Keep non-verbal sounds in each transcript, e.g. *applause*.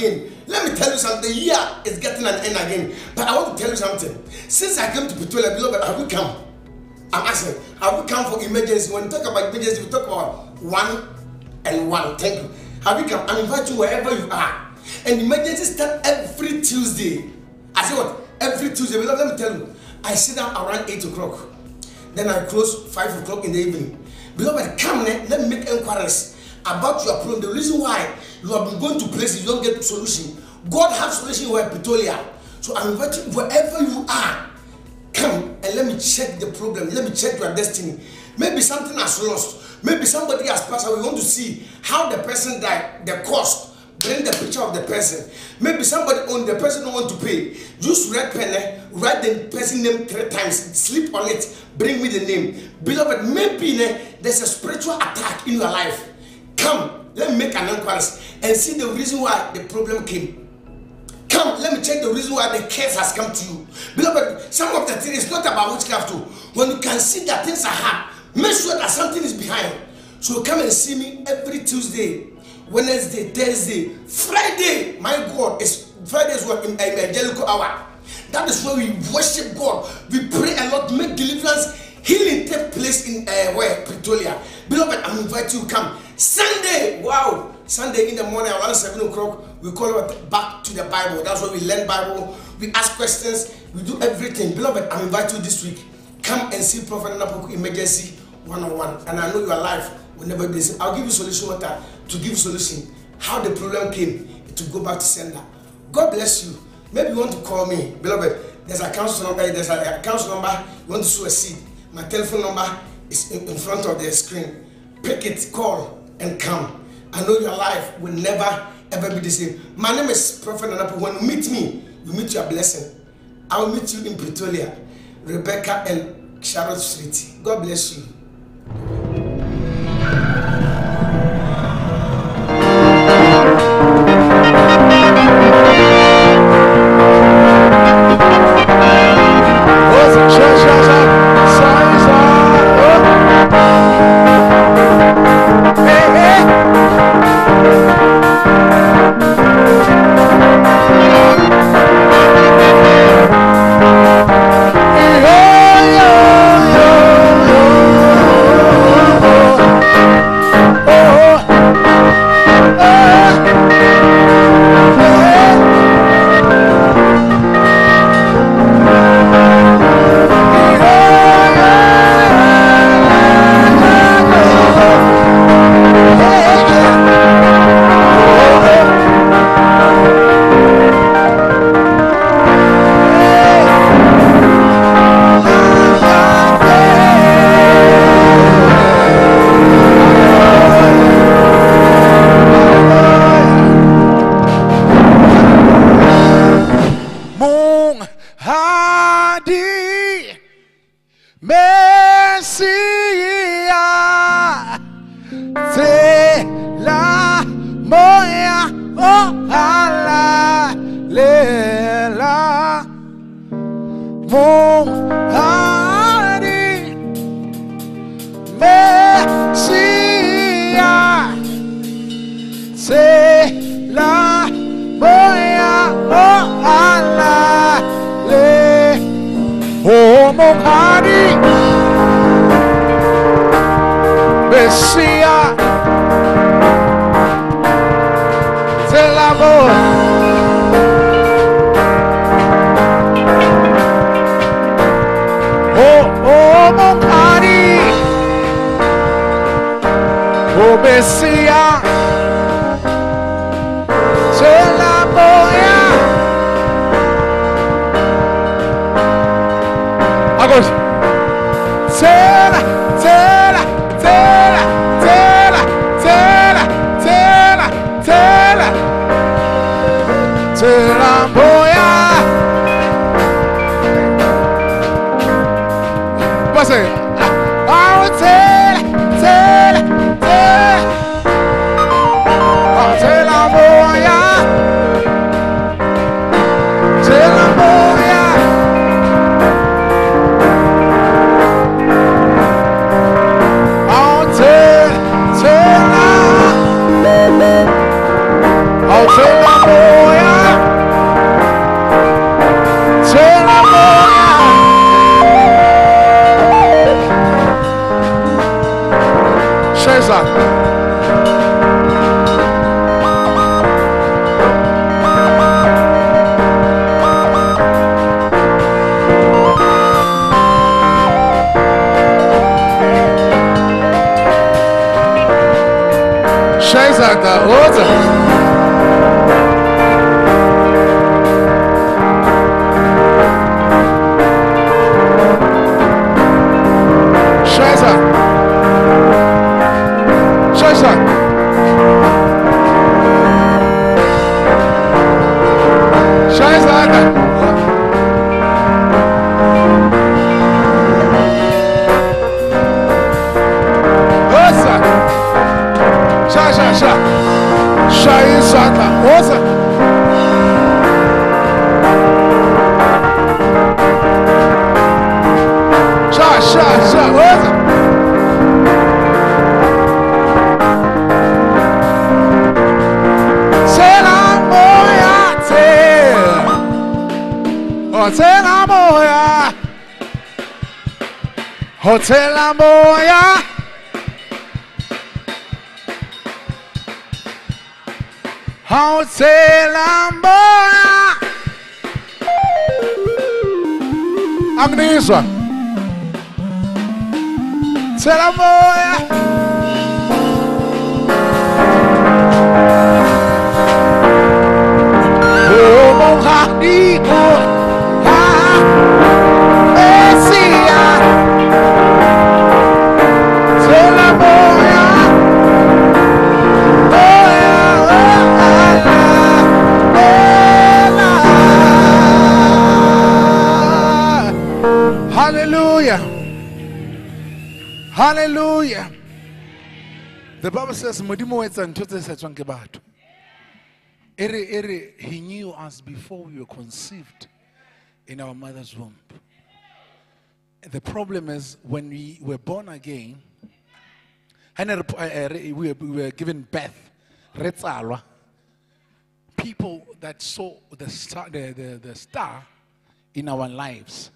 again. Let me tell you something. The year is getting an end again. But I want to tell you something. Since I came to Pretoria, beloved, have we come? I'm asking, have we come for emergency? When we talk about emergency, we talk about one and one. Thank you. Have we come? I'm inviting you wherever you are. And emergency start every Tuesday. I say what? Every Tuesday. Beloved, let me tell you. I sit down around 8 o'clock. Then I close 5 o'clock in the evening. Beloved, come let me make inquiries about your problem. The reason why you have been going to places you don't get solution. God has solution where Pretoria. So I'm inviting wherever you are, come and let me check the problem. Let me check your destiny. Maybe something has lost. Maybe somebody has passed away. We want to see how the person died, the cost. Bring the picture of the person. Maybe somebody on the person don't want to pay. Use red pen, eh? write the person name three times, sleep on it, bring me the name. Beloved, maybe eh, there's a spiritual attack in your life. Come, let me make an inquiry and see the reason why the problem came. Come, let me check the reason why the case has come to you. Beloved, some of the things is not about witchcraft too. When you can see that things are hard, make sure that something is behind. So come and see me every Tuesday, Wednesday, Thursday, Friday. My God, is Friday is what in evangelical hour. That is where we worship God. We pray a lot, make deliverance, healing take place in uh, where Pretoria. Beloved, I'm inviting you come Sunday. Wow, Sunday in the morning around seven o'clock. We call back to the Bible. That's where we learn Bible. We ask questions. We do everything. Beloved, I'm inviting you this week. Come and see Prophet Napoku Emergency 101. And I know your life will never be the same. I'll give you solution water to give solution. How the problem came to go back to sender. God bless you. Maybe you want to call me, beloved. There's a council number. There's an account number. You want to sow a seed. My telephone number is in, in front of the screen. Pick it, call, and come. I know your life will never ever be the same. My name is Prophet Nanapo. When you meet me, you meet your blessing. I will meet you in Pretoria, Rebecca and Charlotte Street. God bless you. Says, Modimo etsa ntho tse sa ke batho. Ere, he knew us before we were conceived in our mother's womb. The problem is when we were born again, and uh, uh, we were, given birth, people that saw the star, the, the, the star in our lives,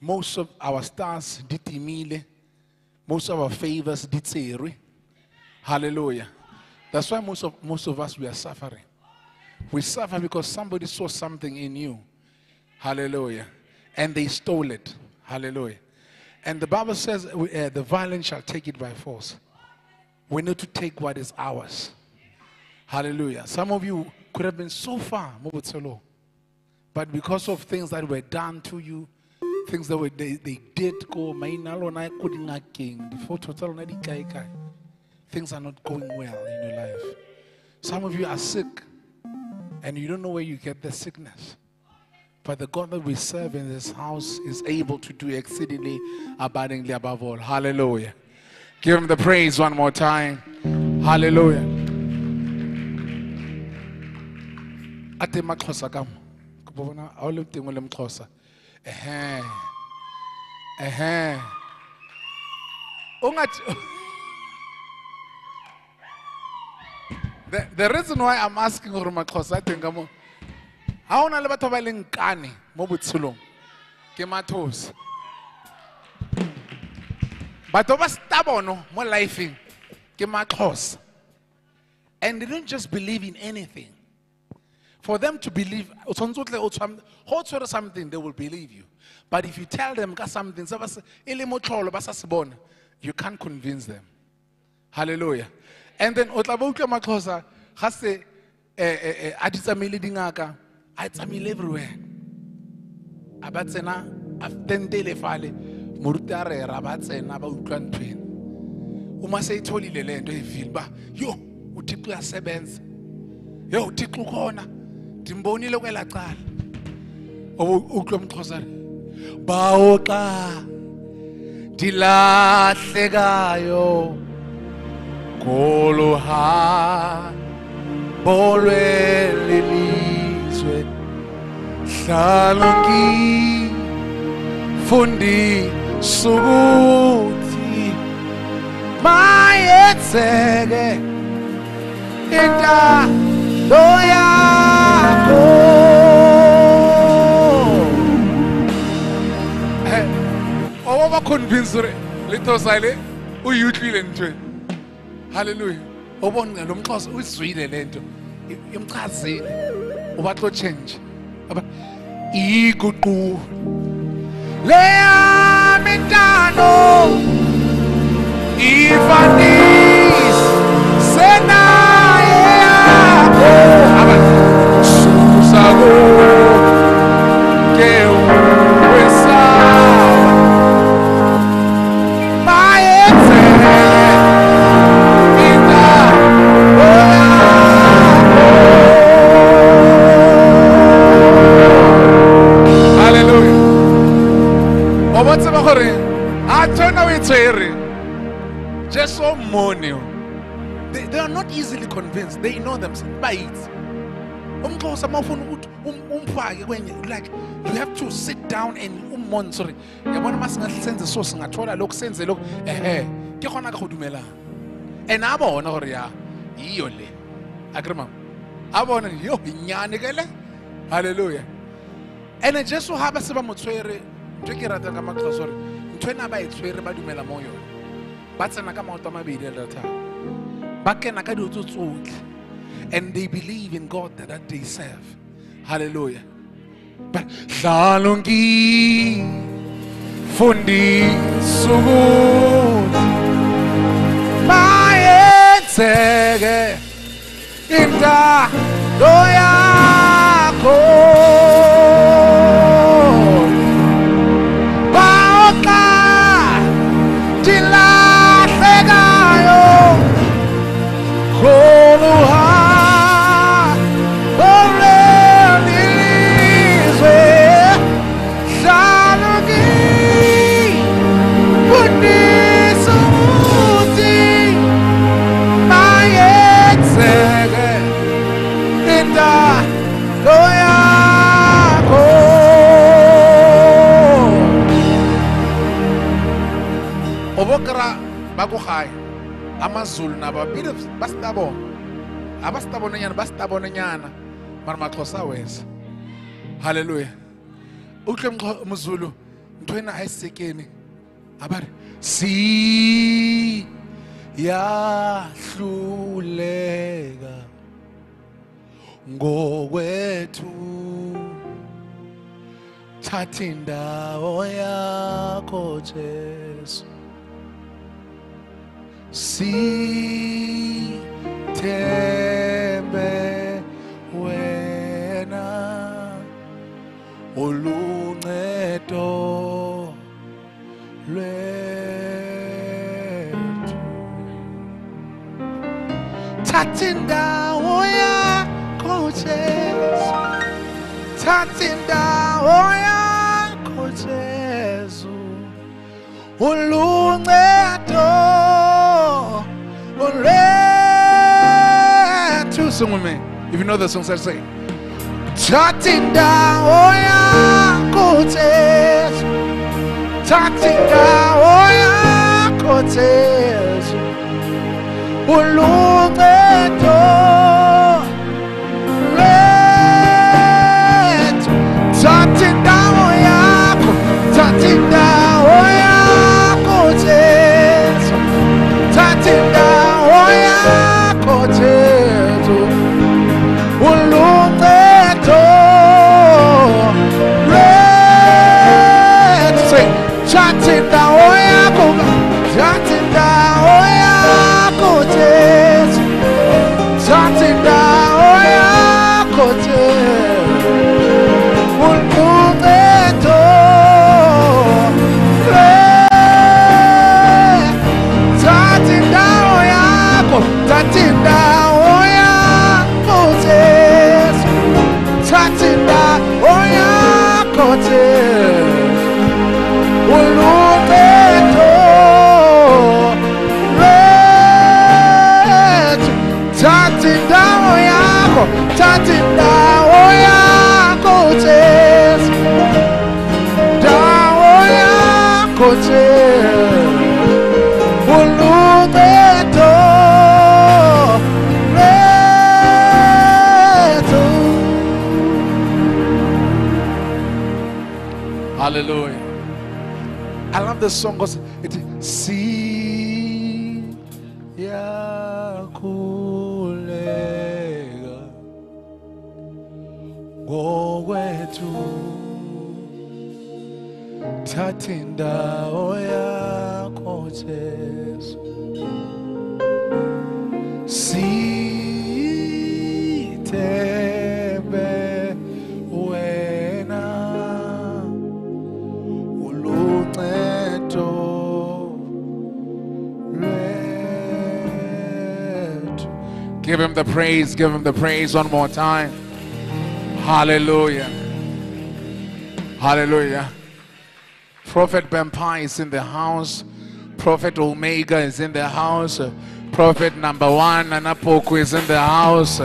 most of our stars ditimile, most of our favors ditserwe. Hallelujah. That's why most of, most of us, we are suffering. We suffer because somebody saw something in you. Hallelujah. And they stole it. Hallelujah. And the Bible says uh, the violent shall take it by force. We need to take what is ours. Hallelujah. Some of you could have been so far, but because of things that were done to you, things that were, they, they did go, things are not going well in your life. Some of you are sick and you don't know where you get the sickness. But the God that we serve in this house is able to do exceedingly abundantly above all. Hallelujah. Give him the praise one more time. Hallelujah. Ate. Ungathi *laughs* The, the reason why I'm asking gore maxhosa a ka mo ha o na le batho ba leng kane mo botshelong. Ke mathosi batho ba stabono mo lifeng ke maxhosa. And they don't just believe in anything. For them to believe o tshwanetse something they will believe you. But if you tell them ka something you can't convince them. Hallelujah and then o tla ba utlwa maxhosa ga se eh, eh, eh, a di tsamaile dingaka a tsamaile everywhere. A ba tsena a tentele fale moruti a rera ba tsena ba utlwa nthwena. Uma seyitholile le nto evile ba yo uthixo uyasebenza yo uthixo ukhona ndimbonile kwela cala. Utlwa umxhosa bawo xa ndilahlekayo koloha bolwe lelizwe hlaluki fundi sukuthi mayenzeke intando yakho eh, owa ba convince gore le tosale o utlwile ntweng haleluya ubona lo mxhosa uyizwile lento imchazile ubaxo change. Aba iguqu leya mintano ifanis senaye yakho abasusa kuwe convinced. They know themselves. Bayitsi umxhosa uma ufuna ukuthi um- umfake kwenye like you have to sit down and ummone sorry. Yabona uma singasenze so singathola lokhu senze lokhu. Ehe ke gona ka go dumelana and a bona gore ya yiyo le. Akere mama. A yo nyane ke le? Halleluja and jesu ha ba se ba mo tshwere ke ka maxhosa ena ba e ba dumela mo yone ba tsena ka maoto a mabedi a latang and they believe in God that, that they serve. Hallelujah. But Lalungi Fundi Sugut Maetege Inda Doyako amazulu nabo abile basibabona abasibabona nyana basibabona nyana mara maxhosa wenza haleluya. Uhle mzulu mthwena ayisekeni. Abari si yahluleka ngokwethu. Thatha indawo yakho Jesu. Sithembe wena uluncedo lwethu thatha indawo yakho jesu thatha indawo yakho jesu lwethu sing with me if you know the song say say. Thatha indawo oh, yakho jesu thatha indawo oh, yakho jesu uluncedo lwethu I love the praise. Give him the praise one more time. Hallelujah. Hallelujah. Prophet Bempai is in the house. Prophet Omega is in the house. Prophet number one, Nana Poku is in the house.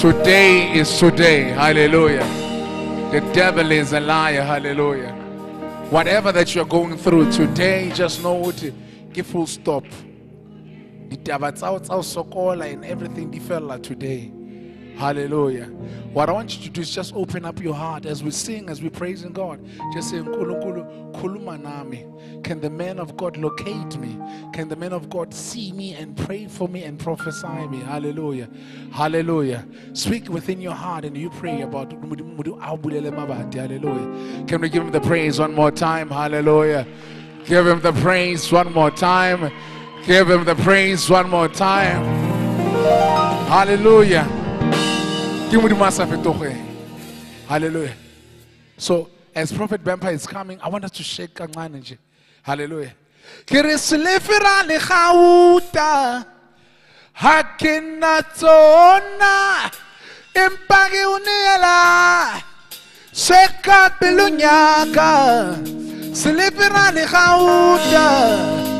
Today is today. Hallelujah. The devil is a liar. Hallelujah. Whatever that you're going through today, just know what give full stop. And everything di fella today. Hallelujah. What I want you to do is just open up your heart as we sing, as we praise in God. Just say, "Nkulunkulu, khuluma nami." Can the man of God locate me? Can the man of God see me and pray for me and prophesy me? Hallelujah. Hallelujah. Speak within your heart and you pray about Hallelujah. Can we give him the praise one more time? Hallelujah. Give him the praise one more time. Give him the praise one more time. Hallelujah. Hallelujah. So, as Prophet Bempa is coming, I want us to shake kancane nje. Hallelujah. Ke re selefera le gauta ha ke na tsona empa ke o neela se ka le gauta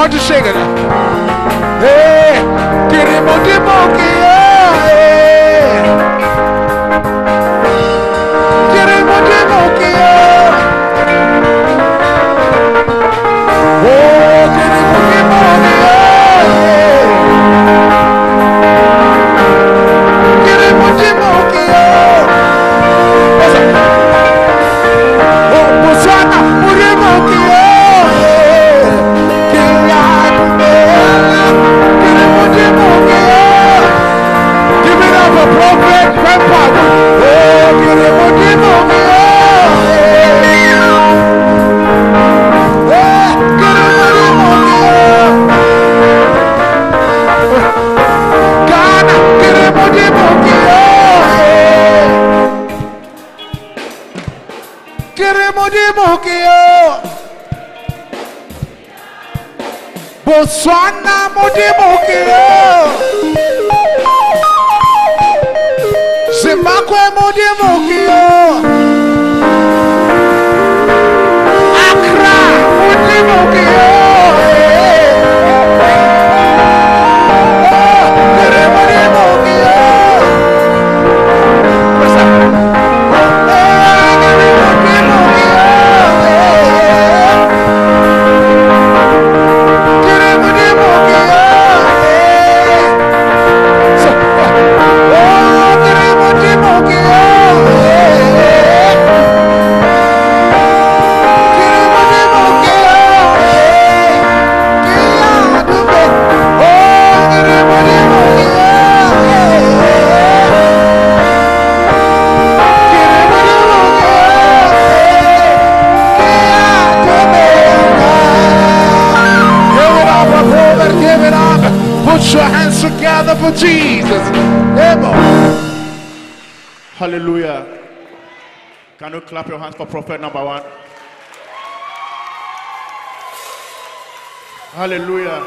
want to shake it. Hey ke re modimo ke yo Queremos democracia. Botswana, mo democracia. Zimbabwe Mudimukio Accra Jesus. Amen. Hallelujah. Can you clap your hands for prophet number one? Hallelujah.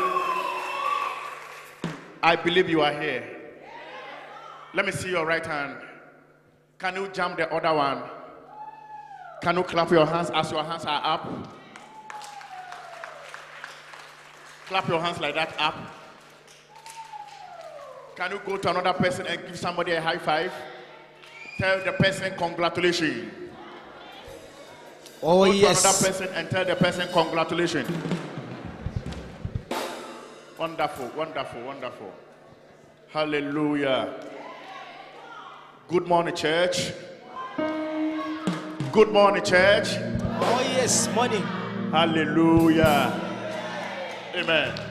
I believe you are here. Let me see your right hand. Can you jump the other one? Can you clap your hands as your hands are up? Clap your hands like that up. Can you go to another person and give somebody a high five? Tell the person congratulations. Oh, Go to yes. another person and tell the person congratulations. Wonderful, wonderful, wonderful. Hallelujah. Good morning, church. Good morning, church. Oh, yes. Morning. Hallelujah. Amen.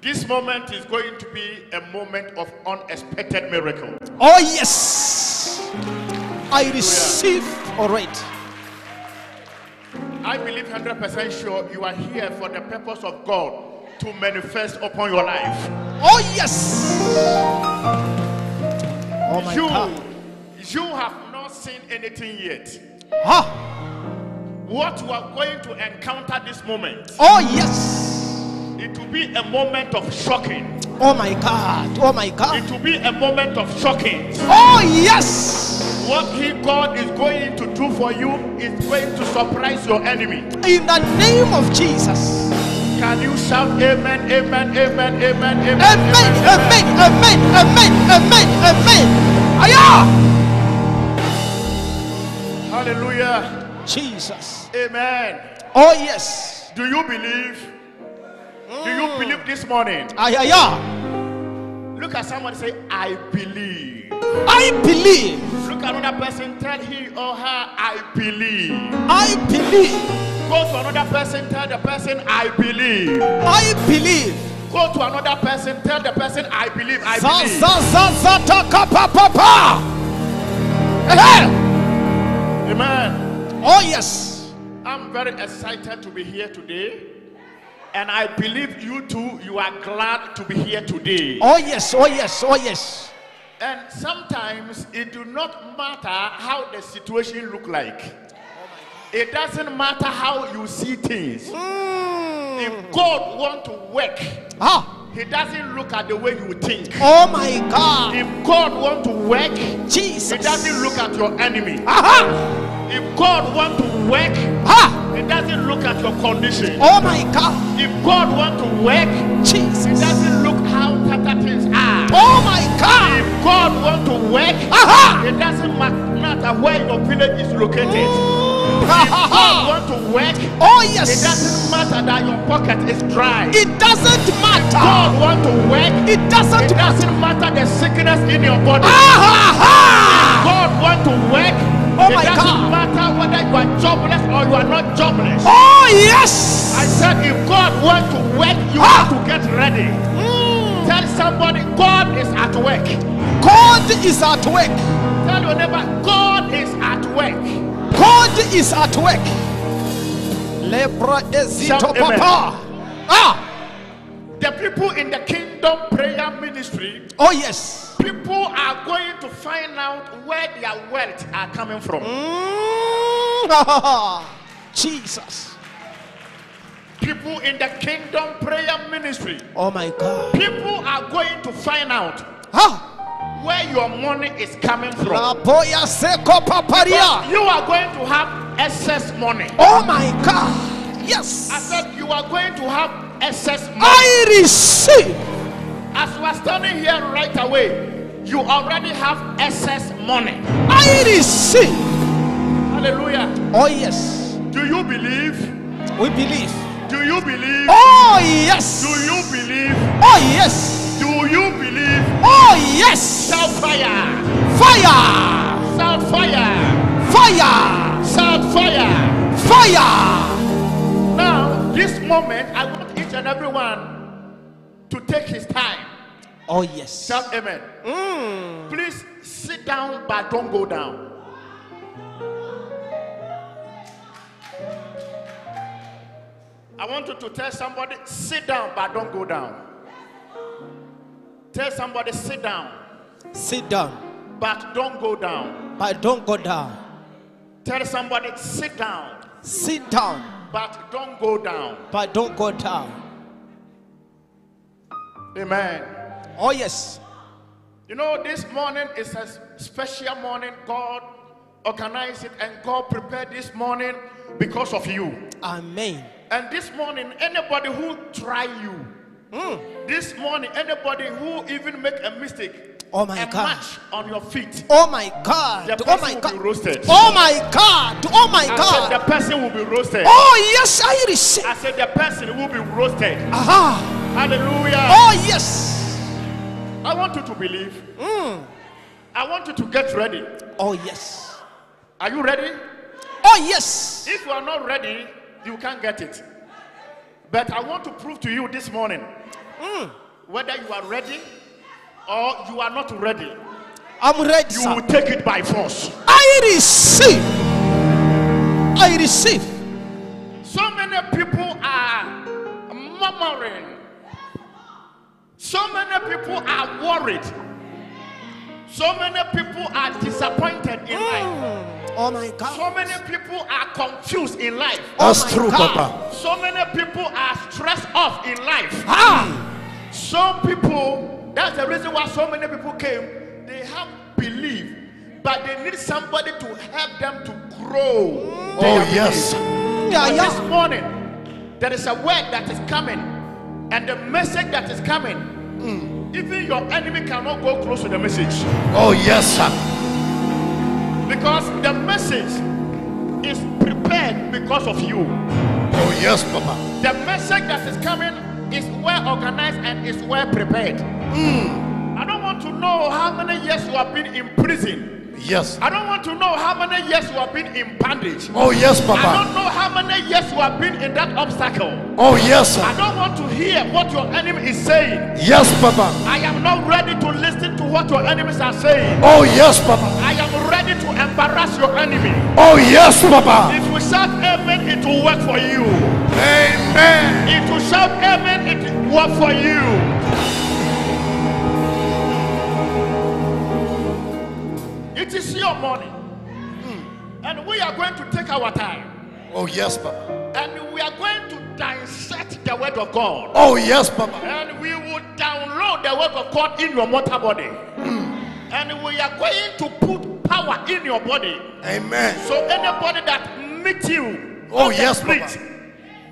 This moment is going to be a moment of unexpected miracle. Oh, yes. I receive already. I believe 100% sure you are here for the purpose of God to manifest upon your life. Oh, yes. Oh, my you, God. you have not seen anything yet. Ah. What you are going to encounter this moment, Oh, yes. It will be a moment of shocking. Oh, my God. Oh, my God. It will be a moment of shocking. Oh, yes. What he God is going to do for you is going to surprise your enemy. In the name of Jesus. Can you shout amen, amen, amen, amen, amen, Amen. Amen. Amen. Amen. Amen. Amen. Aya. Hallelujah. Jesus. Amen. Oh, yes. Do you believe? Do you mm. believe this morning? Ah, Aya. Aya. Look at somebody say, I believe. I believe. Look at another person, tell he or her, I believe. I believe. Go to another person, tell the person, I believe. I believe. Go to another person, tell the person, I believe, I Za believe. za za za ta ka pa pa pa. Amen. Oh yes. I'm very excited to be here today. And I believe you too, you are glad to be here today. Oh yes. Oh yes. Oh yes. And sometimes it do not matter how the situation look like. It doesn't matter how you see things. If God want to work, Ah. he doesn't look at the way you think. Oh my God. If God want to work, Jesus. he doesn't look at your enemy. Aha. If God want to work, Ah. He doesn't look at your condition. Oh my God. If God want to work, Jesus. doesn't look how better things are. Oh my God. If God want to work, Aha. it doesn't matter where your village is located. Ha, If God want to work, Oh yes, it doesn't matter that your pocket is dry. It doesn't matter. God want to work, It doesn't it doesn't matter the sickness in your body. Ah ha ha! God want to work, Oh it my doesn't God. matter whether you are jobless or you are not jobless. Oh yes. I said, if God want to work, you Ah. have to get ready. Mm. Tell somebody, God is at work. God is at work. Tell your neighbor, God is at work. God is at work. Lebra ezito papa. Ah. The people in the kingdom prayer ministry, Oh yes. People are going to find out where their wealth are coming from. Mm. *laughs* Jesus. People in the kingdom prayer ministry, Oh my God. people are going to find out Ah. where your money is coming from. You are going to have excess money. Oh my God. Yes. I said you are going to have excess money. I receive. As we are standing here right away, you already have excess money. I receive. Hallelujah. Oh yes. Do you believe? We believe. Do you believe? Oh yes. Do you believe? Oh yes. Do you believe? Oh yes. Shout fire! Fire. Shout fire! Fire. Shout fire! Fire. Now, this moment, I want each and every one to take his time. Oh yes. Shout amen. Mm. Please sit down, but don't go down. I want you to tell somebody, sit down, but don't go down. Tell somebody, sit down, Sit down, but don't go down. but don't go down. Tell somebody, sit down, Sit down, but don't go down. but don't go down. Amen. Oh yes. You know, this morning is a special morning. God organized it and God prepared this morning because of you. Amen. And this morning, anybody who try you, hmm. this morning, anybody who even make a mistake, Oh my a God. match on your feet, Oh my the God. person Oh my will be God. roasted. Oh my God. Oh my I said God. the person will be roasted. Oh yes, I receive. I said the person will be roasted. Aha. Hallelujah. Oh yes. I want you to believe. Hmm. I want you to get ready. Oh yes. Are you ready? Oh yes. If you are not ready, you can't get it. But I want to prove to you this morning hmm. whether you are ready or you are not ready, I'm ready, you sir. will take it by force. I receive. I receive. So many people are murmuring. So many people are worried. So many people are disappointed in life. Oh my God. So many people are confused in life. That's Oh my true, God. Papa. So many people are stressed off in life. Ah. Some people, that's the reason why so many people came. They have belief, but they need somebody to help them to grow. Oh, yes. Yeah, yeah. This morning, there is a word that is coming, and the message that is coming. Even your enemy cannot go close to the message Oh, yes, sir. because the message is prepared because of you. Oh, yes, Papa. The message that is coming is well organized and is well prepared. Hmm. I don't want to know how many years you have been in prison. Yes. I don't want to know how many years you have been in bondage. Oh, yes, Papa. I don't know how many years you have been in that obstacle. Oh, yes, I don't want to hear what your enemy is saying. Yes, Papa. I am not ready to listen to what your enemies are saying. Oh, yes, Papa. I am ready to embarrass your enemy. Oh, yes, Papa. If you shout amen, it will work for you. Amen. If you shout amen, it will work for you. It is your money. Hmm. And we are going to take our time. Oh, yes, Papa. And we are going to dissect the word of God. Oh, yes, Papa. And we will download the word of God in your mortal body. And we are going to put power in your body. Amen. So anybody that meet you Oh, yes, street Papa.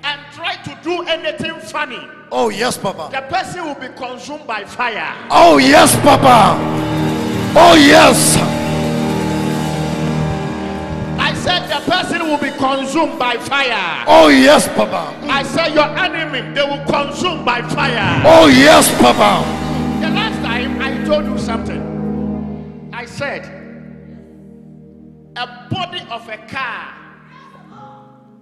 and try to do anything funny, Oh, yes, Papa. the person will be consumed by fire. Oh, yes, Papa. Oh, yes. Said the person will be consumed by fire. Oh, yes, Papa. I said your enemy, they will consume by fire. Oh, yes, Papa. The last time I told you something, I said a body of a car,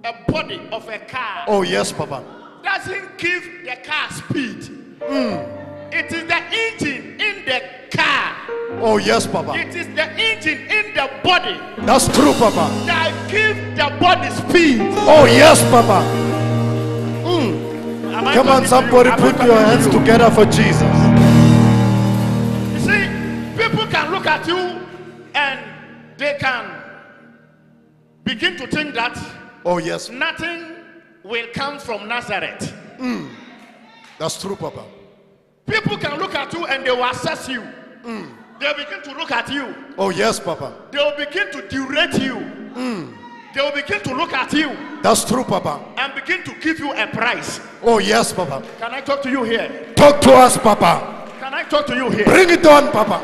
a body of a car Oh, yes, Papa. doesn't give the car speed. Hmm. It is the engine in the car. Oh, yes, Papa. It is the engine in the body That's true, Papa. that give the body speed. Oh, yes, Papa. Hmm. I Come on, somebody you? Put your hands you? together for Jesus. You see, people can look at you and they can begin to think that Oh, yes. nothing will come from Nazareth. Hmm. That's true, Papa. People can look at you and they will assess you. Mm. They'll begin to look at you. Oh, yes, Papa. They will begin to derate you. Mm. They will begin to look at you That's true, Papa. and begin to give you a price. Oh, yes, Papa. Can I talk to you here? Talk to us, Papa. Can I talk to you here? Bring it on, Papa.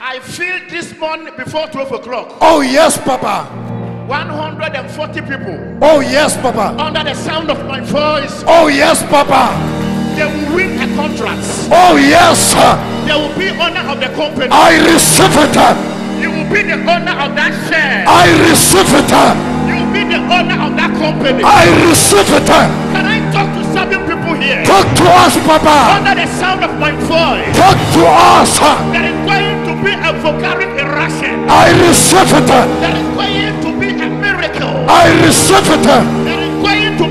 I feel this morning before 12 o'clock, Oh, yes, Papa. 140 people Oh, yes, Papa. under the sound of my voice, Oh, yes, Papa. They will win a contract. Oh, yes. They will be owner of the company. I receive it. You will be the owner of that share. I receive it. You will be the owner of that company. I receive it. Can I talk to seven people here? Talk to us, Papa. Under the sound of my voice, Talk to us. there is going to be a volcanic eruption. I receive it. There is going to be a miracle. I receive it.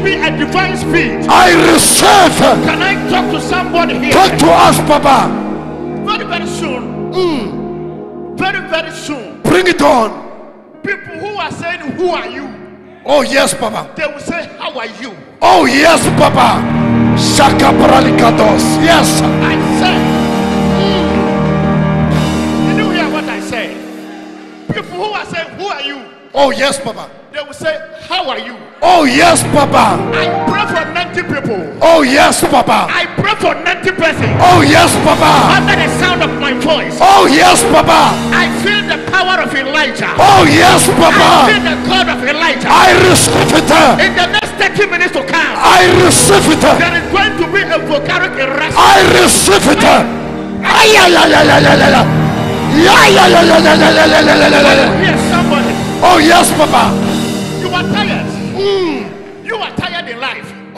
Going a divine speed. I receive. Can I talk to somebody here? Talk to us, Papa. Very, very soon. Very, very soon. Bring it on. People who are saying, Who are you? Oh, yes, Papa. They will say, How are you? Oh, yes, Papa. Shaka Bralikados. Yes. I said, mm. Did you hear what I said? People who are saying, Who are you? Oh, yes, Papa. They will say, How are you? Oh, yes, Papa. I pray for 90 people. Oh, yes, Papa. I pray for 90 persons. Oh, yes, Papa. Under the sound of my voice, Oh, yes, Papa. I feel the power of Elijah. Oh, yes, Papa. I feel the God of Elijah. I receive it. In the next 30 minutes to come, I receive it. there is going to be a volcanic eruption. I receive it. Ay, ay, ay, ay, ay, ay, ay. Yeah, yeah, yeah, yeah, yeah, yeah, yeah, yeah, yeah, yeah, yeah. Here's somebody. Oh, yes, Papa were tired. Mm.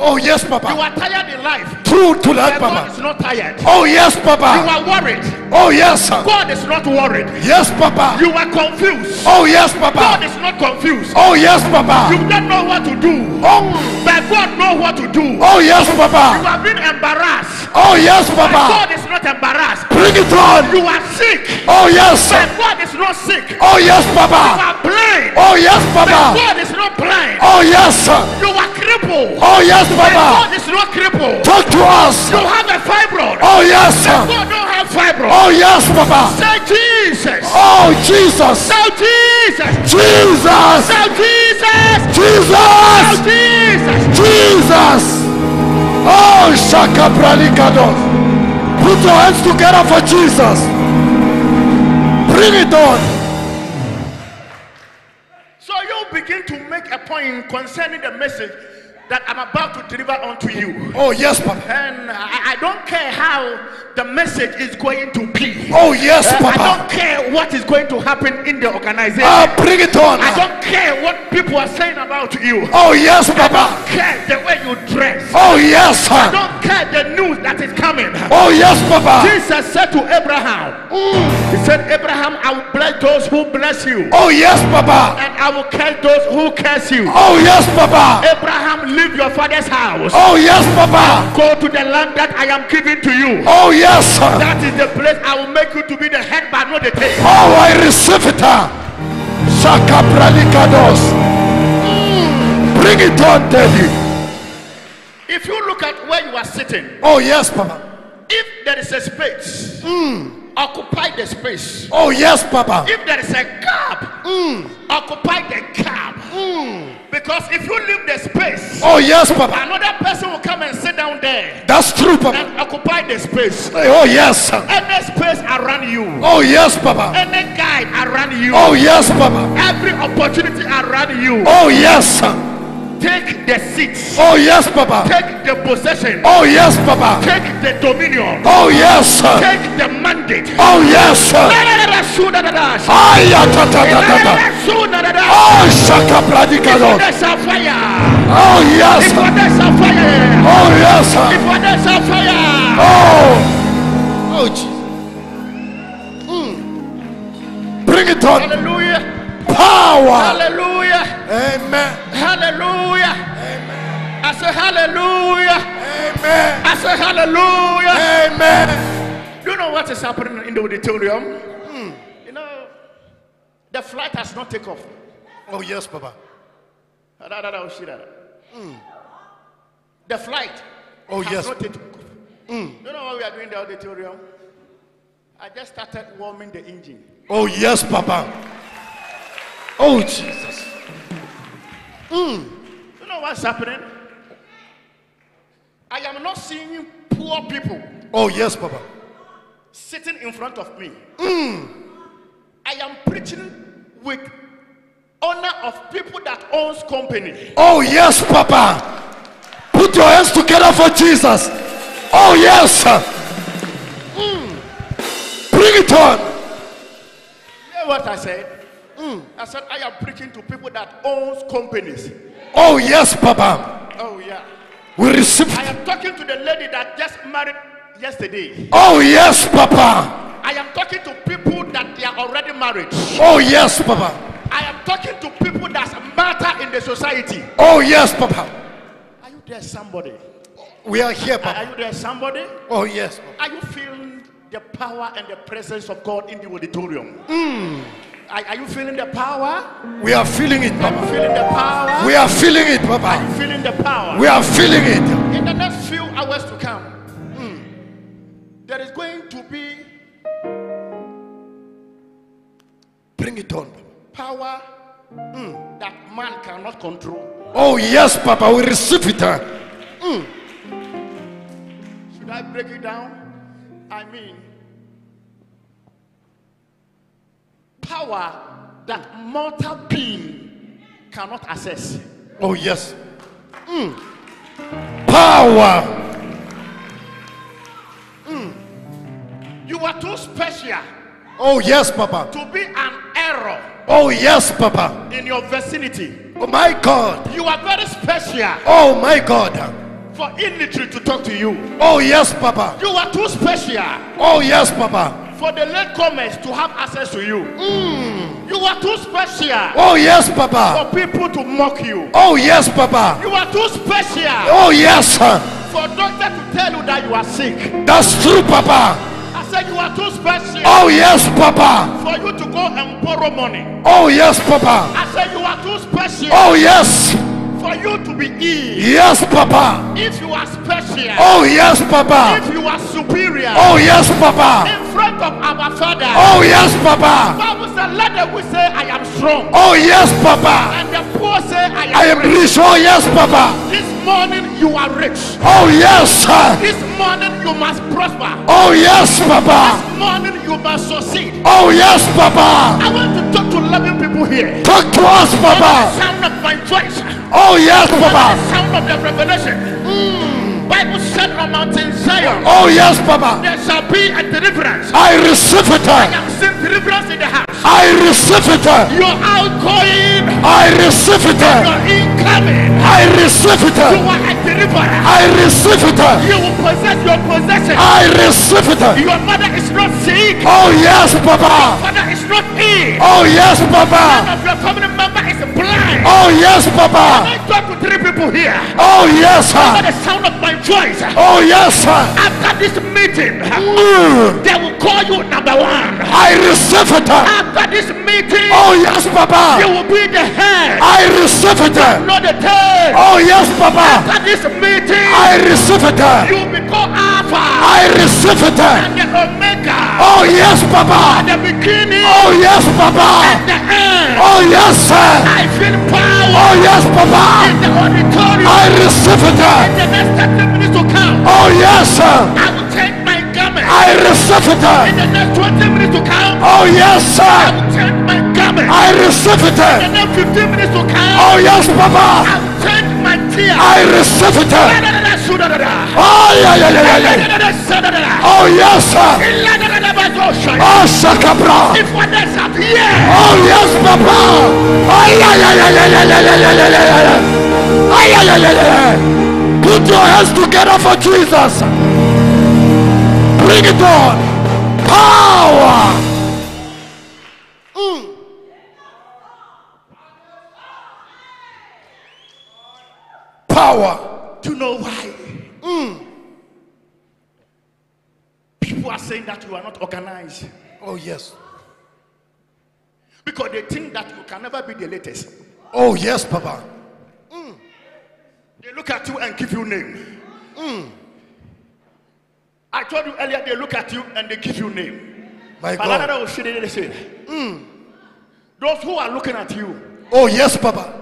Oh, yes, Papa. You are tired in life. True to that, But God Papa. is not tired. Oh, yes, Papa. You are worried. Oh, yes, sir. God is not worried. Yes, Papa. You are confused. Oh, yes, Papa. God is not confused. Oh, yes, Papa. You don't know what to do. Oh, But God knows what to do. oh yes, Papa. You Papa. have been embarrassed. Oh, yes, Papa. But God is not embarrassed. Bring it on. You are sick. Oh, yes, sir. But God is not sick. Oh, yes, Papa. You are blind. Oh, yes, Papa. But God is not blind. Oh, yes, sir. You are crippled. Oh, yes, Papa. God is not crippled. Talk to us. You have a fibroid. Oh, yes, sir. God don't have fibroid. Oh, yes, Papa. Say Jesus. Oh, Jesus. Say Jesus. Jesus. Say Jesus. Jesus. Say Jesus. Jesus. Oh, Shaka Pranikados. Put your hands together for Jesus. Bring it on. So you begin to make a point concerning the message that I'm about to deliver unto you. Oh, yes, Papa. And I, I don't care how the message is going to be. Oh, yes, Uh, I don't care what is going to happen in the organization. Ah, bring it on. I don't care what people are saying about you. Oh, yes, Papa. I don't care the way you dress. Oh, yes, I don't care the news that is coming. Oh, yes, Papa. Jesus said to Abraham, He said, Abraham, I will bless those who bless you, Oh, yes, Papa. and I will curse those who curse you. Oh, yes, Papa. Abraham, leave your father's house. Oh, yes, Papa. Go to the land that I am giving to you. Oh, yes, sir. That is the place I will make you to be the head, but not the tail. Oh, I receive it. ah. Shaka mm. Bring it on, Daddy. If you look at where you are sitting, Oh, yes, Papa. if there is a space, mm. occupy the space. Oh, yes, Papa. If there is a gap, mm. occupy the gap. Because if you leave the space, Oh, yes, Papa. another person will come and sit down there That's true, Papa. and occupy the space. Oh, yes, sir. Any space around you, Oh, yes, Papa. any guide around you, Oh, yes, Papa. every opportunity around you, Oh, yes, sir. Take the seat, Oh, yes, Papa. take the possession, Oh, yes, Papa. take the dominion, Oh, yes, sir. take the mandate. Oh, yes, sir. Oh, Shaka Pranikados. There's a. Oh, yes, sir. there's a fire. Oh, yes, sir. If there's a fire. Oh, Oh, Jesus. Hmm. bring it on. Hallelujah. Power. Hallelujah. Amen. Hallelujah. Amen. I say hallelujah. Amen. I say hallelujah. Amen. Do you know what is happening in the auditorium? Hmm. You know, the flight has not taken off. Oh, yes, Papa. Oh, hmm. The flight Oh, yes. not taken off. Hmm. You know what we are doing in the auditorium? I just started warming the engine. Oh, yes, Papa. Oh, Jesus. Hmm. You know what's happening? I am not seeing poor people Oh, yes, Papa. sitting in front of me. Hmm. I am preaching with honor of people that owns company. Oh, yes, Papa. Put your hands together for Jesus. Oh, yes, sir. Bring it on. Hear what I said? Mm. I said I am preaching to people that owns companies. Oh, yes, Papa. Oh yeah. We receive. I am talking to the lady that just married yesterday. Oh, yes, Papa. I am talking to people that they are already married. Oh, yes, Papa. I am talking to people that matter in the society. Oh, yes, Papa. Are you there, somebody? We are here, Papa. Are you there, somebody? Oh, yes. Papa. Are you feeling the power and the presence of God in the auditorium? Mm. Are, are you feeling the power? We are feeling it, Are Papa. feeling the power? We are feeling it, Are Papa. you feeling the power? We are feeling it. in the next few hours to come, hmm, there is going to be Bring it on. power hmm, that man cannot control. Oh, yes, Papa. We receive it. huh? Should I break it down? I mean, power that mortal being cannot access. Oh, yes. Hmm. Power. Hmm. You are too special Oh, yes, Papa. to be an error Oh, yes, Papa. in your vicinity. Oh, my God. You are very special Oh, my God. for illiterate to talk to you. Oh, yes, Papa. You are too special Oh, yes, Papa. For the latecomers to have access to you. Mm. You are too special Oh, yes, Papa. for people to mock you. Oh, yes, Papa. You are too special Oh, yes, sir. for doctor to tell you that you are sick. That's true, Papa. I said you are too special Oh, yes, Papa. for you to go and borrow money. Oh, yes, Papa. I said you are too special Oh, yes. For you to be ill. Yes, Papa. If you are special, Oh, yes, Papa. if you are superior Oh, yes, Papa. in front of our Father, Oh, yes, Papa. Bible said, let the weak say, I am strong, Oh, yes, Papa. and the poor say, I am, I am rich. rich. Oh, yes, Papa. This morning you are rich. Oh, yes, sir. This morning you must prosper. Oh, yes, Papa. This morning you must succeed. Oh, yes, Papa. I want to talk to 11 people here. Talk to us, Papa. the sound of my voice. Oh, yes, Papa. the sound of the revelation. Mm. Bible said on Mountain Zion, Oh, yes, Papa. there shall be a deliverance. I receive it. I am seeing deliverance in the house. I receive it. Your outgoing, I receive it. your incoming. I receive it. You are a deliverer. I receive it. You will possess your possession. I receive it. Your mother is not sick. Oh, yes, Papa. Your Father is not ill. Oh, yes, Papa. None of your family member is blind. Oh, yes, Papa. I talk to three people here. Oh, yes, sir. the sound of my voice, Oh, yes, sir. after this meeting, Mm. they will call you number one. I receive it. After this meeting, Oh, yes, Papa. you will be the head, I receive it. not the tail. Oh, yes, Papa. After this meeting, I receive it. you will become Alpha I receive it. and the Omega, Oh, yes, Papa. At the beginning Oh, yes, Papa. and the end. Oh, yes, sir. I feel power Oh, yes, Papa. in the auditorium. I receive it. In the next 30 minutes to come, Oh, yes, sir. I will take my garment. I receive it. In the next 20 minutes to come, Oh, yes, sir. I will take my garment. I receive it. In the next 15 minutes to come, Oh, yes, Papa. I will take my tears. I receive it. Oh, yeah, yeah, yeah, yeah, yeah. Oh, yes, sir. Oh, Shakabra. If one is up here, Oh, yes, Papa. Oh, yeah, yeah, yeah, yeah, yeah, yeah, yeah, yeah, yeah, yeah, yeah, yeah. Oh, yeah, yeah, yeah, yeah, yeah. Put your hands together for Jesus. Bring it on. Power. Power. do you know why? People are saying that you are not organized Oh, yes. because they think that you can never be the latest. Oh, yes, Papa. Mm. They look at you and give you name. Mm. I told you earlier, they look at you and they give you name. My But God. say, they say, mm. Those who are looking at you, Oh, yes, Papa.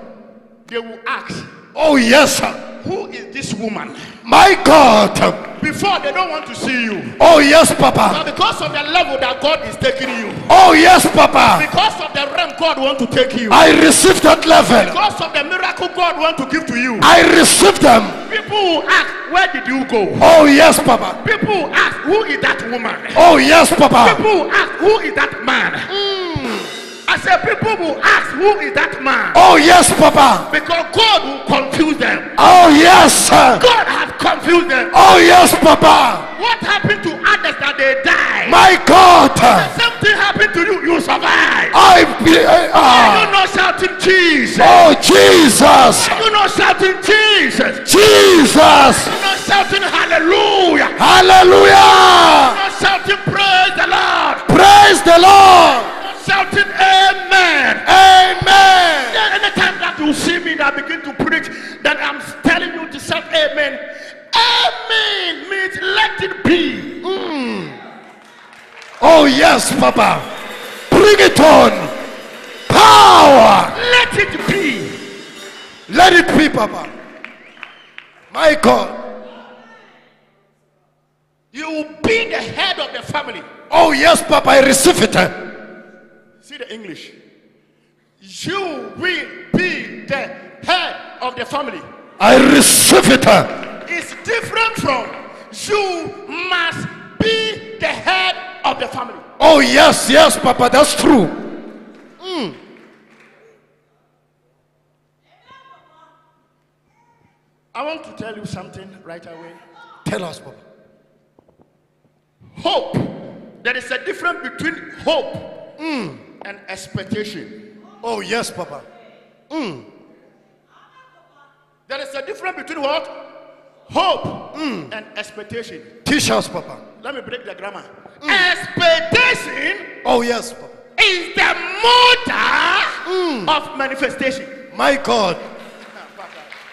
they will ask, Oh, yes, sir. Who is this woman? My God. Before they don't want to see you. Oh, yes, Papa. But because of the level that God is taking you, Oh, yes, Papa. because of the realm God want to take you, I received that level. because of the miracle God want to give to you, I received them. people will ask, Where did you go? Oh, yes, Papa. People will ask, Who is that woman? Oh, yes, Papa. People will ask, Who is that man? Mm. I said, People will ask, Who is that man? Oh, yes, Papa. Because God will confuse them. Oh, yes, sir. God has confused them. Oh, yes, Papa. What happened to others that they die? My God. The Same thing happened to you, you survive. I be. You ah. not shouting Jesus. Oh, Jesus. You not shouting Jesus. Jesus. You not shouting hallelujah. Hallelujah. You Hallelujah. not shouting praise the Lord. Praise the Lord. Shouting amen. Amen. Then anytime that you see me that I begin to preach, that I'm telling you to shout amen. Amen means let it be. Mm. Oh, yes, Papa. Bring it on. Power. Let it be. Let it be, Papa. My God. You will be the head of the family. Oh, yes, Papa. I receive it. See the English. You will be the head of the family. I receive it. It's different from you must be the head of the family. Oh, yes, yes, Papa. That's true. Hmm. I want to tell you something right away. Tell us, Papa. Hope. There is a difference between hope hmm, and expectation. Oh, yes, Papa. Hmm. There is a difference between what? Hope hmm. and expectation. Teach us, Papa. Let me break the grammar. Hmm. Expectation Oh, yes, Papa. is the motor of manifestation. My God.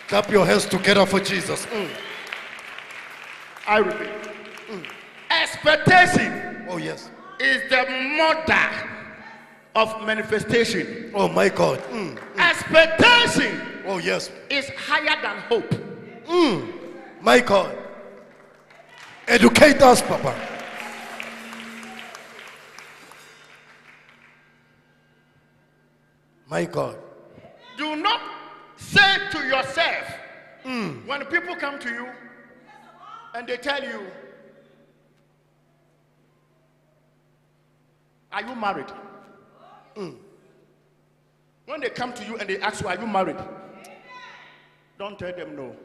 Clap your hands together for Jesus. I repeat. Expectation Oh, yes. is the mother of manifestation. Oh, my God. Mm, mm. Expectation Oh, yes. is higher than hope. Mm. My God. Educate us, Papa. My God. Do not say to yourself when people come to you and they tell you, Are you married? When they come to you and they ask you, Are you married? Don't tell them no.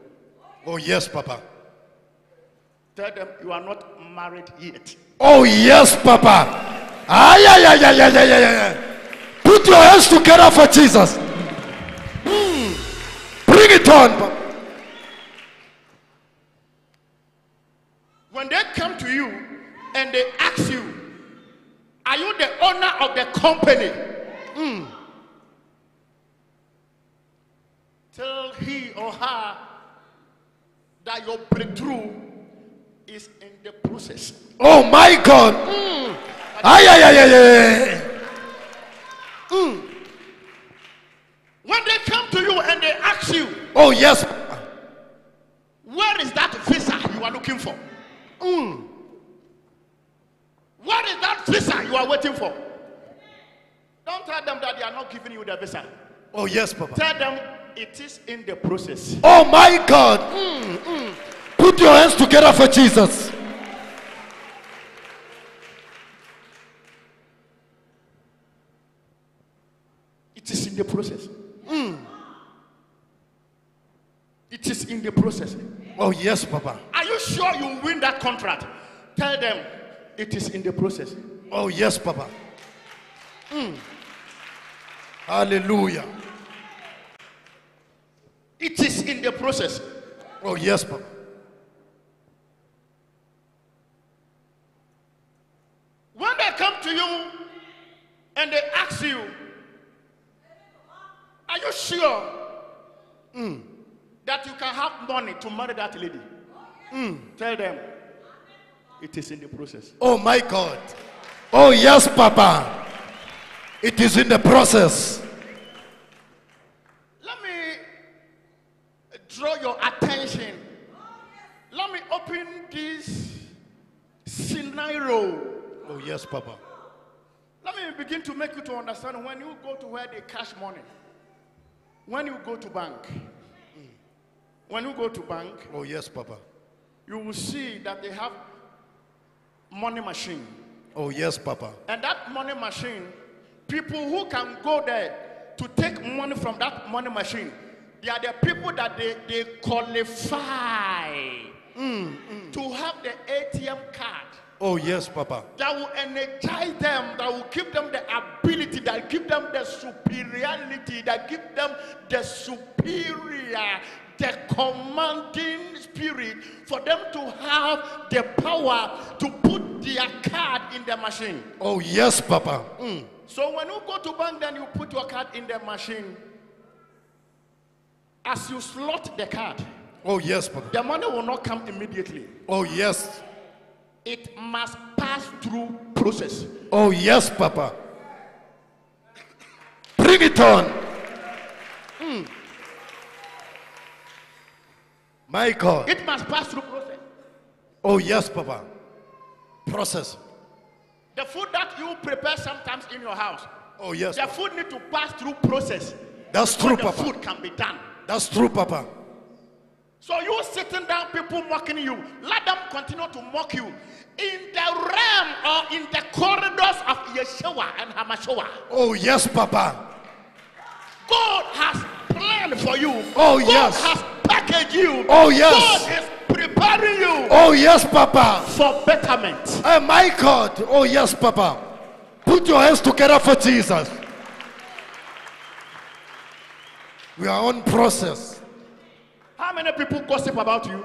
Oh, yes, Papa. Tell them you are not married yet. Oh, yes, Papa. Ah, yeah, yeah, yeah, yeah, yeah, yeah. Put your hands together for Jesus. Mm. Bring it on, Papa. When they come to you and they ask you, Are you the owner of the company? Hmm. Tell he or her that your breakthrough is in the process. Oh, my God. Mm. Ah, yeah, yeah, yeah, yeah, yeah. When they come to you and they ask you, Oh, yes. Where is that visa you are looking for? What is that visa you are waiting for? Don't tell them that they are not giving you the visa. Oh, yes, Papa. Tell them it is in the process. Oh, my God. Mm, mm. Put your hands together for Jesus. It is in the process. It is in the process. Oh, yes, Papa. Are you sure you win that contract? Tell them it is in the process. Oh, yes, Papa. Mm. Hallelujah. It is in the process. Oh, yes, Papa. When they come to you and they ask you, Are you sure that you can have money to marry that lady? Tell them it is in the process. Oh, my God. Oh, yes, Papa. It is in the process. Let me draw your attention. Let me open this scenario. Oh, yes, Papa. Let me begin to make you to understand when you go to where they cash money. When you go to bank. Mm. When you go to bank, Oh, yes, Papa. you will see that they have money machine. Oh, yes, Papa. And that money machine, people who can go there to take money from that money machine, they are the people that they, they qualify mm, mm. to have the ATM card Oh, yes, Papa. that will energize them, that will give them the ability, that give them the superiority, that give them the superior, the commanding spirit for them to have the power to put their card in the machine. Oh, yes, Papa. Mm. So when you go to bank, then you put your card in the machine. As you slot the card, Oh, yes, Papa. the money will not come immediately. Oh, yes. It must pass through process. Oh, yes, Papa. Bring it on. Mm. My God. It must pass through process. Oh, yes, Papa. Process. The food that you prepare sometimes in your house, Oh, yes. the food need to pass through process. That's true, Papa. food can be done. That's true, Papa. So you sitting down, people mocking you, let them continue to mock you in the realm or in the corridors of Yeshua and HaMashiach. Oh, yes, Papa. God has planned for you. Oh, God yes. Package you. Oh, yes. God is preparing you Oh, yes, Papa. for betterment. Oh, my God. Oh, yes, Papa. Put your hands together for Jesus. We are on process. How many people gossip about you?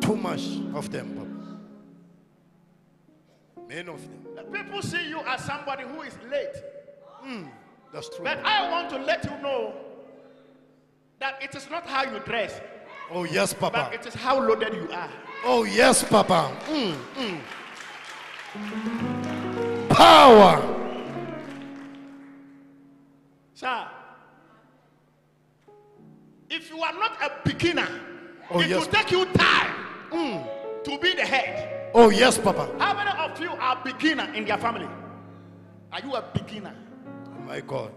Too much of them, Papa. Many of them. People see you as somebody who is late. Hmm, that's true. But I want to let you know that it is not how you dress, Oh, yes, but Papa. it is how loaded you are. Oh, yes, Papa. Mm, mm. Power. Sir, if you are not a beginner, Oh, it yes. will take you time to be the head. Oh, yes, Papa. How many of you are beginner in your family? Are you a beginner? Oh, my God.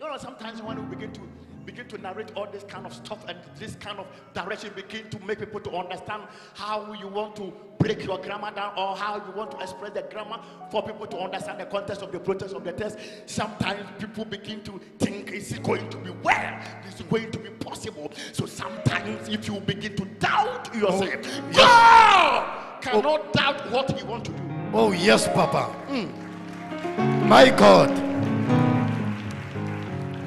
You know, sometimes when we begin to begin to narrate all this kind of stuff and this kind of direction begin to make people to understand how you want to break your grammar down or how you want to express the grammar for people to understand the context of the protest of the test Sometimes people begin to think is it going to be well? Is it going to be possible? So sometimes if you begin to doubt yourself, yes. God cannot doubt what he want to do. Oh, yes, Papa. Mm. My God.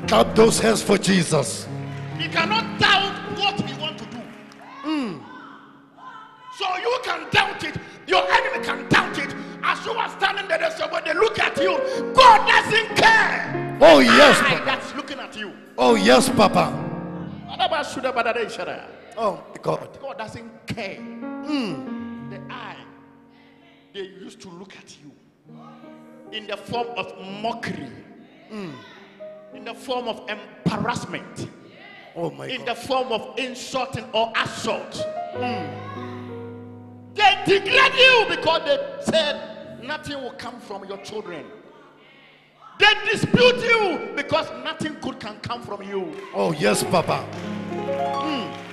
Clap those hands for Jesus. He cannot doubt what he want to do. Hmm. So you can doubt it. Your enemy can doubt it. As you are standing there, they say, when they look at you, God doesn't care. Oh, yes, Papa. that's looking at you. Oh, yes, Papa. Oh, God. God. doesn't care. Hmm. The eye, they used to look at you in the form of mockery, hmm. In the form of embarrassment. Oh, my in God. the form of insulting or assault. They declared you because they said nothing will come from your children. They dispute you because nothing good can come from you. Oh, yes, Papa. Hmm.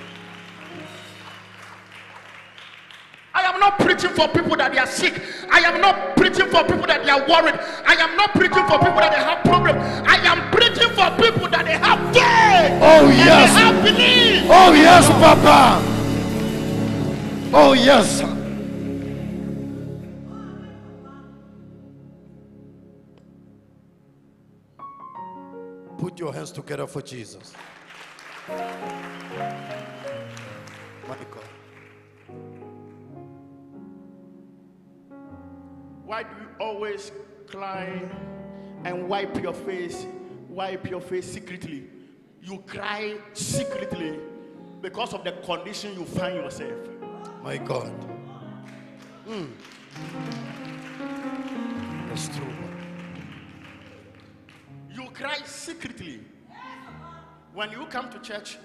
I am not preaching for people that they are sick. I am not preaching for people that they are worried. I am not preaching for people that they have problems. I am preaching for people that they have faith. Oh, and yes. They have belief. Oh, yes, Papa. Oh, yes. Put your hands together for Jesus. My God. Why do you always cry and wipe your face? Wipe your face secretly. You cry secretly because of the condition you find yourself. My God. Mm. That's true. You cry secretly. When you come to church,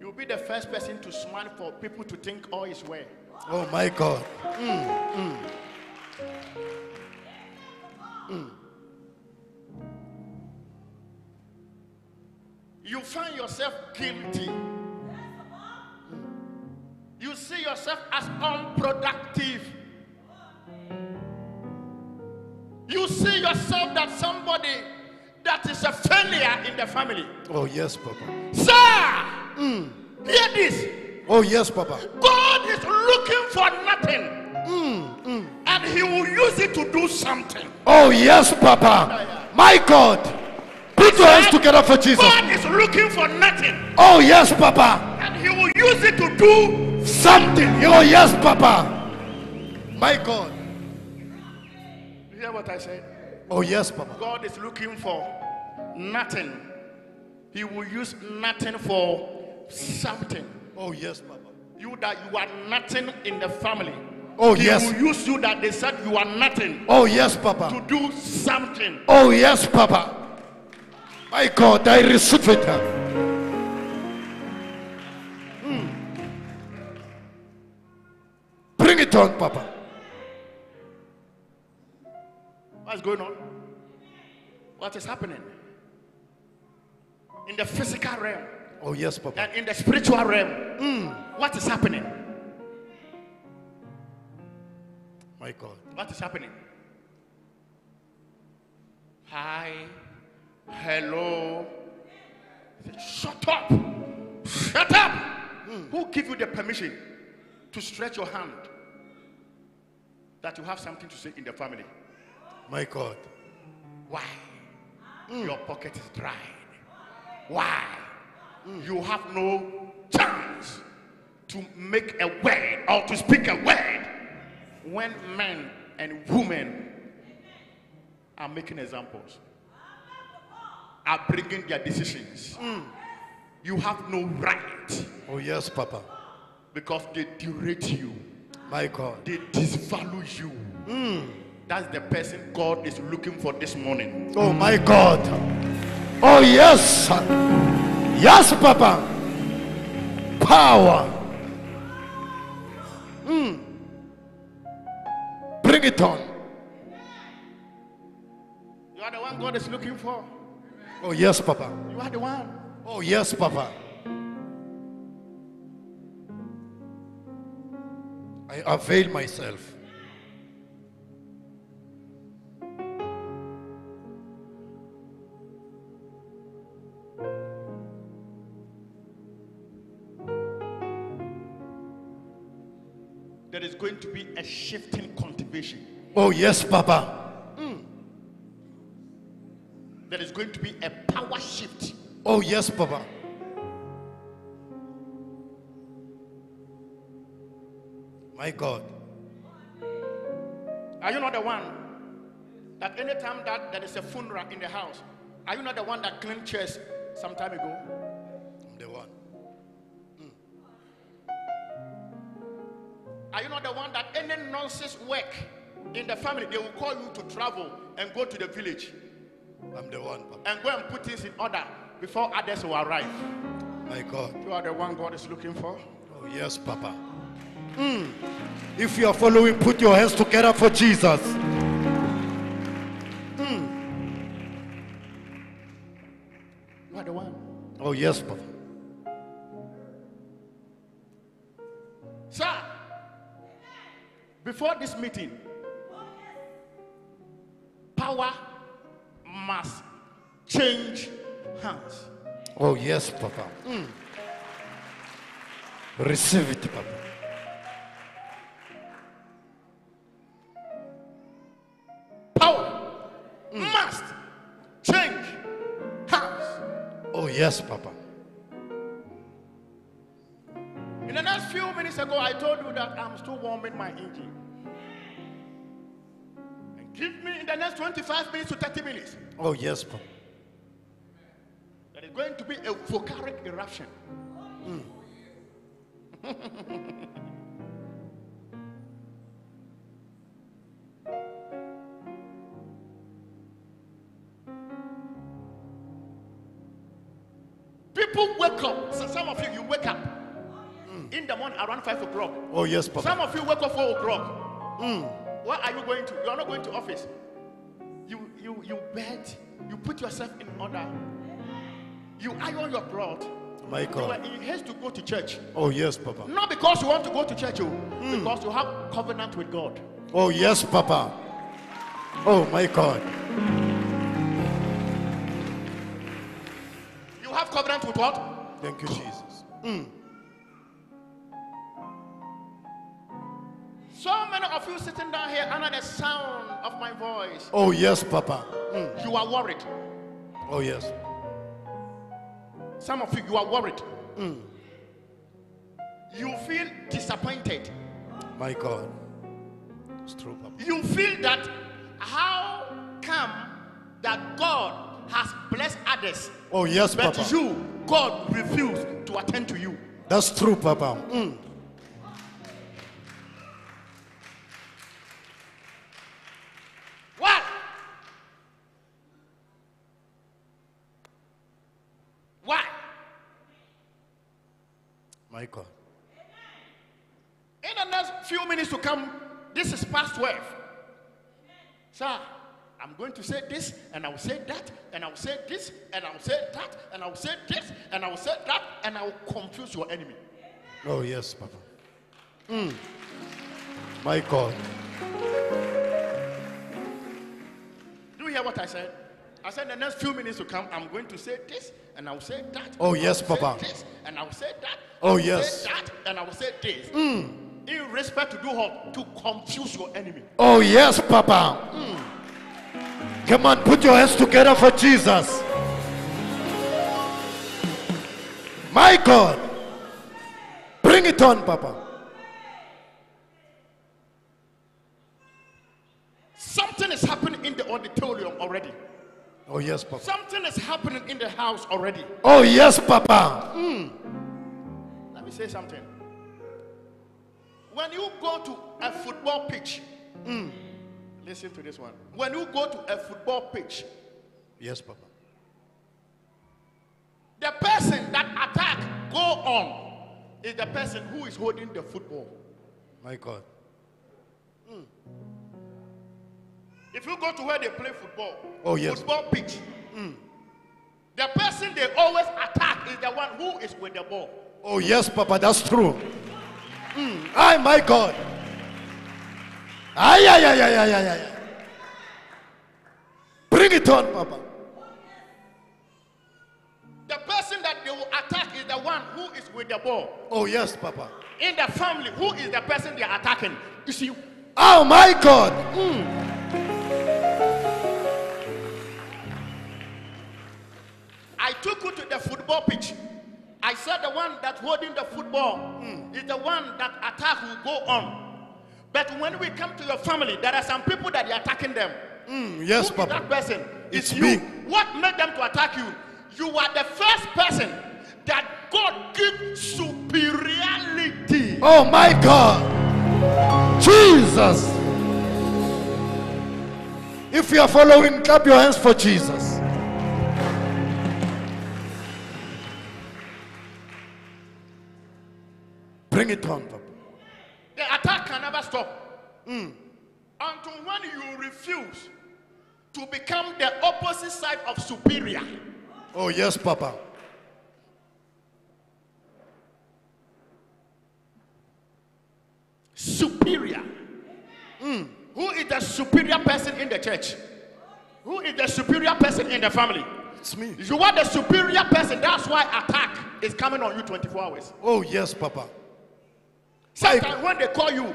you'll be the first person to smile for people to think all is well. Oh, my God. Mm, mm. You find yourself guilty. You see yourself as unproductive. You see yourself that somebody that is a failure in the family. Oh, yes, Papa. Sir, mm. hear this. Oh, yes, Papa. God is looking for nothing. Mm, mm. And he will use it to do something. Oh, yes, Papa. My God. Put your hands together for Jesus. God is looking for nothing. Oh, yes, Papa. And he will use it to do Something. Oh, yes, Papa. My God. You hear what I said? Oh, yes, Papa. God is looking for nothing. He will use nothing for something. Oh, yes, Papa. You that you are nothing in the family. Oh, he yes. will use you that they said you are nothing Oh, yes, Papa. to do something. Oh, yes, Papa. My God, I receive it. Hmm. Bring it on, Papa. What's going on? What is happening? In the physical realm Oh, yes, Papa. and in the spiritual realm. Mm. What is happening? My God. What is happening? Hi, hello, Shut up! Shut up! Mm. Who give you the permission to stretch your hand that you have something to say in the family? My God. Why? Mm. Your pocket is dry. Why? You have no chance to make a word or to speak a word when men and women are making examples, are bringing their decisions. Mm. You have no right Oh, yes, Papa. because they derate you, My God. they disvalue you. Mm. That's the person God is looking for this morning. Oh, my God. Oh, yes. Yes, Papa. Power. Mm. Bring it on. You are the one God is looking for. Oh, yes, Papa. You are the one. Oh, yes, Papa. I avail myself. A shifting cultivation. Oh, yes, Papa. Hmm. There is going to be a power shift. Oh, yes, Papa. My God. Are you not the one that anytime that there is a funeral in the house, are you not the one that cleaned chairs some time ago? Are you not the one that any nonsense work in the family, they will call you to travel and go to the village I'm the one, Papa. and go and put things in order before others will arrive? My God. You are the one God is looking for. Oh, yes, Papa. Mm. If you are following, put your hands together for Jesus. You are the one. Oh, yes, Papa. Before this meeting, power must change hands. Oh, yes, Papa. Mm. Receive it, Papa. Power must change hands. Oh, yes, Papa. Ago, I told you that I'm still warming my engine. And give me in the next 25 minutes to 30 minutes. Oh, yes, Papa. There is going to be a volcanic eruption. Hmm. People wake up. So some of you, you wake up in the morning around 5 o'clock. Oh, yes, Papa. Some of you wake up 4 o'clock. Hmm. Where are you going to? You are not going to office. You you you bed, you put yourself in order. You iron your cloth. My You are God. in haste to go to church. Oh, yes, Papa. Not because you want to go to church, oh, hmm. because you have covenant with God. Oh, yes, Papa. Oh, my God. You have covenant with what? Thank you, Jesus. So many of you sitting down here under the sound of my voice, Oh, yes, Papa. you are worried. Oh, yes. Some of you, you are worried. You feel disappointed. My God. It's true, Papa. You feel that how come that God has blessed others, Oh, yes, but Papa. you, God, refused to attend to you? That's true, Papa. Mm. Why? Why? My God. In the next few minutes to come, this is past 12. Sir, I'm going to say this, and I will say that, and I will say this, and I will say that, and I will say this, and I will say that, and I will confuse your enemy. Oh, yes, Papa. Mm. My God. Do you hear what I said? I said the next few minutes to come, I'm going to say this and I'll oh, say that. Oh, yes, Papa. This, and I'll say that. Oh, I'll yes. Say that and I will say this. Hmm. In respect to do what? To confuse your enemy. Oh, yes, Papa. Hmm. Come on, put your hands together for Jesus. My God. Bring it on, Papa. Something is happening in the auditorium already. Oh, yes, Papa. Something is happening in the house already. Oh, yes, Papa. Hmm. Let me say something. When you go to a football pitch, hmm, listen to this one. When you go to a football pitch, Yes, Papa. the person that attack go on is the person who is holding the football. My God. Hmm. If you go to where they play football, Oh, yes. football pitch, the person they always attack is the one who is with the ball. Oh, yes, Papa. That's true. Hmm. Ay, my God. Ay, ay, ay, ay, ay, ay, ay. Bring it on, Papa. The person that they will attack is the one who is with the ball. Oh, yes, Papa. In the family, who is the person they are attacking? You see, Oh, my God. Hmm. I took you to the football pitch. I said the one that holding the football is the one that attack will go on. But when we come to your family, there are some people that are attacking them. Mm, yes, Who is Papa. that person? It's you. me. What made them to attack you? You are the first person that God give superiority. Oh, my God. Jesus. If you are following, clap your hands for Jesus. Bring it on, Papa. The attack can never stop. Hmm. Until when you refuse to become the opposite side of superior. Oh, yes, Papa. superior. Hmm. Who is the superior person in the church? Who is the superior person in the family? It's me. You are the superior person. That's why attack is coming on you 24 hours. Oh, yes, Papa. Sometimes when they call you,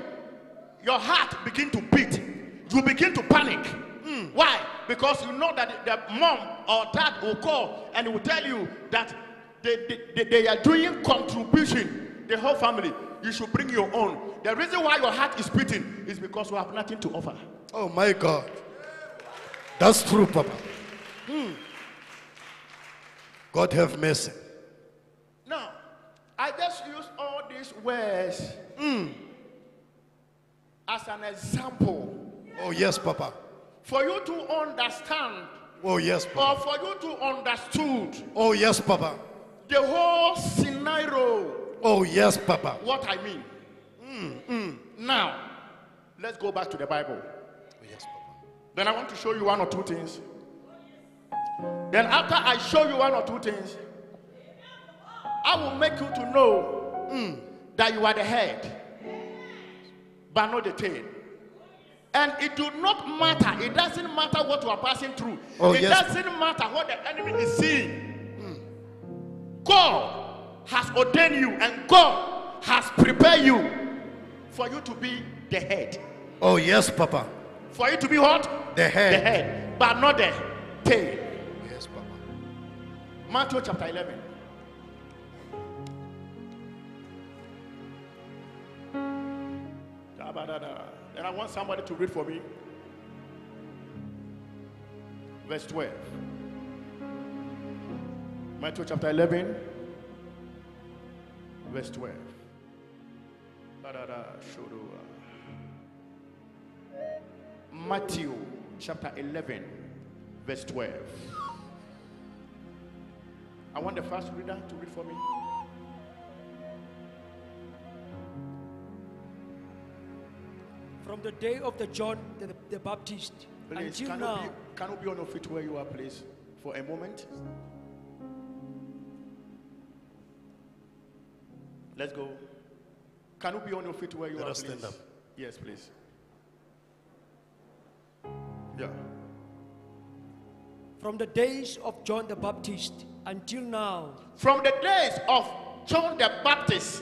your heart begin to beat. You begin to panic. Hmm. Why? Because you know that the mom or dad will call and will tell you that they, they, they, are doing contribution. The whole family. You should bring your own. The reason why your heart is beating is because you have nothing to offer. Oh, my God. That's true, Papa. Hmm. God have mercy. Now, I just use these words as an example Oh, yes, Papa. for you to understand Oh, yes, Papa. or for you to understood Oh, yes, Papa. the whole scenario Oh, yes, Papa. what i mean Mm, now let's go back to the bible Oh, yes, Papa. then i want to show you one or two things then after i show you one or two things i will make you to know mm, that you are the head but not the tail and it do not matter it doesn't matter what you are passing through Oh, it yes. doesn't matter what the enemy is seeing God has ordained you and God has prepared you for you to be the head. Oh, yes, Papa. For you to be what? The head. The head, but not the tail. Yes, Papa. Matthew chapter 11. Then I want somebody to read for me. Verse 12. Matthew chapter 11, verse 12. Da, da, da, shuru, uh. Matthew chapter 11, verse 12. I want the first reader to read for me. From the day of the John the, the Baptist Please, until can you, now, be, can you be on your feet where you are, please, for a moment? Let's go. Can you be on your feet where you Let are, us stand please? up. Yes, please. Yeah. from the days of John the Baptist until now, From the days of John the Baptist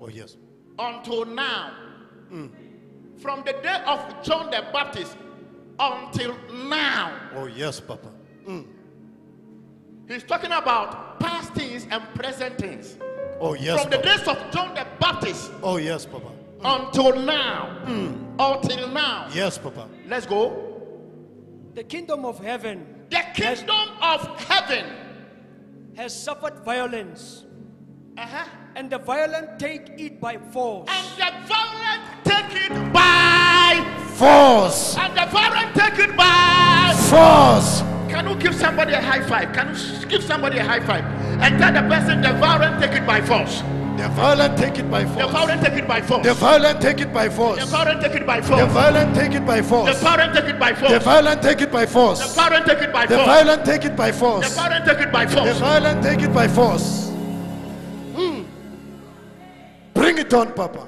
Oh, yes. until now. Mm. From the day of John the Baptist until now. Oh, yes, Papa. He's talking about past things and present things. Oh, yes, From the days of John the Baptist Oh, yes, Papa. until now. Until now. Yes, Papa. Let's go. the kingdom of heaven The kingdom of heaven. has suffered violence, Uh-huh. And the violent take it by force. And the violent take it by. Force. And the violent take it by. Force. Can you give somebody a high five? Can you give somebody a high five? And tell the person the violent take it by force. The violent take it by force. The violent take it by force. The violent take it by force. The violent take it by force. The violent take it by force. The violent take it by force. The violent take it by force. The violent take it by force. The violent take it by force. The violent take it by force. The violent take it by force. Bring it on, Papa.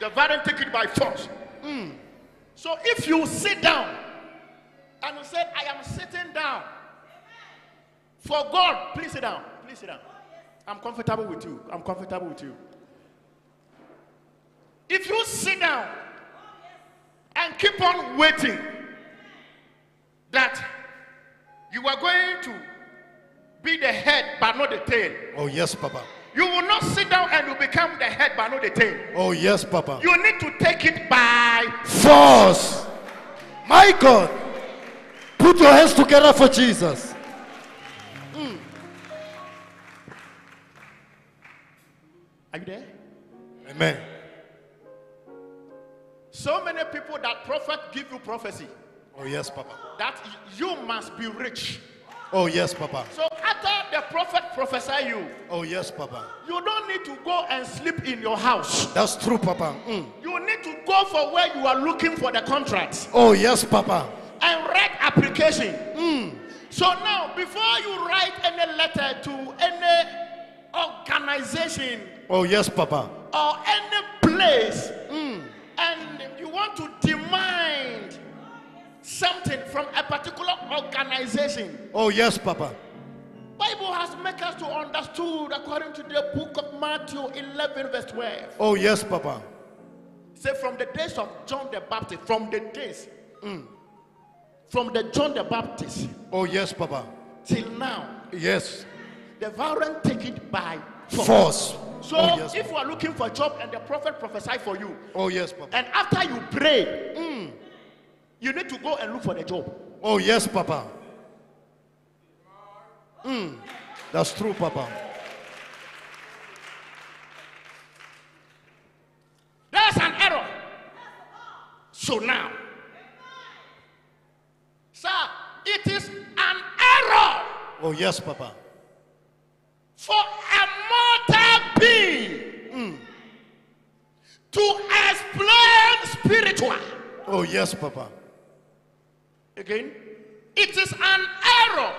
The violent take it by force. Hmm. So if you sit down and you say, I am sitting down for God, please sit down. Please sit down. I'm comfortable with you. I'm comfortable with you. If you sit down and keep on waiting that you are going to be the head but not the tail, Oh, yes, Papa. You will not sit down and you become the head but not the tail. Oh, yes, Papa. You need to take it by Force. My God. Put your hands together for Jesus. Hmm. Are you there? Amen. So many people that prophet give you prophecy Oh, yes, Papa. that you must be rich. Oh, yes, Papa. So after the prophet prophesy you, Oh, yes, Papa. you don't need to go and sleep in your house. That's true, Papa. Mm. You need to go for where you are looking for the contract Oh, yes, Papa. and write application. So now, before you write any letter to any organization Oh, yes, Papa. or any place and you want to demand something from a particular organization Oh, yes, Papa. bible has made us to understood according to the book of matthew 11 verse 12 Oh, yes, Papa. say from the days of john the baptist from the days mm, from the john the baptist Oh, yes, Papa. till now Yes. the violent take it by force, Force. so oh, yes. if you are looking for a job and the prophet prophesy for you Oh, yes, Papa. And after you pray, mm. You need to go and look for the job. Oh, yes, Papa. Mm. That's true, Papa. There's an error. So now, sir, it is an error Oh, yes, Papa. for a mortal being to explain spiritual. Oh, yes, Papa. Again, it is an error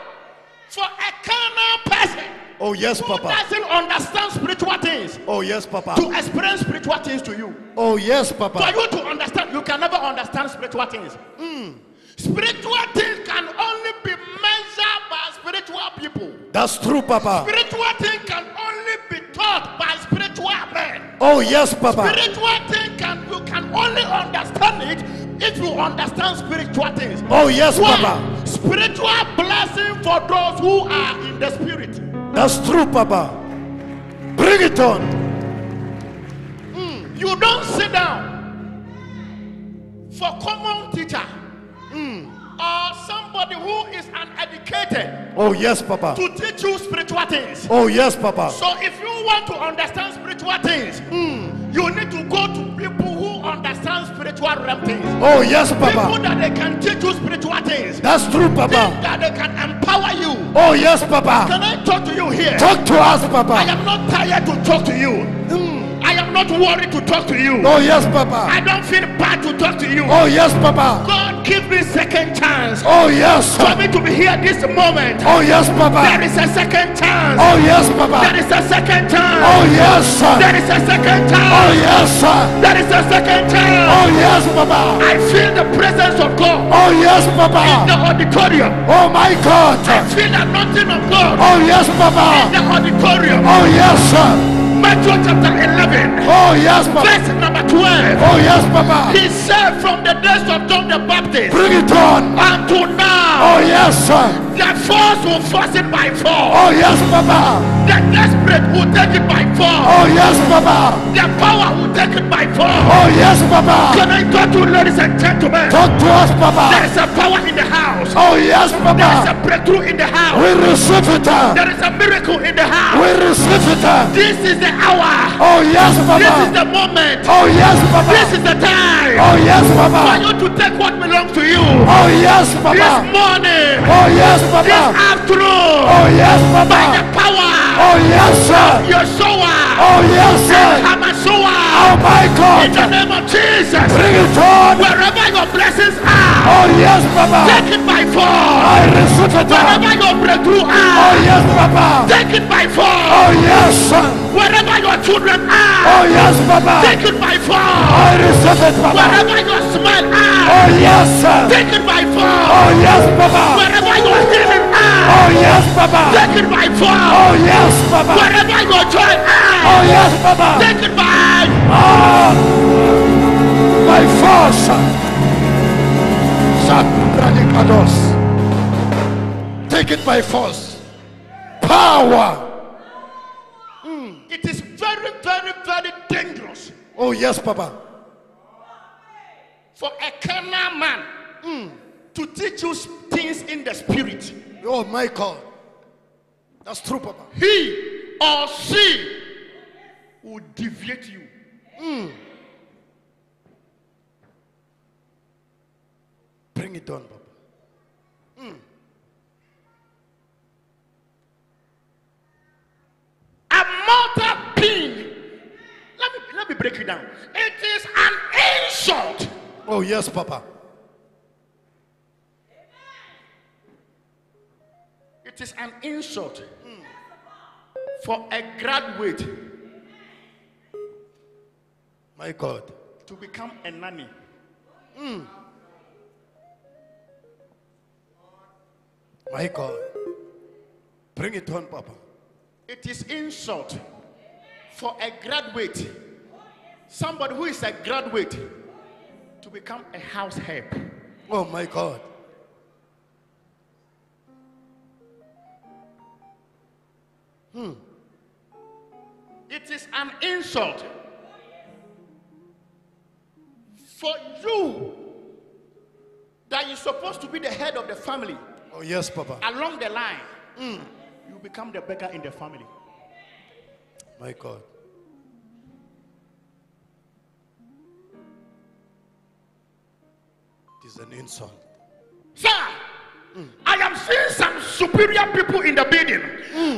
for a carnal person Oh, yes, who Papa. doesn't understand spiritual things Oh, yes, Papa. to explain spiritual things to you. Oh, yes, Papa. For you to understand, you can never understand spiritual things. Hmm. Spiritual things can only be measured by spiritual people. That's true, Papa. Spiritual things can only be taught by spiritual men. Oh, yes, Papa. Spiritual thing can you can only understand it if you understand spiritual things. Oh, yes, Why? Papa. Spiritual blessing for those who are in the spirit. That's true, Papa. Bring it on. Hmm, you don't sit down for common teacher hmm, or somebody who is uneducated Oh, yes, Papa. to teach you spiritual things. Oh, yes, Papa. So if you want to understand spiritual things, hmm, you need to go to understand spiritual realm things. Oh, yes, Papa. People that they can teach you spiritual things. That's true, Papa. that they can empower you. Oh, yes, Papa. Can I talk to you here? Talk to us, Papa. I am not tired to talk to you. Hmm. I am not worried to talk to you. Oh, yes, Papa. I don't feel bad to talk to you. Oh, yes, Papa. God give me second chance Oh, yes. for me to be here this moment. Oh, yes, Papa. is a second chance. Oh, yes, Papa. is a second chance. Oh, Oh yes, sir. There is a second chance. Oh yes, sir. There is a second time. Oh yes, Papa. I feel the presence of God Oh yes, Papa. in the auditorium. Oh my God. I feel the anointing of God Oh yes, Papa. in the auditorium. Oh yes, sir. Matthew chapter 11, Oh yes, Papa. verse number 12. Oh yes, Papa. He said from the days of John the Baptist Bring it on. unto Oh now, yes, sir. The force will force it by force. Oh yes, Papa. The desperate will take it by force. Oh yes, Papa. The power will take it by force. Oh yes, Papa. Can I talk to you, ladies and gentlemen? Talk to us, Papa. There is a power in the house. Oh yes, Papa. There is a breakthrough in the house. We receive it. There is a miracle in the house. We receive it. This is the hour. Oh yes, Papa. This is the moment. Oh yes, Papa. This is the time Oh yes, Papa. for you to take what belongs to you. Oh yes, Papa. This morning, Oh yes, this afternoon, Oh yes, by the power, Oh yes, sir. Yeshua, Oh yes, sir. HaMashiach, Oh my in the name of Jesus, Bring it on. wherever your blessings are, Oh yes, Papa. take it by force. I receive it. Wherever your breakthrough Oh are, yes, Papa. take it by force. Oh yes, sir. Wherever your children are, Oh yes, Papa. take it by force. I receive it, Papa. Wherever your smile are, Oh yes, sir. take it by force. Oh yes, Papa. Wherever your healing are, Oh yes, Papa. take it by force. Oh yes, Papa. Wherever your joy Oh yes, Papa. take it by. Ah, my force. Sabranicados. Take it by force. Power. It is very, very, very dangerous Oh yes, Papa. for a carnal man to teach you things in the spirit. Oh my God. That's true, Papa. He or she will deviate you. Hmm. Bring it on, Papa. Hmm. A mortal being. Let me let me break it down. It is an insult Oh yes, Papa. It is an insult for a graduate My God. to become a nanny. Hmm. My God. Bring it on, Papa. It is insult for a graduate, somebody who is a graduate, to become a house help. Oh my God. Hmm. It is an insult for you that you're supposed to be the head of the family. Oh yes, Papa. Along the line, you become the beggar in the family. My God. It is an insult. Sir, I am seeing some superior people in the building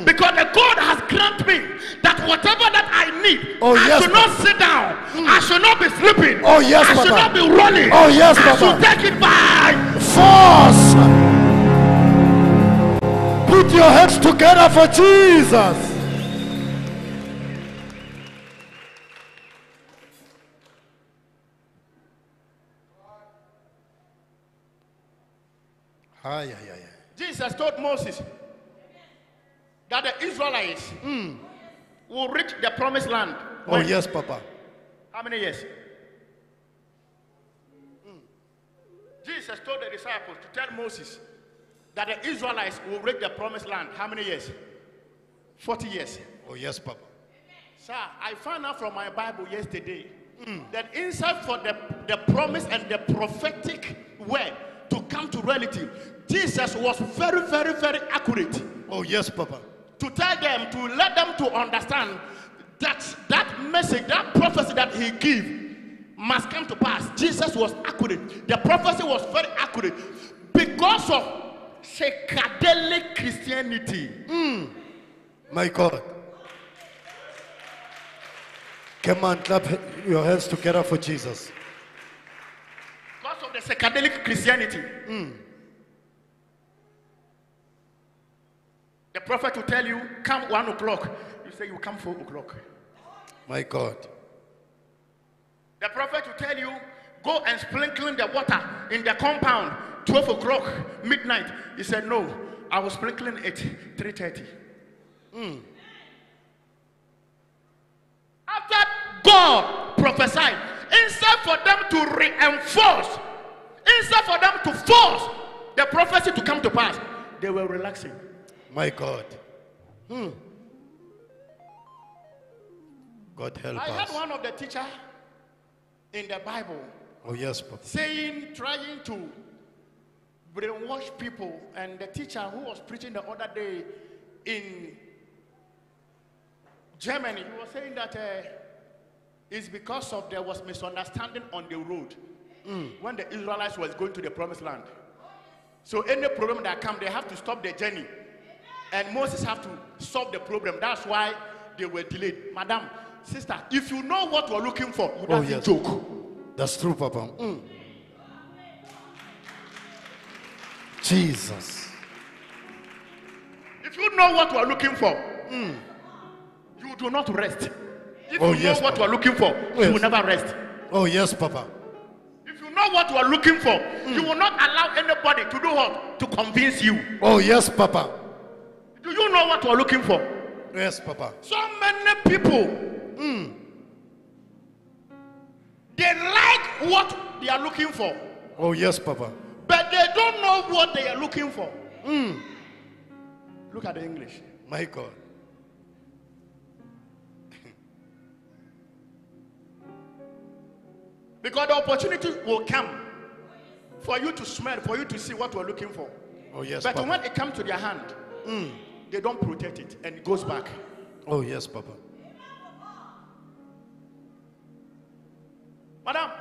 because the God has granted me that whatever that I need, Oh, I yes, should not sit down, I should not be sleeping, Oh, yes, I should not be running, Oh, yes, I Papa. should take it by. Force. Put your hands together for Jesus. Ay, ay, ay. Jesus told Moses that the Israelites hmm, will reach the promised land. Oh, When? yes, Papa. How many years? Hmm. Jesus told the disciples to tell Moses that the Israelites will reach the promised land. How many years? 40 years. Oh, yes, Papa. Sir, I found out from my Bible yesterday hmm. that inside for the, the promise and the prophetic word to come to reality, Jesus was very, very, very accurate Oh, yes, Papa. to tell them, to let them to understand that that message, that prophecy that he gave must come to pass. Jesus was accurate. The prophecy was very accurate because of psychedelic Christianity. Hmm. My God. Come on, clap your hands together for Jesus. Because of the psychedelic Christianity. Hmm. The prophet will tell you, come one o'clock. You say you come four o'clock. My God. The prophet will tell you, go and sprinkle the water in the compound 12 o'clock, midnight. He said, no, I was sprinkling it 3.30. Hmm. After God prophesied, instead for them to reinforce, instead for them to force the prophecy to come to pass, they were relaxing. My God. Hmm. God help I us. had one of the teacher in the Bible Oh, yes, Papa. saying, trying to brainwash people. And the teacher who was preaching the other day in Germany, he was saying that uh, it's because of there was misunderstanding on the road when the Israelites was going to the promised land. So any problem that come, they have to stop the journey. And Moses have to solve the problem. That's why they were delayed. Madam, sister, if you know what you're looking for, you Oh, don't yes. joke. That's true, Papa. Mm. Jesus. If you know what you are looking for, you do not rest. If Oh, you yes, know what you Papa. are looking for, you will never rest. Oh, yes, Papa. If you know what you are looking for, you will not allow anybody to do what? To convince you. Oh, yes, Papa. Do you know what we're looking for? Yes, Papa. So many people, hmm. they like what they are looking for, Oh, yes, Papa. but they don't know what they are looking for. Hmm. Look at the English. My God. *laughs* Because the opportunity will come for you to smell, for you to see what we're looking for. Oh, yes, But Papa. when it comes to their hand, hmm. They don't protect it and it goes back. Oh, yes, Papa. Madam,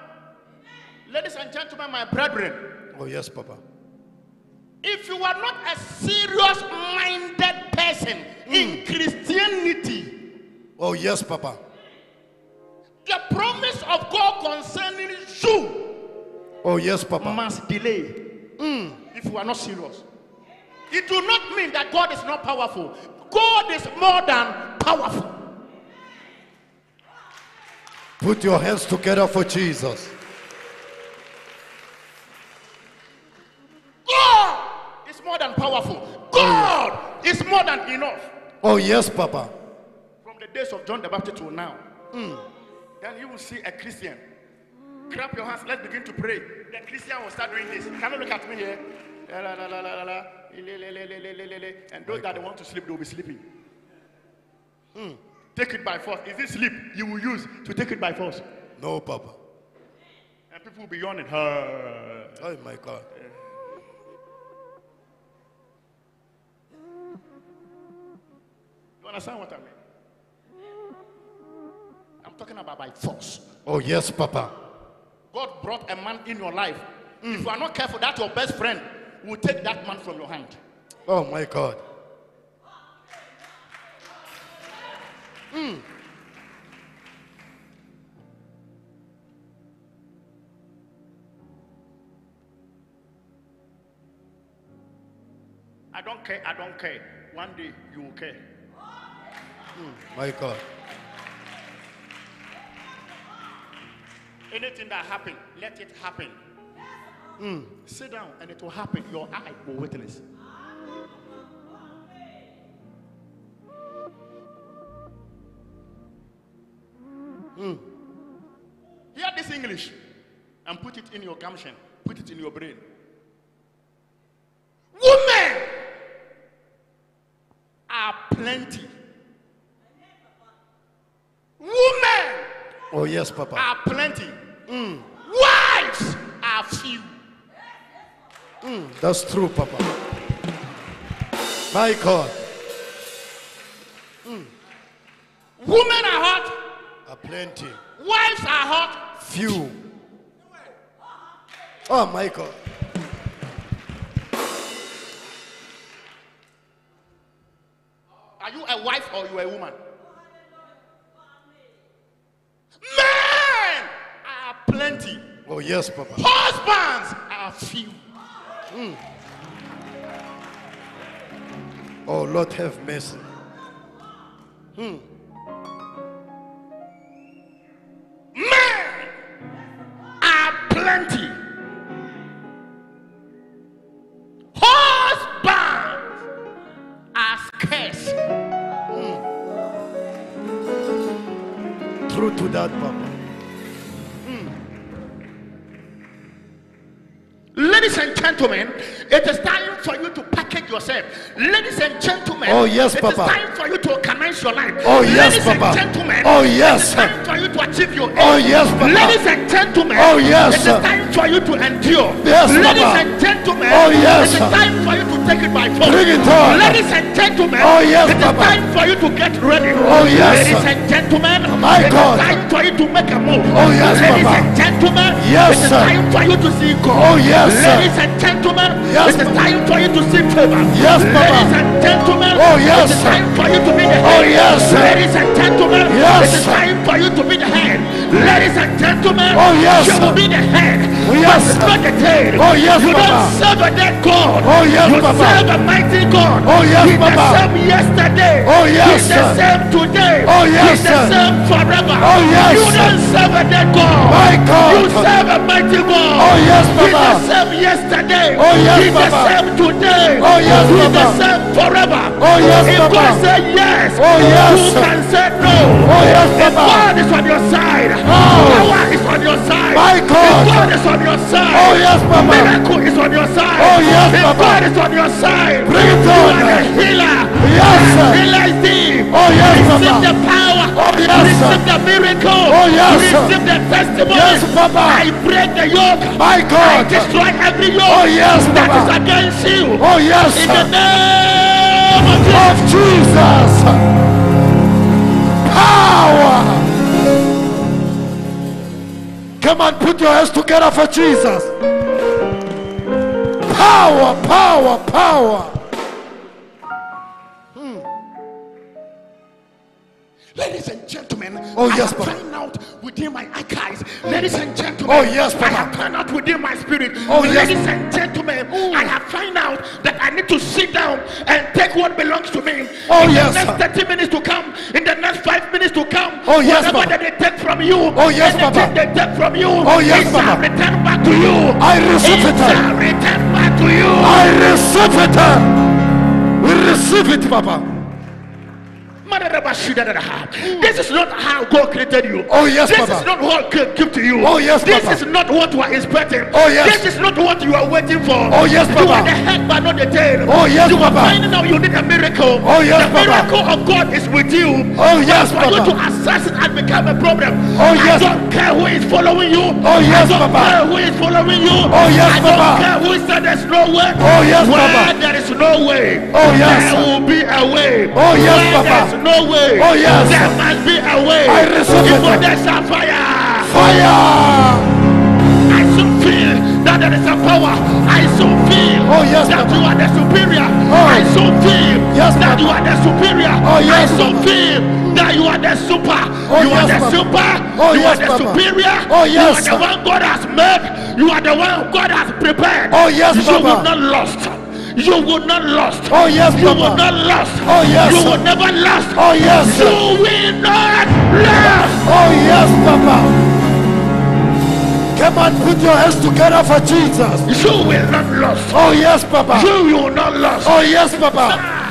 ladies and gentlemen, my brethren, Oh, yes, Papa. if you are not a serious minded person hmm. in Christianity, Oh, yes, Papa. the promise of God concerning you Oh, yes, Papa. must delay hmm. if you are not serious. It do not mean that God is not powerful. God is more than powerful. Put your hands together for Jesus. God is more than powerful. God is more than enough. Oh, yes, Papa. From the days of John the Baptist till now, hmm. then you will see a Christian. Clap your hands. Let's begin to pray. The Christian will start doing this. Can you look at me here? And those that want to sleep, they will be sleeping. Hmm. Take it by force. Is this sleep you will use to take it by force? No, Papa. And people will be yawning. Oh, my God. You understand what I mean? I'm talking about by force. Oh, yes, Papa. God brought a man in your life. If you are not careful, that's your best friend will take that man from your hand. Oh, my God. Hmm. I don't care, I don't care. One day you will care. Hmm, my God. Anything that happen, let it happen. Mm. Sit down and it will happen. Your eye will witness. Mm. Hear this English and put it in your gumption, put it in your brain. Women are plenty. Women Oh, yes, Papa. are plenty. Mm. Wives are few. That's true, Papa. My God. Mm. Women are hot. A plenty. Wives are hot. Few. Oh, my God. Are you a wife or you a woman? Men are plenty. Oh, yes, Papa. Husbands are few. Mm. Oh, Lord, have mercy. Hmm. Men are plenty. Scarce. Hmm. True to that. Gentlemen, it is time for you to package yourself. Ladies and gentlemen, Oh, yes, it Papa. is time for you to organize your life. Oh, yes, Ladies Papa. and gentlemen, Oh, yes. it is time for you to achieve your aim. Oh, yes, Papa. Ladies and gentlemen, Oh, yes. it is time for you to endure. Yes, Ladies Papa. and gentlemen, Oh, yes. it is time for you to take it by force. Bring it on. Ladies and gentlemen, Oh, yes, it is Papa. time for you to get ready. Oh, yes. Ladies and gentlemen, My it is God. time for you to make a move. Oh, yes, Ladies Papa. and gentlemen, Yes, it is sir. time for you to see God. Oh, yes, sir. Ladies and gentlemen, Yes, it is time for you to see favor. Yes, Papa. Ladies and gentlemen, Oh, yes, it is time for you to be the Oh, yes, sir. Ladies and gentlemen, Yes, it is time for you to be the head. Oh, Ladies and gentlemen, Oh, yes, you will be the head. yes, but not the tail. Oh, yes, you Papa. don't serve a dead God. Oh, yes, you Papa. serve a mighty God. Oh, yes, He's Papa. the same yesterday. Oh, yes, He's the same today. Oh, yes, He's the same forever. Oh, yes, You don't serve a dead God. My God. You serve a mighty God. Oh, yes, He's Papa. the same yesterday. Oh, yes, He's Papa. the same today. Oh, yes, He's Papa. the same forever. Oh, yes, if Papa. God said yes, Oh, yes, who can say no? Oh, yes, If Papa. God is on your side, Oh. power is on your side. My God. If God is on your side, Oh, yes, Papa. miracle is on your side. Oh, yes, if Papa. God is on your side, Bring it on. you are the healer. Yes, sir. Healer is thee. Oh, yes, Receive Papa. the power. Oh, yes, sir. Receive the miracle. Oh, yes, sir. Receive the testimony. Yes, Papa. I break the yoke. My God. I destroy every yoke Oh, yes, that Papa. is against you. Oh, yes. In the name of Jesus. Of Jesus. Come on, put your hands together for Jesus. Power, power, power. Hmm. Ladies and gentlemen, Oh, I yes, have Papa. out within my archives. Ladies and gentlemen, Oh, yes, I Papa. have found out within my spirit. Oh, yes, Ladies and gentlemen, mm. I have found out that I need to sit down and take what belongs to me. Oh, in yes, the next sir. 30 minutes to come, in the next five minutes to come, Oh, yes, whatever Papa. that they take from you, Oh, yes, Papa. they take from you, Oh, yes, it shall return back to you. I receive it it. shall return back to you. I receive it. We receive it, Papa. This is not how God created you. Oh, yes, This Papa. is not what God give to you. Oh, yes, This Papa. is not what you are expecting. Oh, yes. This is not what you are waiting for. Oh, yes, Papa. You Papa. are the head but not the tail. Oh, yes, You are finding out you need a miracle. Oh, yes, the Papa. miracle of God is with you. Oh, yes, For you Papa. to access it and become a problem. Oh, yes. I don't care who is following you. Oh, yes, I don't Papa. care who is following you. Oh, yes, I don't Papa. care who said there's no way. Oh, yes, Where Papa. there is no way. Oh, yes. There will be a way. Oh, yes, Where Papa. No way. Oh, yes. There must be a way. I receive it. There's a fire. Fire. I so feel that there is a power. I so feel Oh, yes, that Papa. you are the superior. Oh. I so feel Yes, that Papa. you are the superior. Oh, yes, I so Papa. feel that you are the super. Oh, you yes, are the Papa. super. Oh, you yes, are the Papa. superior. Oh, You are the one God has made. You are the one God has prepared. Oh, yes, You Papa. will not lost. You will not lost. Oh, yes, You will not lost. Oh, yes, You will never lost. Oh, yes, You will not lost. Oh, yes, Papa. Come on, put your hands together for Jesus. You will not lost. Oh, yes, Papa. You will not lost. Oh, yes, Papa.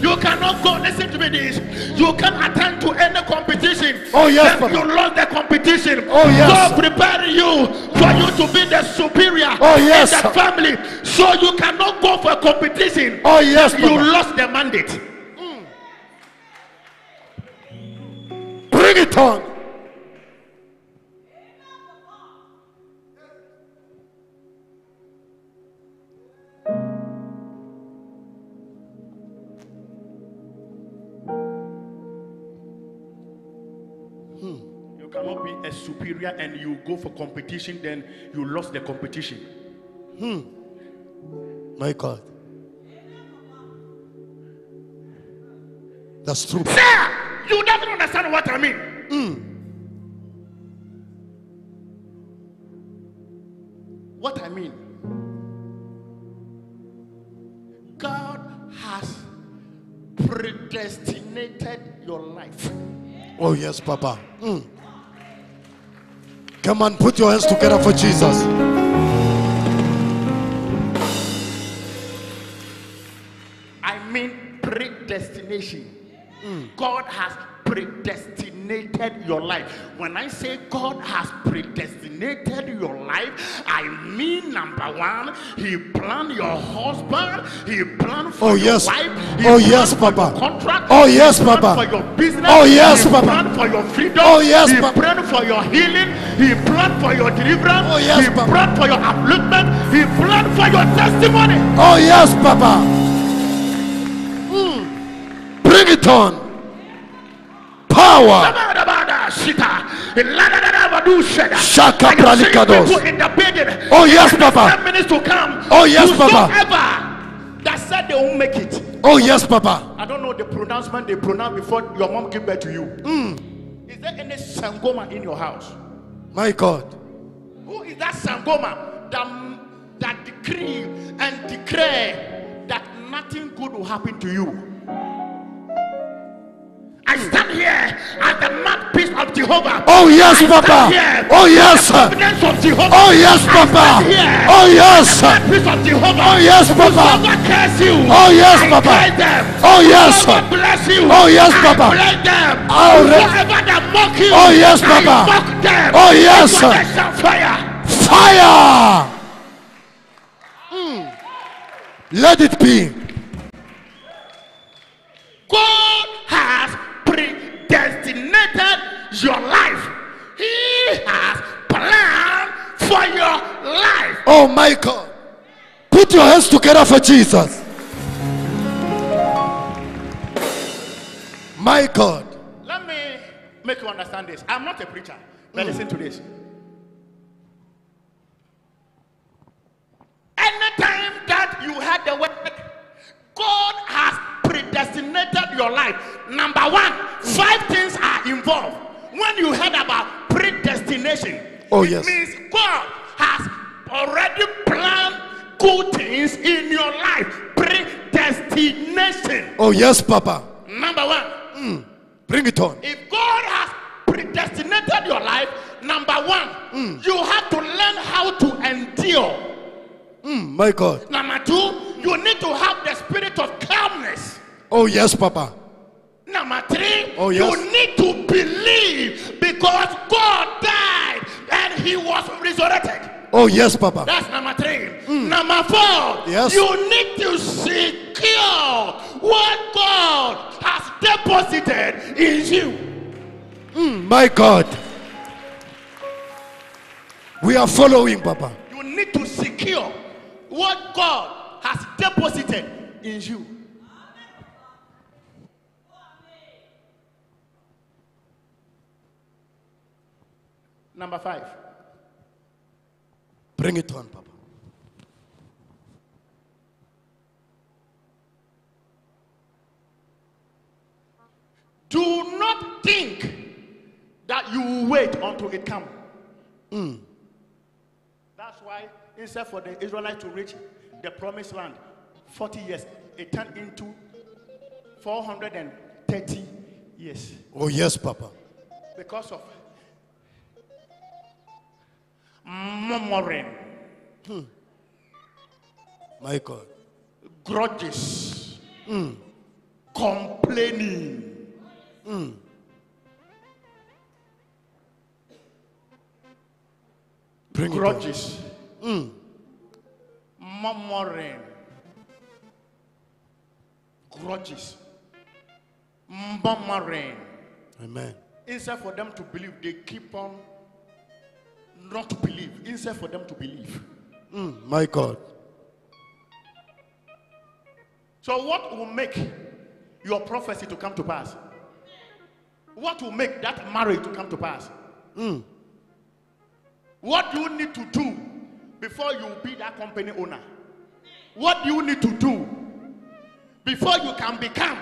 You cannot go. Listen to me. This you can attend to any competition. Oh, yes, Then you lost the competition. Oh, yes. God preparing you for you to be the superior Oh, yes, in the family. So you cannot go for a competition. Oh, yes, You Papa. lost the mandate. Bring it on. A superior and you go for competition. Then you lost the competition. Hmm. My God. That's true. Sir, you doesn't understand what I mean. What I mean, God has predestinated predestinated your life. Oh, yes, Papa. Mm. Come on, put your hands together for Jesus. I mean predestination. Hmm. God has predestinated your life. When I say God has predestinated your life, I mean number one, He planned your husband, He planned for Oh, yes. your yes. wife, He Oh, yes, Papa. contract, Oh, yes, Papa. For your business, Oh, yes, He Papa. planned for your freedom, Oh, yes, He Papa. planned for your healing, He planned for your deliverance, Oh, yes, He Papa. planned for your upliftment, He planned for your testimony. Oh, yes, Papa. Mm. Bring it on. Power. Shaka pralikados. People in the building. Oh, yes, Papa. Ten minutes to come. Oh, yes, Papa. That said they won't make it. Oh, yes, Papa. I don't know the pronouncement they pronounce before your mom gave birth to you. Hmm. Is there any sangoma in your house? My God. Who is that sangoma that, that decree and declare that nothing good will happen to you? I stand here as the mouthpiece of Jehovah. Oh, yes, I Papa. Oh, yes, the sir. evidence of Jehovah. Oh, yes, Papa. Oh, yes, as the mouthpiece of Jehovah. Oh, yes, Papa. Whoever curse you, Oh, yes, Papa. Oh, yes, Whoever bless you, Oh, yes, Papa. bless them. Oh, re- Whoever that mock you, Oh, yes, I Papa. mock them. Oh, yes, That's sir. why they shall fire. Fire. Mm. Let it be. God has predestinated your life. He has planned for your life. Oh, my God. Put your hands together for Jesus. My God. Let me make you understand this. I'm not a preacher, but mm. listen to this. Anytime that you had the word, God has predestinated your life. Number one, five things are involved. When you heard about predestination, Oh, it yes. means God has already planned good things in your life. Predestination. Oh, yes, Papa. Number one, Bring it on. if God has predestinated your life, number one, you have to learn how to endure. Mm, my God. Number two, you need to have the spirit of calmness. Oh, yes, Papa. Number three, Oh, yes. you need to believe because God died and he was resurrected. Oh, yes, Papa. That's number three. Number four, Yes. you need to secure what God has deposited in you. Mm, my God. We are following, Papa. You need to secure what God has deposited in you. Number five, Bring it on, Papa. do not think that you will wait until it comes. Hmm. That's why instead for the Israelites to reach the promised land, 40 years, it turned into 430 years Oh, yes, Papa. because of murmuring, My God. grudges, hmm. complaining. Hmm. Bring it on. grudges, hmm. murmuring, grudges, murmuring. Amen. Instead for them to believe, they keep on not to believe. Instead for them to believe. Mm, my God. So, what will make your prophecy to come to pass? What will make that marriage to come to pass? What do you need to do before you be that company owner? What do you need to do before you can become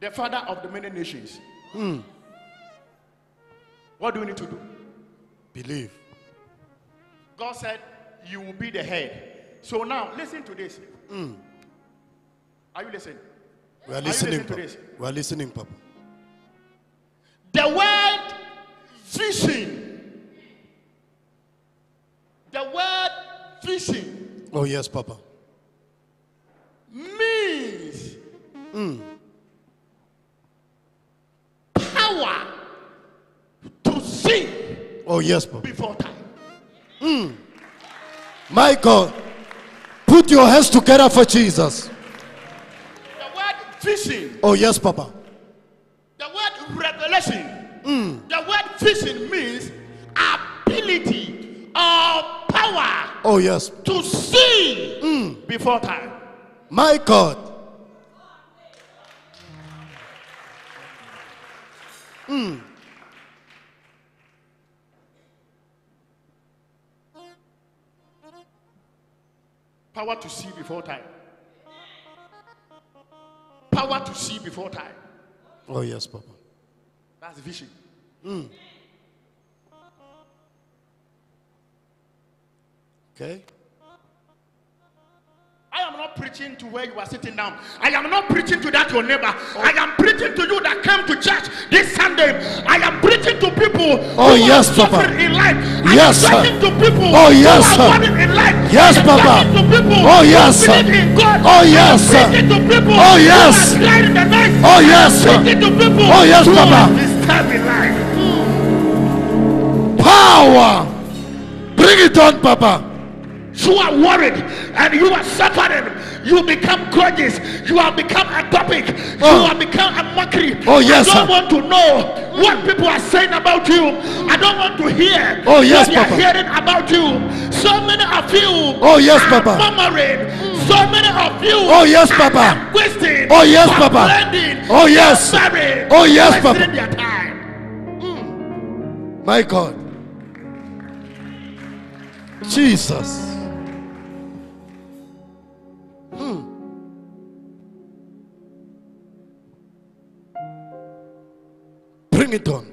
the father of the many nations? What do you need to do? Believe. God said, You will be the head. So now, listen to this. Hmm. Are you listening? We are listening. listening to Papa. this? We are listening, Papa. The word vision. The word vision Oh, yes, Papa. means power to see Oh, yes, Papa. before time. Hmm. My God, put your hands together for Jesus. The word vision, Oh, yes, Papa. the word revelation, hmm. the word vision means ability or power Oh, yes. to see hmm. before time. My God. Power to see before time. Power to see before time. Oh, yes, Papa. That's vision. Hmm. Okay. I am not preaching to where you are sitting down. I am not preaching to that your neighbor. I am preaching to you that come to church this Sunday. I am preaching to people oh, oh, who yes, are Papa. in life. I Yes, am sir. to people Oh, yes, who are falling in life. Yes, I am Papa. to people Oh, who yes, sir. in God. Oh, yes, oh, oh, I sir. am preaching to people Oh, yes. who are in the night. Oh, yes, I am sir. preaching to people Oh, yes, who Papa. are disturbed in life. Power. Bring it on, Papa. You are worried and you are suffering you become grudges you have become a topic Oh. you have become a mockery Oh, yes, i don't sir. want to know what people are saying about you i don't want to hear Oh, yes, what they are Papa. hearing about you so many of you Oh, yes, are Papa. murmuring so many of you Oh, yes, Papa. wasting Oh, yes, Papa. complaining, oh, oh, yes. Oh, yes, Papa. their time My God. Jesus. Bring it on.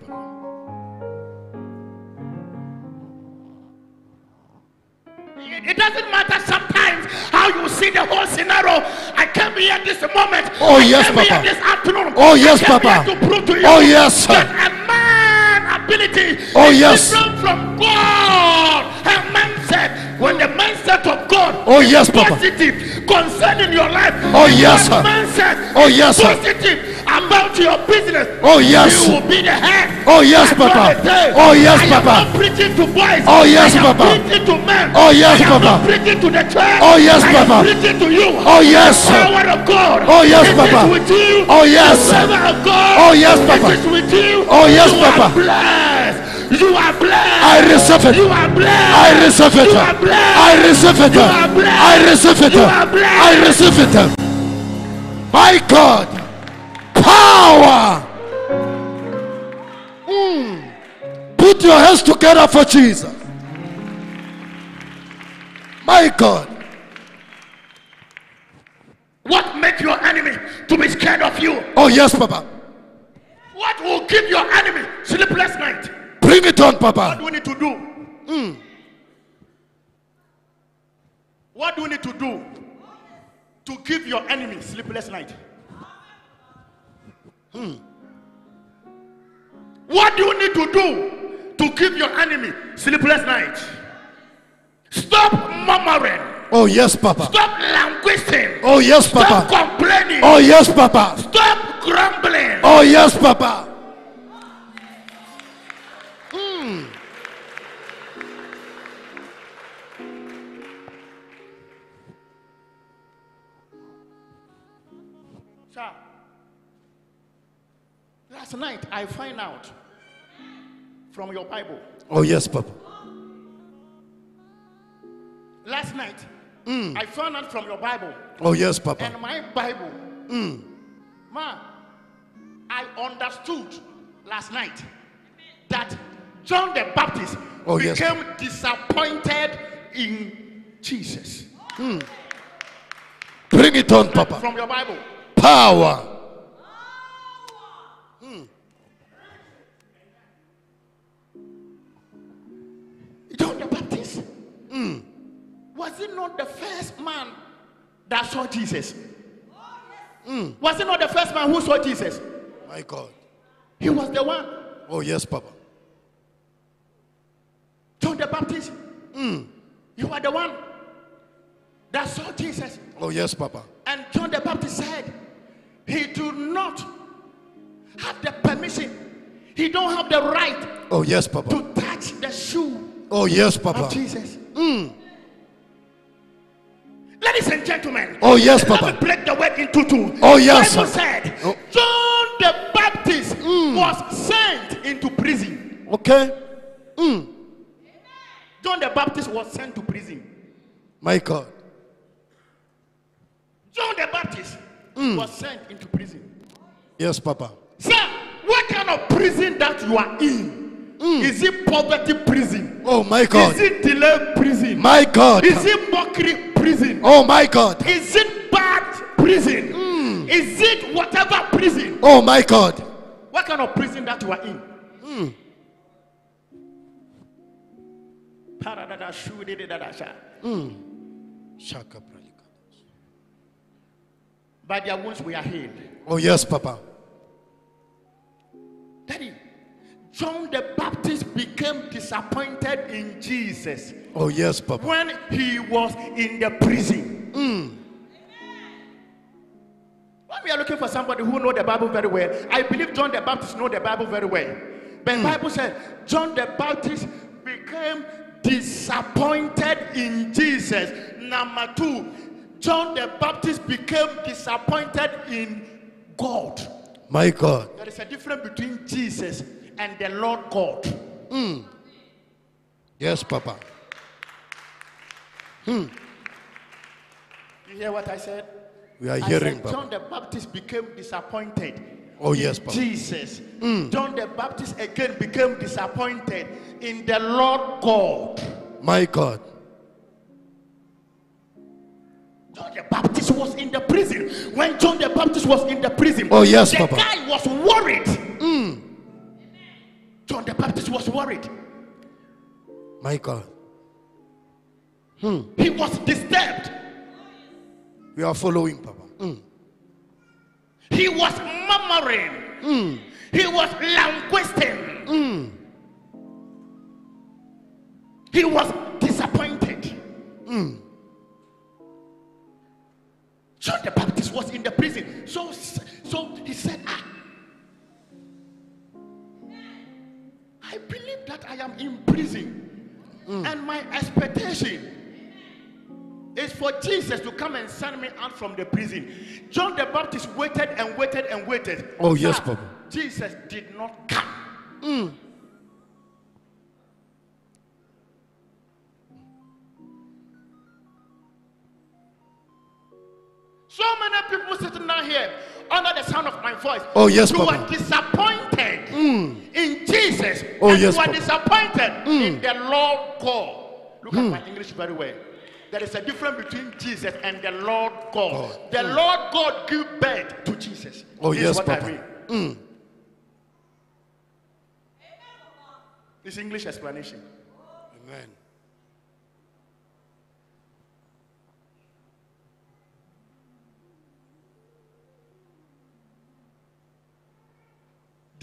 It doesn't matter sometimes how you see the whole scenario. I came here this moment. Oh, I yes, came Papa. Here this afternoon. Oh, yes, Papa. To prove to you Oh, yes, sir. that a man ability Oh, is yes. different from God. A mindset. When the mindset of God Oh, is yes, Papa. positive concerning your life. Oh, yes, sir. Mindset Oh, yes, sir. positive about your business. Oh, yes. You will be the head. Oh, yes, Papa. Oh, yes, I am Papa. not preaching to boys. Oh, yes, I am Papa. preaching to men. Oh, yes, I am Papa. not preaching to the church. Oh, yes, I am Papa. preaching to you. Oh, yes, The sir. power of God. Oh, yes, It Papa. is with you. Oh, yes, The sir. of God. Oh, yes, Papa. It is with you. Oh, yes, you Papa. Are blessed. You are blessed. I receive it. You are blessed. I receive it. You are blessed. I receive it. You are blessed. I receive it. You are blessed. I receive it. My God. Power. Mm. Put your hands together for Jesus. My God. What make your enemy to be scared of you? Oh, yes, Papa. What will give your enemy sleepless night? Bring it on, Papa. What do we need to do? Hmm. What do we need to do to give your enemy sleepless night? Hmm. What do you need to do to give your enemy sleepless night? Stop murmuring. Oh, yes, Papa. Stop languishing. Oh, yes, Papa. Stop complaining. Oh, yes, Papa. Stop grumbling. Oh, yes, Papa. Last night I find out from your Bible. Oh, yes, Papa. Last night mm. I found out from your Bible. Oh, yes, Papa. And my Bible, mm. man, I understood last night that John the Baptist Oh, yes. became disappointed in Jesus. Mm. Bring it on, Papa. From your Bible. Power. John the Baptist was he not the first man that saw Jesus? Mm. Was he not the first man who saw Jesus? My God. He was the one. Oh, yes, Papa. John the Baptist. Mm. You are the one that saw Jesus. Oh, yes, Papa. And John the Baptist said, he do not have the permission. He don't have the right Oh, yes, Papa. to touch the shoe Oh, yes, of Papa. Jesus. Hmm. Ladies and gentlemen. Oh, yes, Papa. break the word into two. Oh, yes, Bible said Oh. John the Baptist hmm. was sent into prison. Okay. Hmm. John the Baptist was sent to prison. My God. John the Baptist was sent into prison. Yes, Papa. Sir, what kind of prison that you are in? Mm. Is it poverty prison? Oh, my God. Is it delay prison? My God. Is it mockery prison? Oh, my God. Is it bad prison? Mm. Is it whatever prison? Oh, my God. What kind of prison that you are in? Mm. Shaka pralika. By their wounds we are healed. Oh, yes, Papa. Daddy, John the Baptist became disappointed in Jesus Oh, yes, Papa. when he was in the prison. Hmm. When we are looking for somebody who know the Bible very well, I believe John the Baptist know the Bible very well. But the Bible said John the Baptist became disappointed in Jesus. Number two, John the Baptist became disappointed in God. My God. There is a difference between Jesus and the Lord God. Hmm. Yes, Papa. Hmm. You hear what I said? We are I hearing, said Papa. John the Baptist became disappointed. Oh, yes, Papa. Jesus. Hmm. John the Baptist again became disappointed in the Lord God. My God. John the Baptist was in the prison. When John the Baptist was in the prison, Oh, yes, the Papa. guy was worried. John the Baptist was worried. Michael. God. He was disturbed. We are following, Papa. Mm. He was murmuring. He was languishing. He was disappointed. John the Baptist was in the prison. So, so he said, ah, I believe that I am in prison. Mm. And my expectation is for Jesus to come and send me out from the prison. John the Baptist waited and waited and waited. Oh, yes, Papa. Jesus did not come. Mm. So many people sitting down here under the sound of my voice. Oh, yes, you Papa. are disappointed mm. in Jesus. Oh, and yes, you are Papa. disappointed mm. in the Lord God. Look at mm. my English very well. There is a difference between Jesus and the Lord God. The Lord God gave birth to Jesus. Oh, This yes, is what Papa. I mean. This English explanation. Amen.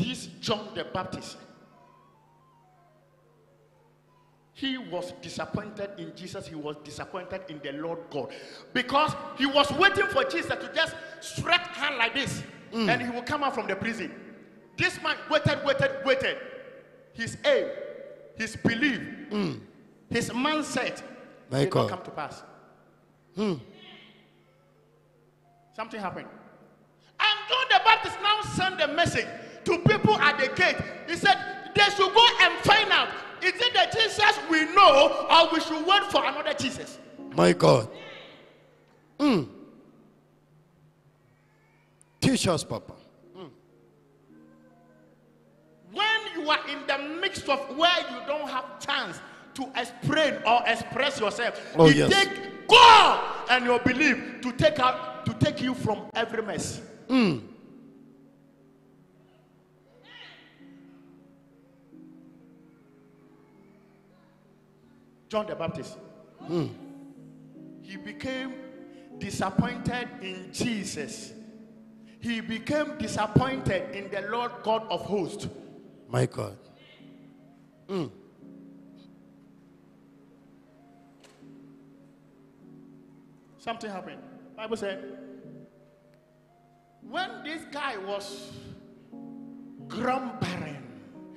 This John the Baptist, he was disappointed in Jesus, he was disappointed in the Lord God because he was waiting for Jesus to just stretch hand like this mm. and he will come out from the prison. This man waited, waited, waited. His aim, his belief, mm. his mindset My did God. not come to pass. Mm. Something happened. And John the Baptist now sent a message to people at the gate. He said they should go and find out is it the Jesus we know or we should wait for another Jesus? My God. Mm. Teach us, Papa. When you are in the midst of where you don't have chance to explain or express yourself, Oh, it yes. take God and your belief to take out to take you from every mess. John the Baptist. Hmm. He became disappointed in Jesus he became disappointed in the Lord God of hosts. My God. Hmm. Something happened. Bible said, when this guy was grumbling,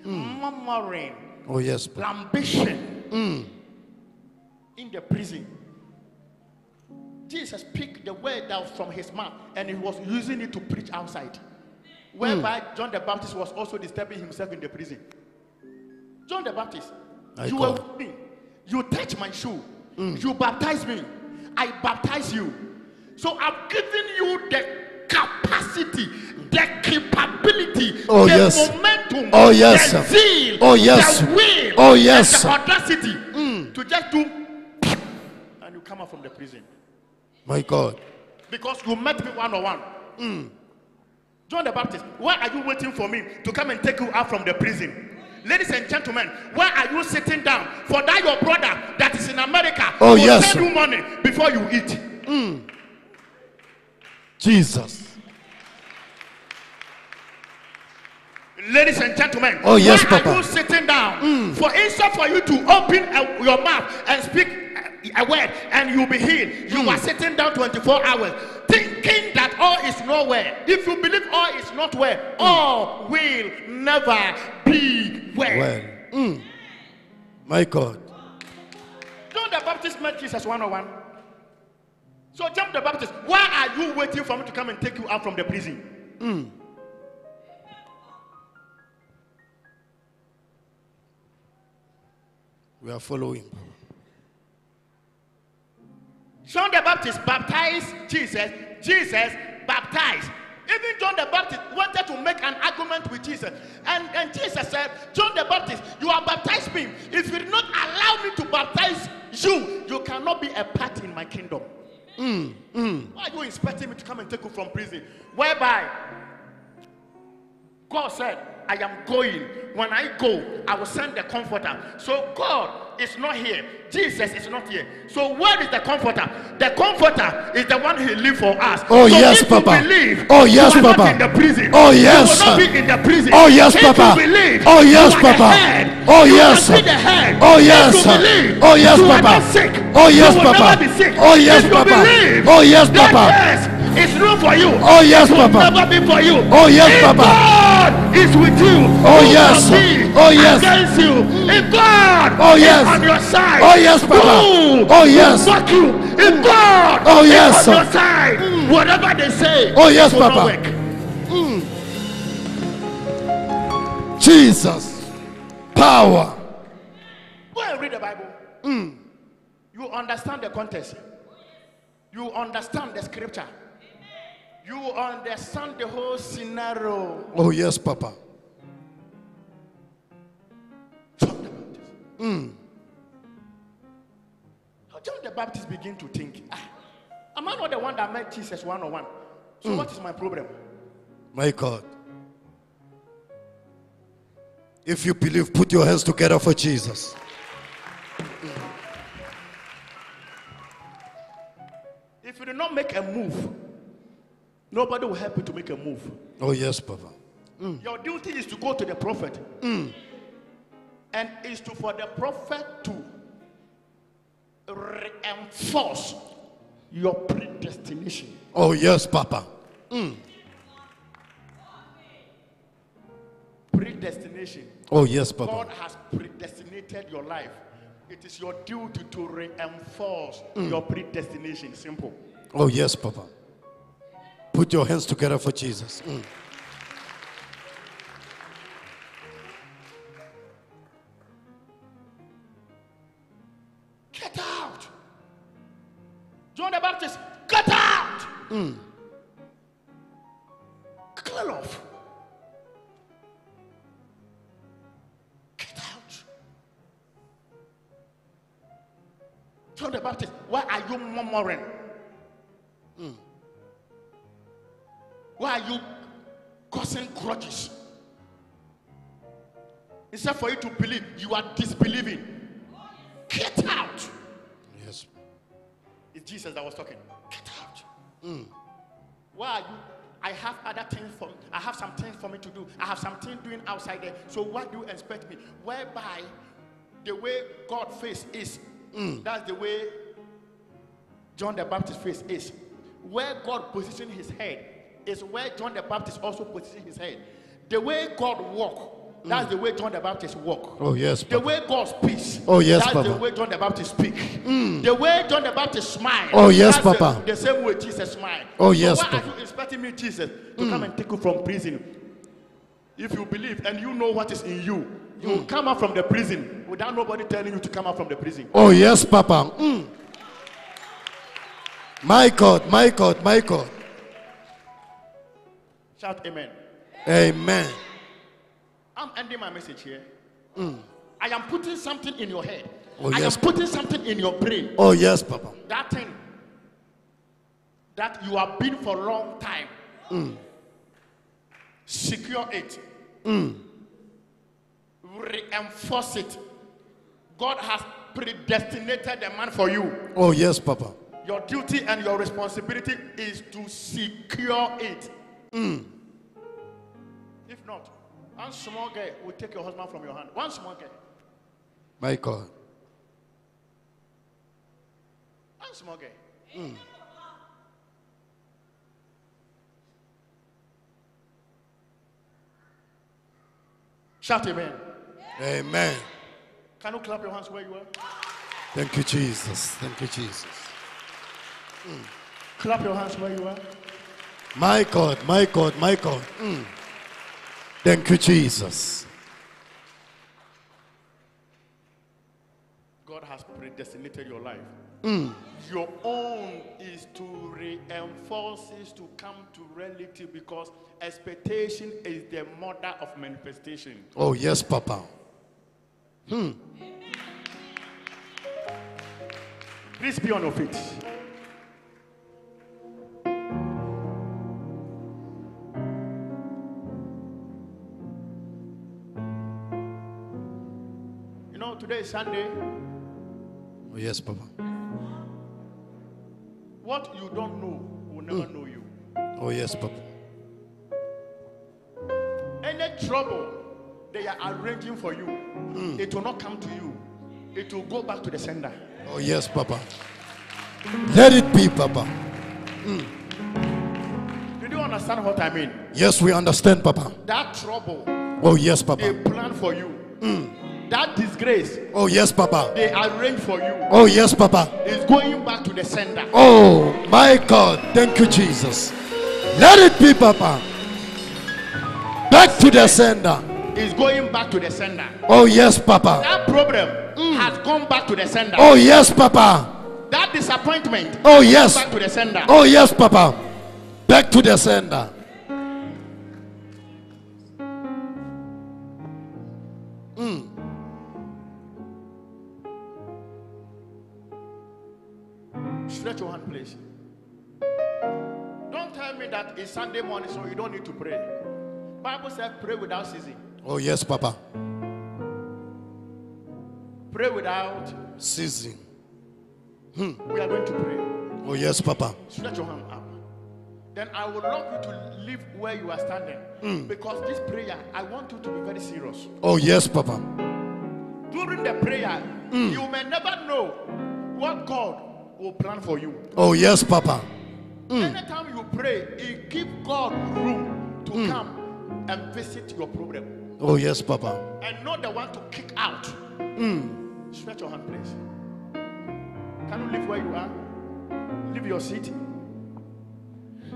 hmm. murmuring, Oh, yes. Ambition in the prison. Jesus picked the word out from his mouth and he was using it to preach outside. Whereby John the Baptist was also disturbing himself in the prison. John the Baptist, I you were me. You touch my shoe. You baptize me. I baptize you. So I've given you the capacity, the capability, Oh, the yes. momentum, Oh, yes, the zeal, Oh, yes. the will, Oh, yes, the audacity to just do come out from the prison My God. because you met me one on one. John the Baptist, why are you waiting for me to come and take you out from the prison? Ladies and gentlemen, why are you sitting down for that your brother that is in America Oh, will yes, send you money before you eat? Jesus. Ladies and gentlemen, Oh, yes, why Papa. are you sitting down? For instead for you to open uh, your mouth and speak a word and you'll be healed, you hmm. are sitting down 24 hours thinking that all is nowhere. If you believe all is not well, hmm. all will never be well. Well. Mm. My God. John the Baptist met Jesus one on one. So, John the Baptist, why are you waiting for me to come and take you out from the prison? Hmm. We are following. John the Baptist baptized Jesus. Jesus baptized. Even John the Baptist wanted to make an argument with Jesus. And, and Jesus said, John the Baptist, you are baptized me. If you did not allow me to baptize you, you cannot be a part in my kingdom. Hmm, hmm. Why are you expecting me to come and take you from prison? Whereby God said, I am going. When I go, I will send the comforter. So God is not here. Jesus is not here. So where is the comforter? The comforter is the one he lived for us. Oh, so yes, Papa. Believe, Oh, yes, are oh, Papa. In the prison. Oh, yes, You will not oh, oh, be in the prison. Oh, yes, if Papa. Believe, Oh, yes, you are the Papa. head. Oh, yes, must sir. be the head. Oh, yes, if you sir. believe, Oh, yes, Papa. Are not sick. Oh, yes, Papa. Never be sick. Oh, yes, Papa. Oh, yes, Papa. Yes, it's room for you. Oh, yes, Papa. Never be for you. Oh, yes, Papa. Is with you. Oh, who yes, can sir. be Oh, yes. Against you. If God Oh, yes. is on your side. Oh, yes, Papa. Who Oh, yes. Fuck you. If God Oh, yes, is on your side. Whatever they say. Oh, yes, it will not Papa. work. Mm. Jesus. Power. Go and read the Bible. Mm. You understand the context. You understand the scripture. You understand the whole scenario. Oh, yes, Papa. John the Baptist. How John the Baptist begin to think, ah, am I not the one that met Jesus one on one? So what is my problem? My God. If you believe, put your hands together for Jesus. If you do not make a move, nobody will help you to make a move. Oh, yes, Papa. Mm. Your duty is to go to the prophet. Mm. And is to for the prophet to reinforce your predestination. Oh, yes, Papa. Mm. Predestination. Oh, yes, Papa. God has predestinated your life. It is your duty to reinforce your predestination. Simple. Oh, yes, Papa. Put your hands together for Jesus. Mm. Get out. John the Baptist, get out. Clear off. Get out. John the Baptist, why are you murmuring? Why are you causing grudges? Instead for you to believe, you are disbelieving. Get out. Yes. It's Jesus that was talking. Get out. Hmm. Why are you I have other things for I have some things for me to do. I have something doing outside there. So what do you expect me? Whereby the way God face is, hmm. that's the way John the Baptist face is. Where God positioned his head is where John the Baptist also positioned his head. The way God walk, that's mm. the way John the Baptist walk. Oh, yes, Papa. The way God speaks. Oh, yes, That's the way John the Baptist speak. Mm. The way John the Baptist smile. Oh, yes, that's the- Papa. The, same way Jesus smile. Oh, So yes, why Papa. are you expecting me, Jesus, to mm. come and take you from prison? If you believe and you know what is in you, you will come out from the prison without nobody telling you to come out from the prison. Oh, yes, Papa. Mm. My God, my God, my God. Shout amen. Amen. I'm ending my message here. I am putting something in your head. Oh, I yes, am putting something in your brain. Oh, yes, Papa. That thing that you have been for a long time. Mm. Secure it. Mm. Reinforce it. God has predestinated a man for you. Oh, yes, Papa. Your duty and your responsibility is to secure it. Not, one small girl will take your husband from your hand. One small girl. My God. One small girl. Shout amen. Amen. Can you clap your hands where you are? Thank you, Jesus. Thank you, Jesus. Clap your hands where you are. My God, my God, my God. Mm. Thank you, Jesus. God has predestinated your life. Your own is to reinforce is to come to reality because expectation is the mother of manifestation. Oh, yes, Papa. Hmm. Please be on your feet. Today is Sunday. Oh, yes, Papa. What you don't know will never hmm. know you. Oh, yes, Papa. Any trouble they are arranging for you, hmm. it will not come to you. It will go back to the sender. Oh, yes, Papa. Let it be, Papa. Hmm. Did you understand what I mean? Yes, we understand, Papa. That trouble Oh, yes, they Papa. plan for you, that disgrace Oh, yes, Papa. they arrange for you Oh, yes, Papa. is going back to the sender. Oh, my God. Thank you, Jesus. Let it be, Papa. Back to the sender. Is going back to the sender. Oh, yes, Papa. That problem mm. has gone back to the sender. Oh, yes, Papa. That disappointment Oh, yes. back to the sender. Oh, yes, Papa. Back to the sender. Stretch your hand, please. Don't tell me that it's Sunday morning, so you don't need to pray. Bible says pray without ceasing. Oh, yes, Papa. Pray without. Season. Hmm. We are going to pray. Oh, yes, Papa. Stretch your hand up. Then I would love you to leave where you are standing. Hmm. Because this prayer, I want you to be very serious. Oh, yes, Papa. During the prayer, hmm. you may never know what God will plan for you. Oh, yes, Papa. Mm. Anytime you pray, it give God room to mm. come and visit your problem. Oh, yes, Papa. And not the one to kick out. Mm. Stretch your hand, please. Can you leave where you are? Leave your seat.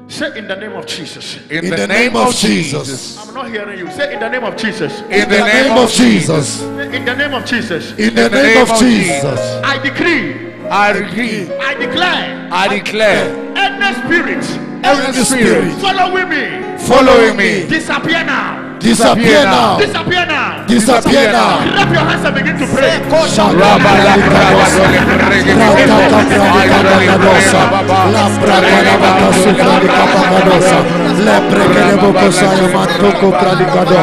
Say in the name of Jesus. In the name of Jesus. I'm not hearing you. Say in the name of Jesus. In the name of Jesus. Say in the name of Jesus. In the name of Jesus. I decree, I decree, I declare, I declare, any spirit Every spirit following me, following me disappear now. disappear now. Disappear now. Disappear now. Clap your hands and begin to pray. La Leprekele bokosaya mantoko pralikado.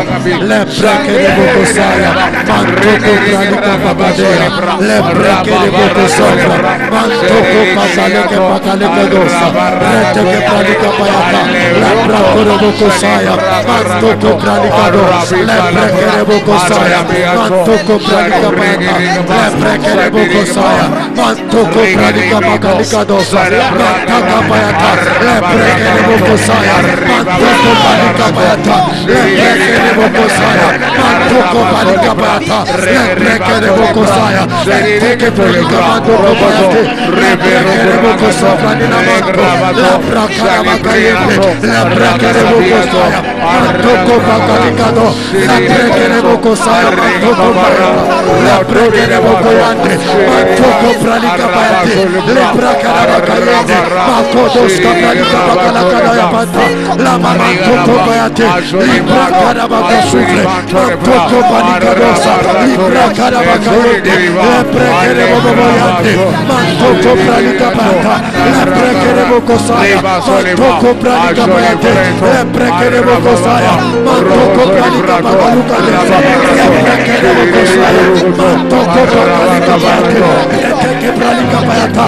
Leprekele bokosaya mantoko pralika pagadea. Leprekele bokosaya mantoko pasaleke pakaleke dosa. Reteke pralika payata. Leprakore bokosaya mantoko pralikado. Leprekele bokosaya mantoko pralika payata. Leprekele bokosaya mantoko pralika pakalika dosa. Mantaka payata. Leprekele bokosaya mantoko pralika payata. Leprekele bokosaya mantoko pralika payata. Leprekele bokosaya Teke pralika mantoko payate. Leprekele bokosaya pranina manto. Leprakara bakayete. Leprekele bokosaya mantoko pakalika do. Leprekele bokosaya mantoko payata. Leprekele bokoyante. Mantoko pralika payate. Leprakara bakayete. Makodos kapralika pakalakada yapata. Lama mantoko payate. Leprakara bakasufre. Mantoko palika dosa. Leprakara bakayete. Leprekele bokoyante. Mantoko pralika payata. Leprekele bokosaya. Mantoko pralika payate. Leprekele bokosaya. Mantoko pralika pakaluka desa. Leprekele bokosaya. Mantoko pralika payate. Reteke pralika payata. Mantoko taleka pralika payato. Mantoko pralika dosa. Leprekele bakayete bokosaya. Leprekele bokosaya. Leprekele bakayete. Leprekele bokoyante. Mantoko pralika payata.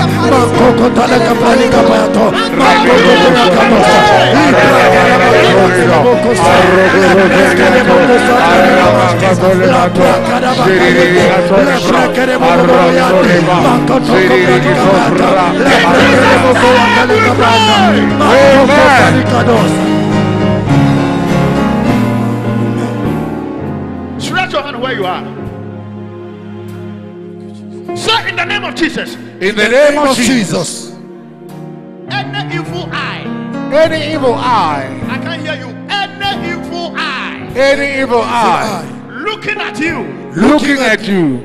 Leprekele bokoyante payata. Mantoko pralika dosa. Stretch your hand where you are. Say in the name of Jesus, In the name of Jesus, any evil eye, any evil eye, I can't hear you, any evil eye. Any evil eye. Looking at you, looking at you,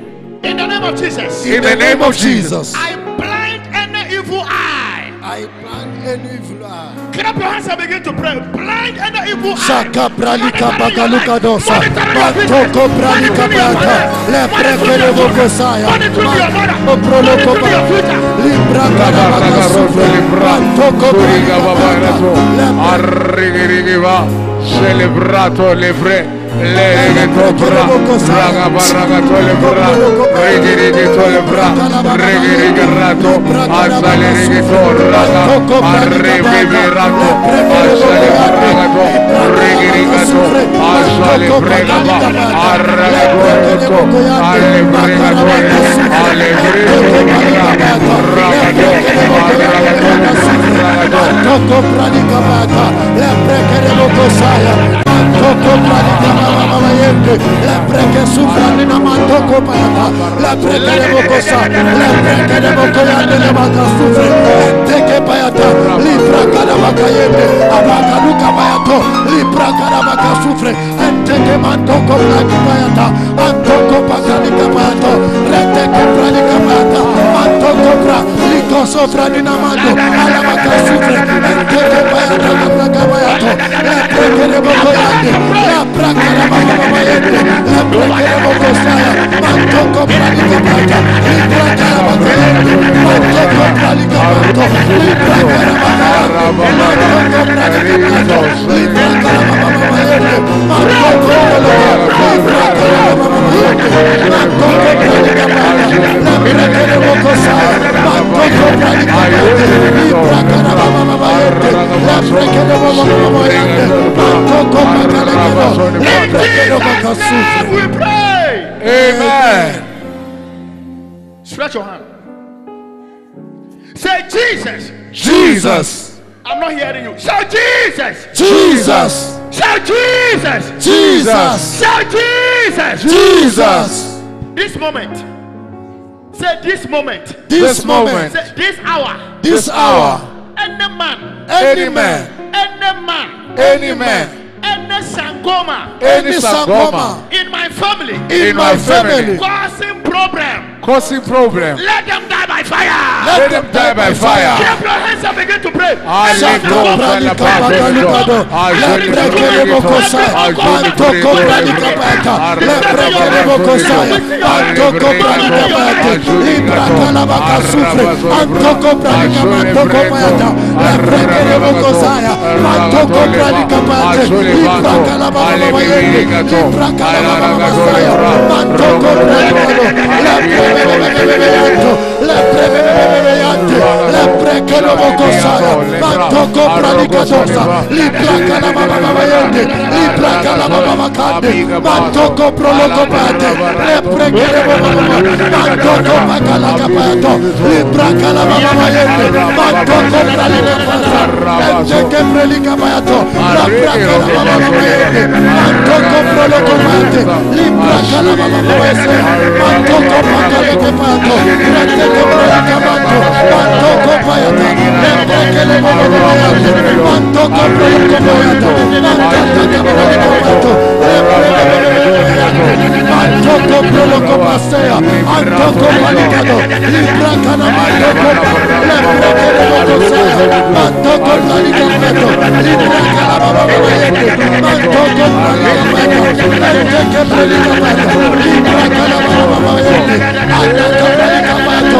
in the name of Jesus, in the name of Jesus, I blind any evil eye. I plan any evil eye. Clap your hands and begin to pray. Blind any evil eye. Shaka pralika Monitoring your bakaluka life. dosa. Monitoring your business. Mantoko pralika Monitoring your payata. career. Leprekele Monitoring your bokosaya. children. Monitoring your mother. Oproloko Monitoring your ba. future. Libra kada bakasufre. Mantoko pralika payata. Lepre- Arrigirigiva, celebrato le fre. Leregeto bra, raga barragato le bra, rigirigito le bra, rigirigirato, asalerigito raga, arrivivirato, asaleragato, rigirigato, asalebrigava, arragato, alebregato, alebrigava, ragato, arragato, Mantoko pralika payata. Leprekele bokosaya. Mantoko pralika mama yende. Lepreke sufrani na mantoko payata. Leprekele bokosa. Leprekele bokoyande le bakasufre. Teke payata. Libra kada bakayende. Abakaluka payato. Libra kada bakasufre. Enteke mantoko pralika payata. Antoko pakalika payato. Reteke pralika payata. Mantoko pra. Liko sofrani na mando. Alabakasufre. Enteke payata. Labraka payato. Leprekele bokoyande. Labraka da bakabayende. Leprekele bokosaya. Mantoko pralika payata. Libra kada bakayende. Mantoko pralika payato. Libra kada bakayende. Mantoko pralika payato. Libra kada bakabayende. Mantoko Libra kada bakabayende. Mantoko pralika payata. Leprekele bokosaya. Mantoko pralika payata. Libra kada bakabayende. Leprekele bakabayende. Mantoko pakalekelo. Leprekele bakasufre. Amen. Stretch your hand. Say Jesus. Jesus, I'm not hearing you. Shout Jesus. Jesus. Shout Jesus. Jesus. Shout Jesus. Jesus. This moment. Say this moment. This moment. Say this hour. This hour. Any man. Any man. Any man. any man, Any sangoma. Any sangoma. In my family. In my family. Causing problem. causing problem, Let them die by fire. Let them die by fire. Clap your hands and begin to pray. Shaka bralika bagalugado. Leprekele bokosa. Antoko bralika bata. Leprekele bokosa. Antoko bralika bata. Librakala bakasufre. Antoko bralika mantoko bayata. Leprekele bokosa. Antoko bralika bata. Librakala baba bayende. Librakala baba basaya. Antoko bralika do. Leprekele yanto. Leprekele yanto. Leprekele bokosa. Antoko bralika dosa. Librakala baba bayende. Librakala baba bakande. Mantoko proloko bate. Leprekele baba baba. Mantoko bakala kapato. Librakala baba bayende. Mantoko bralika bata. Enteke bralika bayato. Librakala baba bayende. Mantoko proloko bate. Librakala baba bayende. Mantoko bakala kapato. Enteke bralika bato. Mantoko bayata. Leprekele baba bayende. Mantoko proloko bayata. Mantoko bralika bato. Antoko proloko pasea, antoko palikado, librakana mantoko, leprekele bokosea, mantoko palikado, librakana baba bayende, mantoko palikado, lenteke palikado, Antoko proloko pasea, antoko malogado, libraka na maloko, lebraka na malosea, antoko malika feto, libraka na malogado, antoko malika feto, lebraka na malika feto, libraka na malogado, antoko malika feto,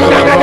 proloko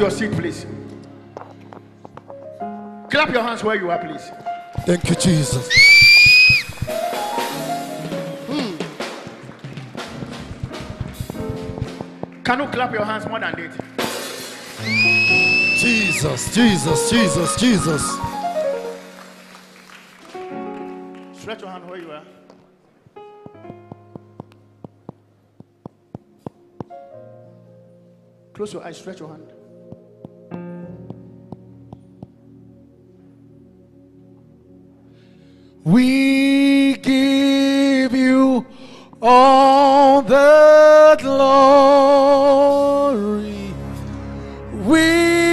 Come back to your seat, please. Clap your hands where you are, please. Thank you, Jesus. Hmm. Can you clap your hands more than that? Jesus, Jesus, Jesus, Jesus. Stretch your hand where you are. Close your eyes, stretch your hand. We give you all the glory. We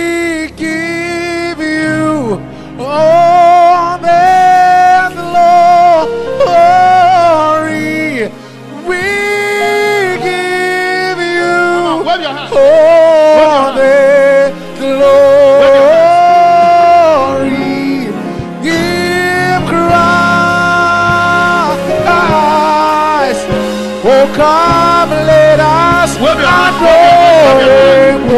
adore Him.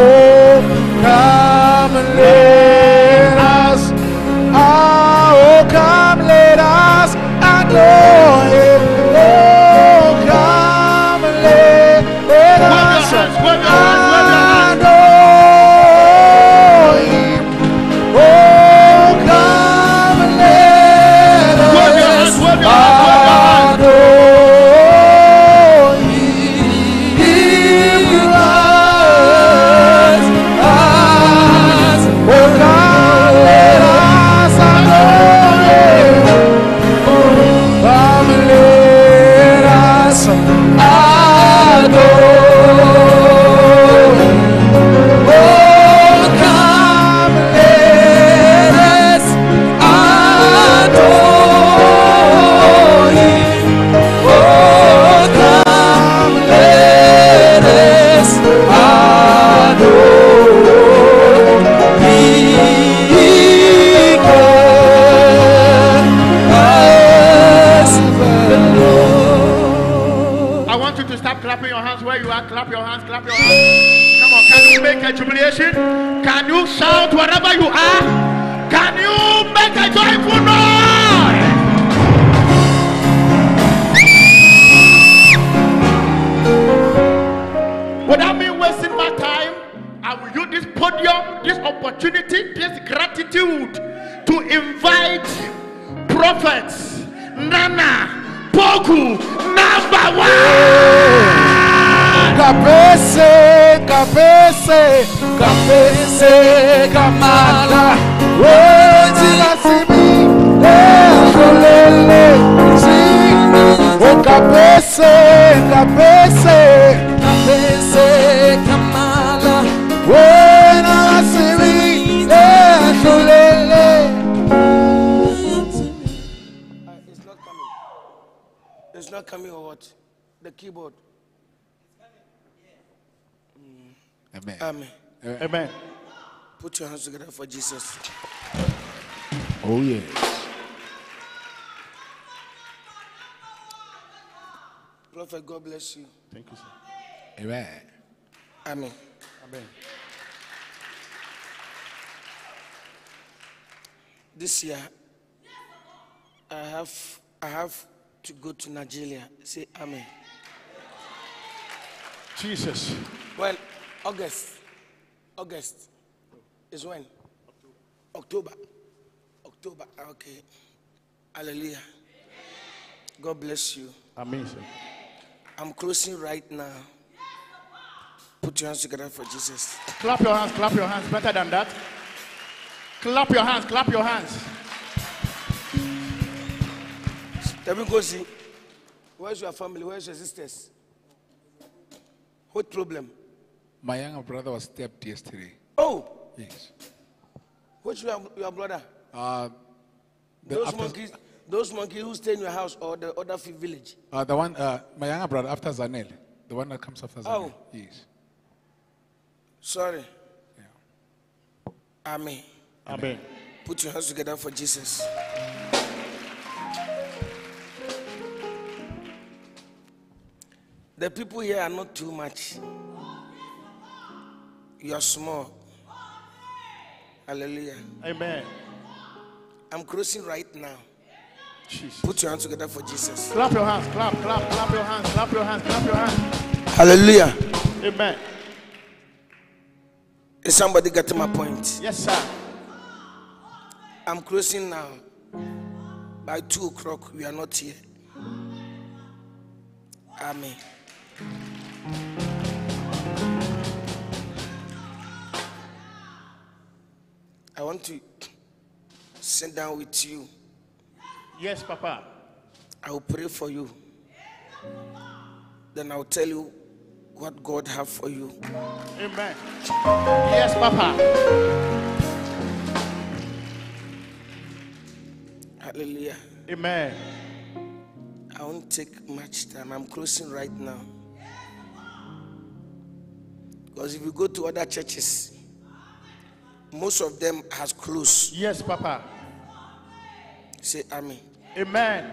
Shout wherever you are? Can you make a joyful noise? Without me wasting my time, I will use this podium, this opportunity, this gratitude to invite prophets, Nana, Poku, number one. Kabese, kabese, kabese, kamala. It's not coming. It's not coming or what? The keyboard. Mm. Amen. Amen. Amen. Put your hands together for Jesus. Oh, yes. Prophet, God bless you. Thank you, sir. Amen. Amen. Amen. This year, I have I have to go to Nigeria. Say Amen. Jesus. Well, August. August is when? October. October. Ah, okay. Hallelujah. God bless you. Amen, sir. I'm closing right now. Put your hands together for Jesus. Clap your hands, clap your hands. Better than that. Clap your hands, clap your hands. Let me go see. Where's your family? Where's your sisters? What problem? My younger brother was stabbed yesterday. Oh, Yes. what's your, your brother? Uh, the, Those after- monkeys, those monkeys who stay in your house or the other village. uh, the one, uh, my younger brother after Zanel, the one that comes after Zanel. Oh. Yes. Sorry. Yeah. Amen. Amen. Put your hands together for Jesus. The people here are not too much. You are small. Hallelujah. Amen. I'm crossing right now. Jesus. Put your hands together for Jesus. Clap your hands, clap, clap, clap your hands, clap your hands, clap your hands. Hallelujah. Amen. Is somebody getting my point? Yes, sir. I'm closing now. By two o'clock, we are not here. Amen. I want to sit down with you. Yes, Papa. I will pray for you. Then I'll tell you what God have for you. Amen. Yes, Papa. Hallelujah. Amen. I won't take much time. I'm closing right now. Because if you go to other churches, most of them has closed. Yes, Papa. Say amen. Amen.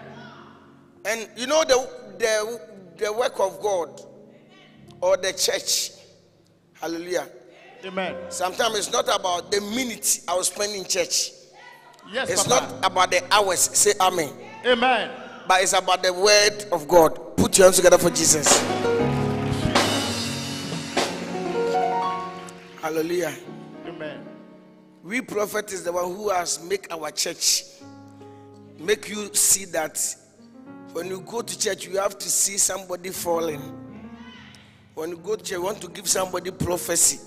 And you know the the the work of God or the church. Hallelujah. Amen. Sometimes it's not about the minutes I was spending in church. Yes, It's Papa. not about the hours. Say amen. Amen. But it's about the word of God. Put your hands together for Jesus. Hallelujah. We prophet is the one who has make our church make you see that when you go to church you have to see somebody falling. When you go to church, you want to give somebody prophecy.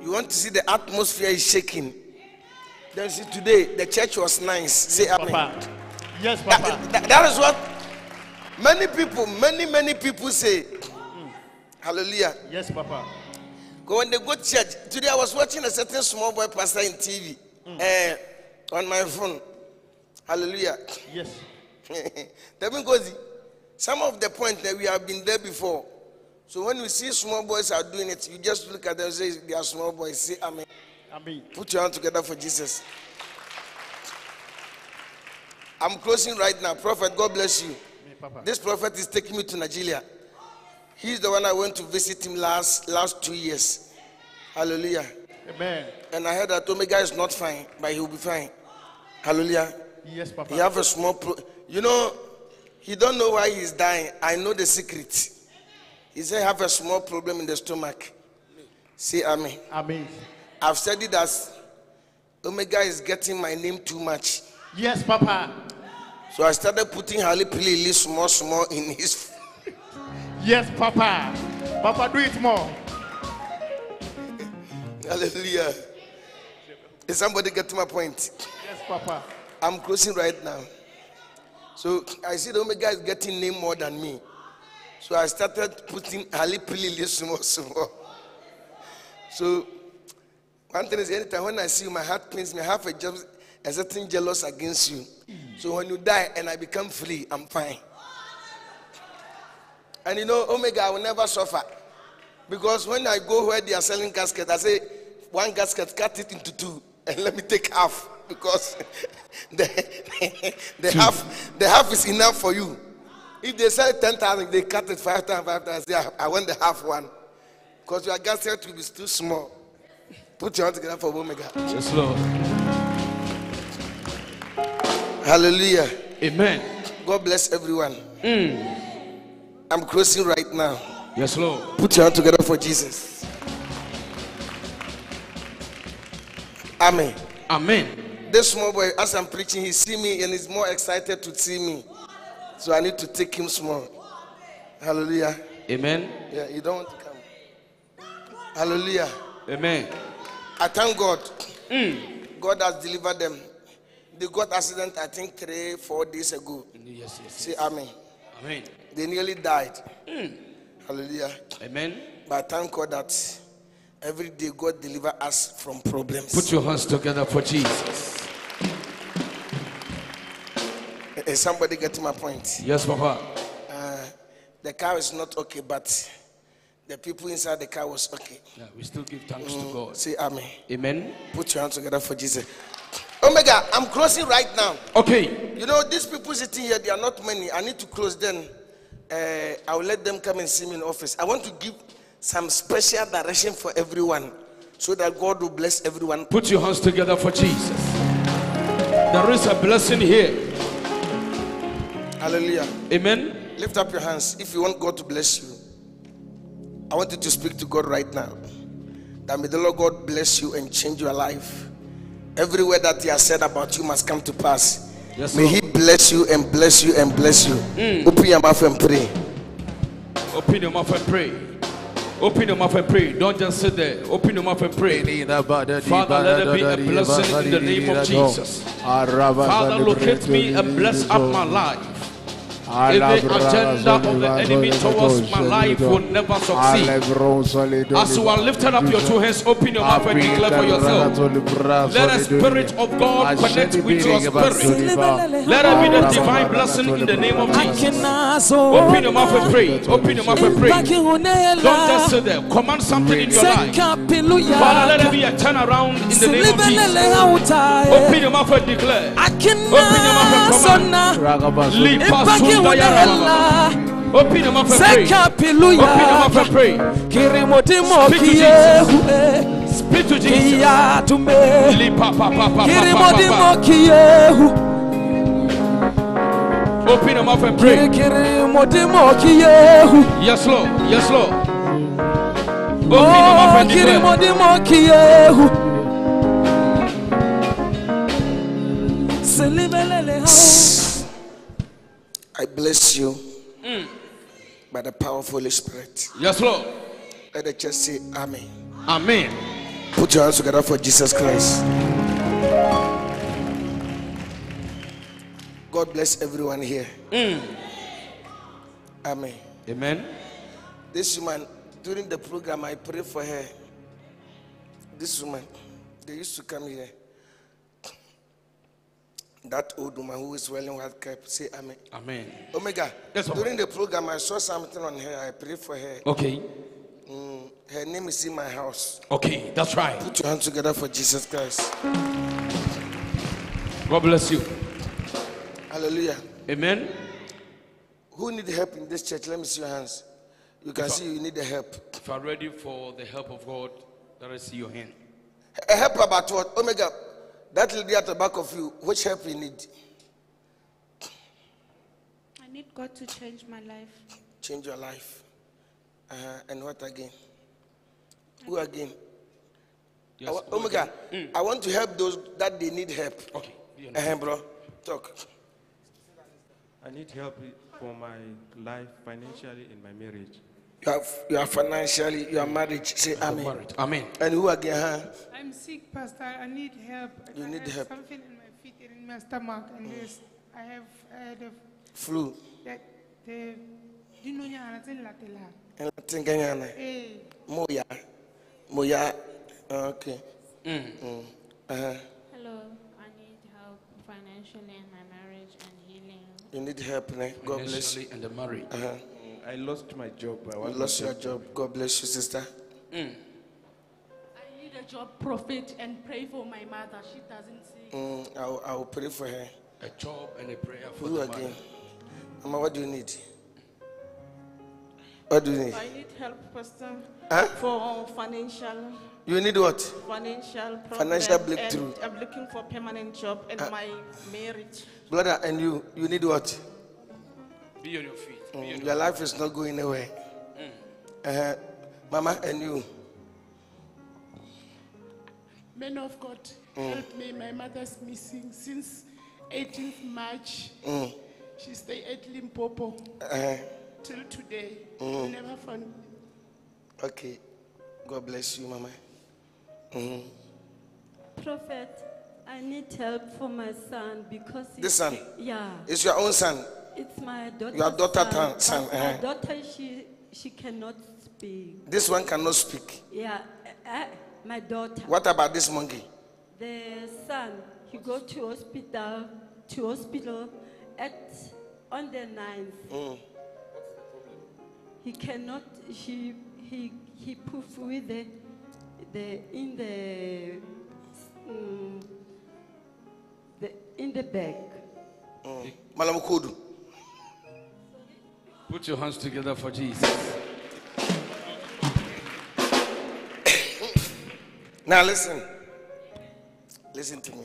You want to see the atmosphere is shaking. Then see today the church was nice. Say amen. Papa. Yes, Papa. that- that is what many people, many, many people say. Hmm. Hallelujah. Yes, Papa. Go when they go to church. Today I was watching a certain small boy pastor in TV eh, on my phone. Hallelujah. Yes. *laughs* that means some of the points that we have been there before. So when we see small boys are doing it, you just look at them and say they are small boys. Say amen. Amen. Put your hand together for Jesus. I'm closing right now. Prophet, God bless you. This prophet is taking me to Nigeria. He's the one I went to visit him last last two years. Hallelujah. Amen. And I heard that Omega is not fine, but he will be fine. Hallelujah. Yes, Papa. He have a small pro- you know, he don't know why he's dying. I know the secret. He said have a small problem in the stomach. Say amen. Amen. I've said it as Omega is getting my name too much. Yes, Papa. So I started putting Hali Pilili small, small in his. Yes, Papa. Papa, do it more. Hallelujah. Is somebody getting my point? Yes, Papa. I'm closing right now. So I see the Omega is getting name more than me. So I started putting Ali Pilili small, small. So one thing is, anytime when I see you, my heart pains me. I have a, a certain jealous against you. So when you die and I become free, I'm fine. And you know, Omega, I will never suffer. Because when I go where they are selling caskets, I say, one casket, cut it into two, and let me take half. Because *laughs* the, *laughs* the half the half is enough for you. If they sell 10,000, they cut it 5,000, 5,000. Say, I- I want the half one. Because your gasket will be too small. Put your hand together for Omega. Yes, Lord. Hallelujah. Amen. God bless everyone. Mm. I'm crossing right now. Yes, Lord. Put your hand together for Jesus. Amen. Amen. This small boy, as I'm preaching, he see me and he's more excited to see me. So I need to take him small. Hallelujah. Amen. Yeah, you don't want to come. Hallelujah. Amen. I thank God. Mm. God has delivered them. They got accident, I think, three, four days ago. Yes, yes. Say amen. Amen. They nearly died. Hallelujah. Amen. But thank God that every day God deliver us from problems. Put your hands together for Jesus. Is somebody getting my point? Yes, Papa. Uh, the car is not okay, but the people inside the car was okay. Yeah, we still give thanks to God. Say amen. Amen. Put your hands together for Jesus. Omega, I'm closing right now. Okay. You know, these people sitting here, they are not many. I need to close them. Uh, I will let them come and see me in office. I want to give some special direction for everyone so that God will bless everyone. Put your hands together for Jesus. There is a blessing here. Hallelujah. Amen. Lift up your hands if you want God to bless you. I want you to speak to God right now. That may the Lord God bless you and change your life. Every word that He has said about you must come to pass. Yes, may Lord. He bless you and bless you and bless you. Mm. Open your mouth and pray. Open your mouth and pray. Open your mouth and pray. Don't just sit there. Open your mouth and pray. Father, let it be a blessing in the name of Jesus. Father, locate me and bless up my life. Every agenda of the enemy towards my life will never succeed. As you are lifting up your two hands, open your mouth and declare for yourself. Let the Spirit of God connect with your spirit. Let it be the divine blessing in the name of Jesus. Open your mouth and pray. Open your mouth and pray. Don't just sit there. Command something in your life. Father, let it be a turnaround in the name of Jesus. Open your mouth and declare. Open your mouth and command. Lipa sunda ya rababa. Open your mouth and pray. Open your mouth and pray. Speak to Jesus. Speak to Jesus. Open your mouth and pray. Yes, Lord. Yes, Lord. Open your mouth and declare. I bless you hmm. by the power of Holy Spirit. Yes, Lord. Let the church say Amen. Amen. Put your hands together for Jesus Christ. God bless everyone here. Hmm. Amen. Amen. This woman, during the program, I pray for her. This woman, they used to come here. That old woman who is wearing white cap, say Amen. Amen. Omega, Yes, during the program, I saw something on her. I pray for her. Okay. Mm, her name is in my house. Okay. That's right. Put your hands together for Jesus Christ. God bless you. Hallelujah. Amen. Who need help in this church? Let me see your hands. You can see you need the help. If you are ready for the help of God, let us see your hand. A help about what? Omega, that will be at the back of you, which help you need? I need God to change my life. Change your life. Uh, and what again? Who again? Yes, I wa- go Omega, again. I want to help those that they need help. Okay. be on- Uh, bro, talk. I need help for my life financially in my marriage. You are, you are financially, you are married. Say amen. Married. Amen. And who again? Huh? I'm sick, Pastor. I need help. You I need have help. Something in my feet and in my stomach, and this I have uh, the Flu. that the do you know nyana tse latelang? And Tinganyana. Eh, Moya. Moya. Okay. Mm. Uh-huh. Hello, I need help financially in my marriage and healing. You need help, ne? God bless you. Financially and the marriage. Uh-huh. I lost my job. I You lost your job. God bless you, sister. Mm. I need a job, prophet, and pray for my mother. She doesn't see. Mm, I, will, I will pray for her. A job and a prayer for Who the again? mother. Mama, what do you need? What do you need? I need help, Pastor, Huh? for uh, financial You need what? financial problem. Financial breakthrough. I'm looking for permanent job in uh, my marriage. Brother, and you, you need what? Be on your feet. Be on Mm, your your life is not going anywhere. Uh-huh. Mama, and you? Men of God, help me. My mother's missing since 18th March. She stay at Limpopo Uh-huh. till today. We Never found. Okay. God bless you, Mama. Mhm. Prophet, I need help for my son because This son? Yeah, It's your own son. It's my daughter. Your daughter son, son, eh. My daughter, she she cannot speak. This one cannot speak. Yeah, uh, my daughter. What about this monkey? The son, he go to hospital to hospital at on the 9th. Mm. He cannot. He he he poof with the the in the mm, the in the bag. Mm. Malam Kudu. Put your hands together for Jesus. *coughs* Now listen. Listen to me.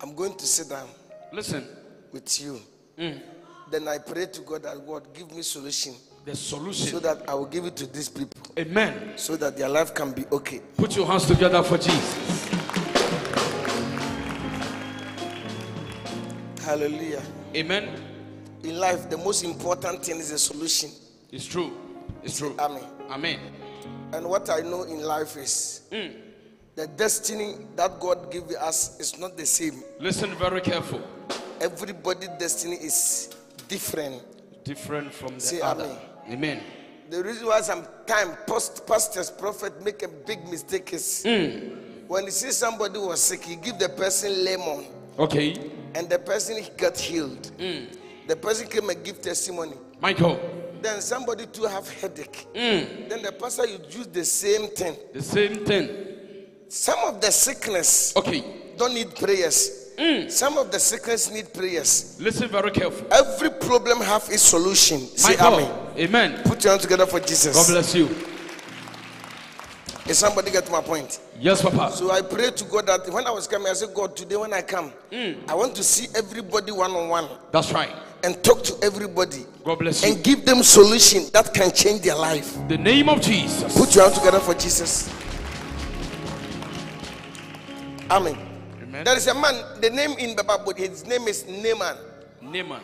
I'm going to sit down Listen, with you. Mm. Then I pray to God that God give me solution the solution. so that I will give it to these people Amen. so that their life can be okay. Put your hands together for Jesus. Hallelujah. Amen. In life, the most important thing is a solution. It's true. It's true. Amen. Amen. And what I know in life is hmm. the destiny that God gave us is not the same. Listen very careful. Everybody's destiny is different. Different from the Say other. amen. Amen. The reason why sometimes post, pastors, prophet make a big mistake is hmm. when he see somebody was sick, he give the person lemon Okay. and the person got healed. Hmm. The person came and give testimony. Michael, Then somebody too have headache. Mm. Then the pastor you use the same thing. the same thing. Some of the sickness Okay. don't need prayers. Mm. Some of the sickness need prayers. Listen very carefully. Every problem have its solution. Say amen. Amen. Put your hands together for Jesus. God bless you. Is somebody get my point? Yes, Papa. So I pray to God that when I was coming, I said, God, today when I come, mm. I want to see everybody one on one That's right. And talk to everybody God bless you. and give them solution that can change their life. The name of Jesus. Put your hands together for Jesus. Amen. Amen. There is a man, the name in the Bible, his name is Naaman. Naaman.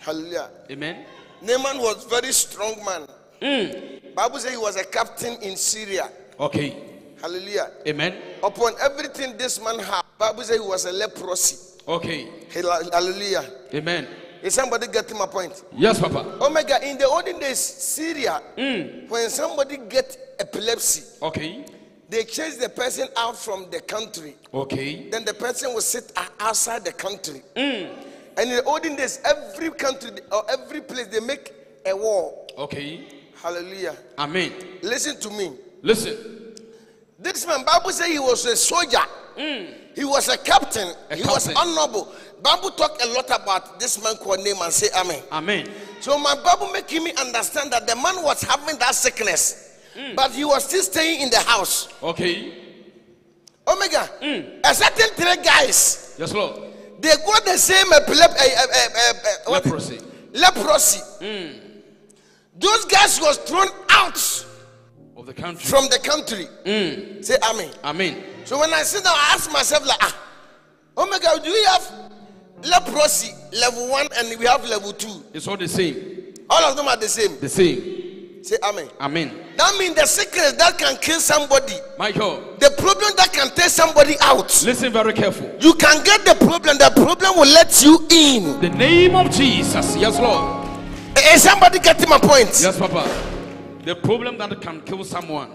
Hallelujah. Amen. Naaman was very strong man. Hmm. Bible says he was a captain in Syria. Okay. Hallelujah. Amen. Upon everything this man had, Bible says he was a leprosy. Okay. Hallelujah. Amen. Is somebody getting my point? Yes, Papa. Omega, in the olden days, Syria, hmm. when somebody get epilepsy, Okay. they chase the person out from the country. Okay. Then the person will sit outside the country. Hmm. And in the olden days, every country or every place they make a wall. Okay. Hallelujah. Amen. Listen to me. Listen. This man, Bible say he was a soldier. Hmm. He was a captain. A he was honorable. Bible talk a lot about this man called Naaman say amen. Amen. So my Bible making me understand that the man was having that sickness, but he was still staying in the house. Okay. Omega, a certain three guys, Yes, Lord. they got the same epilep- uh, uh, uh, Leprosy. leprosy. Those guys was thrown out Of the country. from the country. Say amen. Amen. So when I sit down, I ask myself like, ah, Omega, do we have leprosy level one and we have level two? It's all the same. All of them are the same. The same. Say amen. Amen. That means the sickness that can kill somebody, Michael, the problem that can take somebody out. listen very careful. You can get the problem, the problem will let you in. The name of Jesus. Yes, Lord. Is somebody getting my point? Yes, Papa. The problem that can kill someone.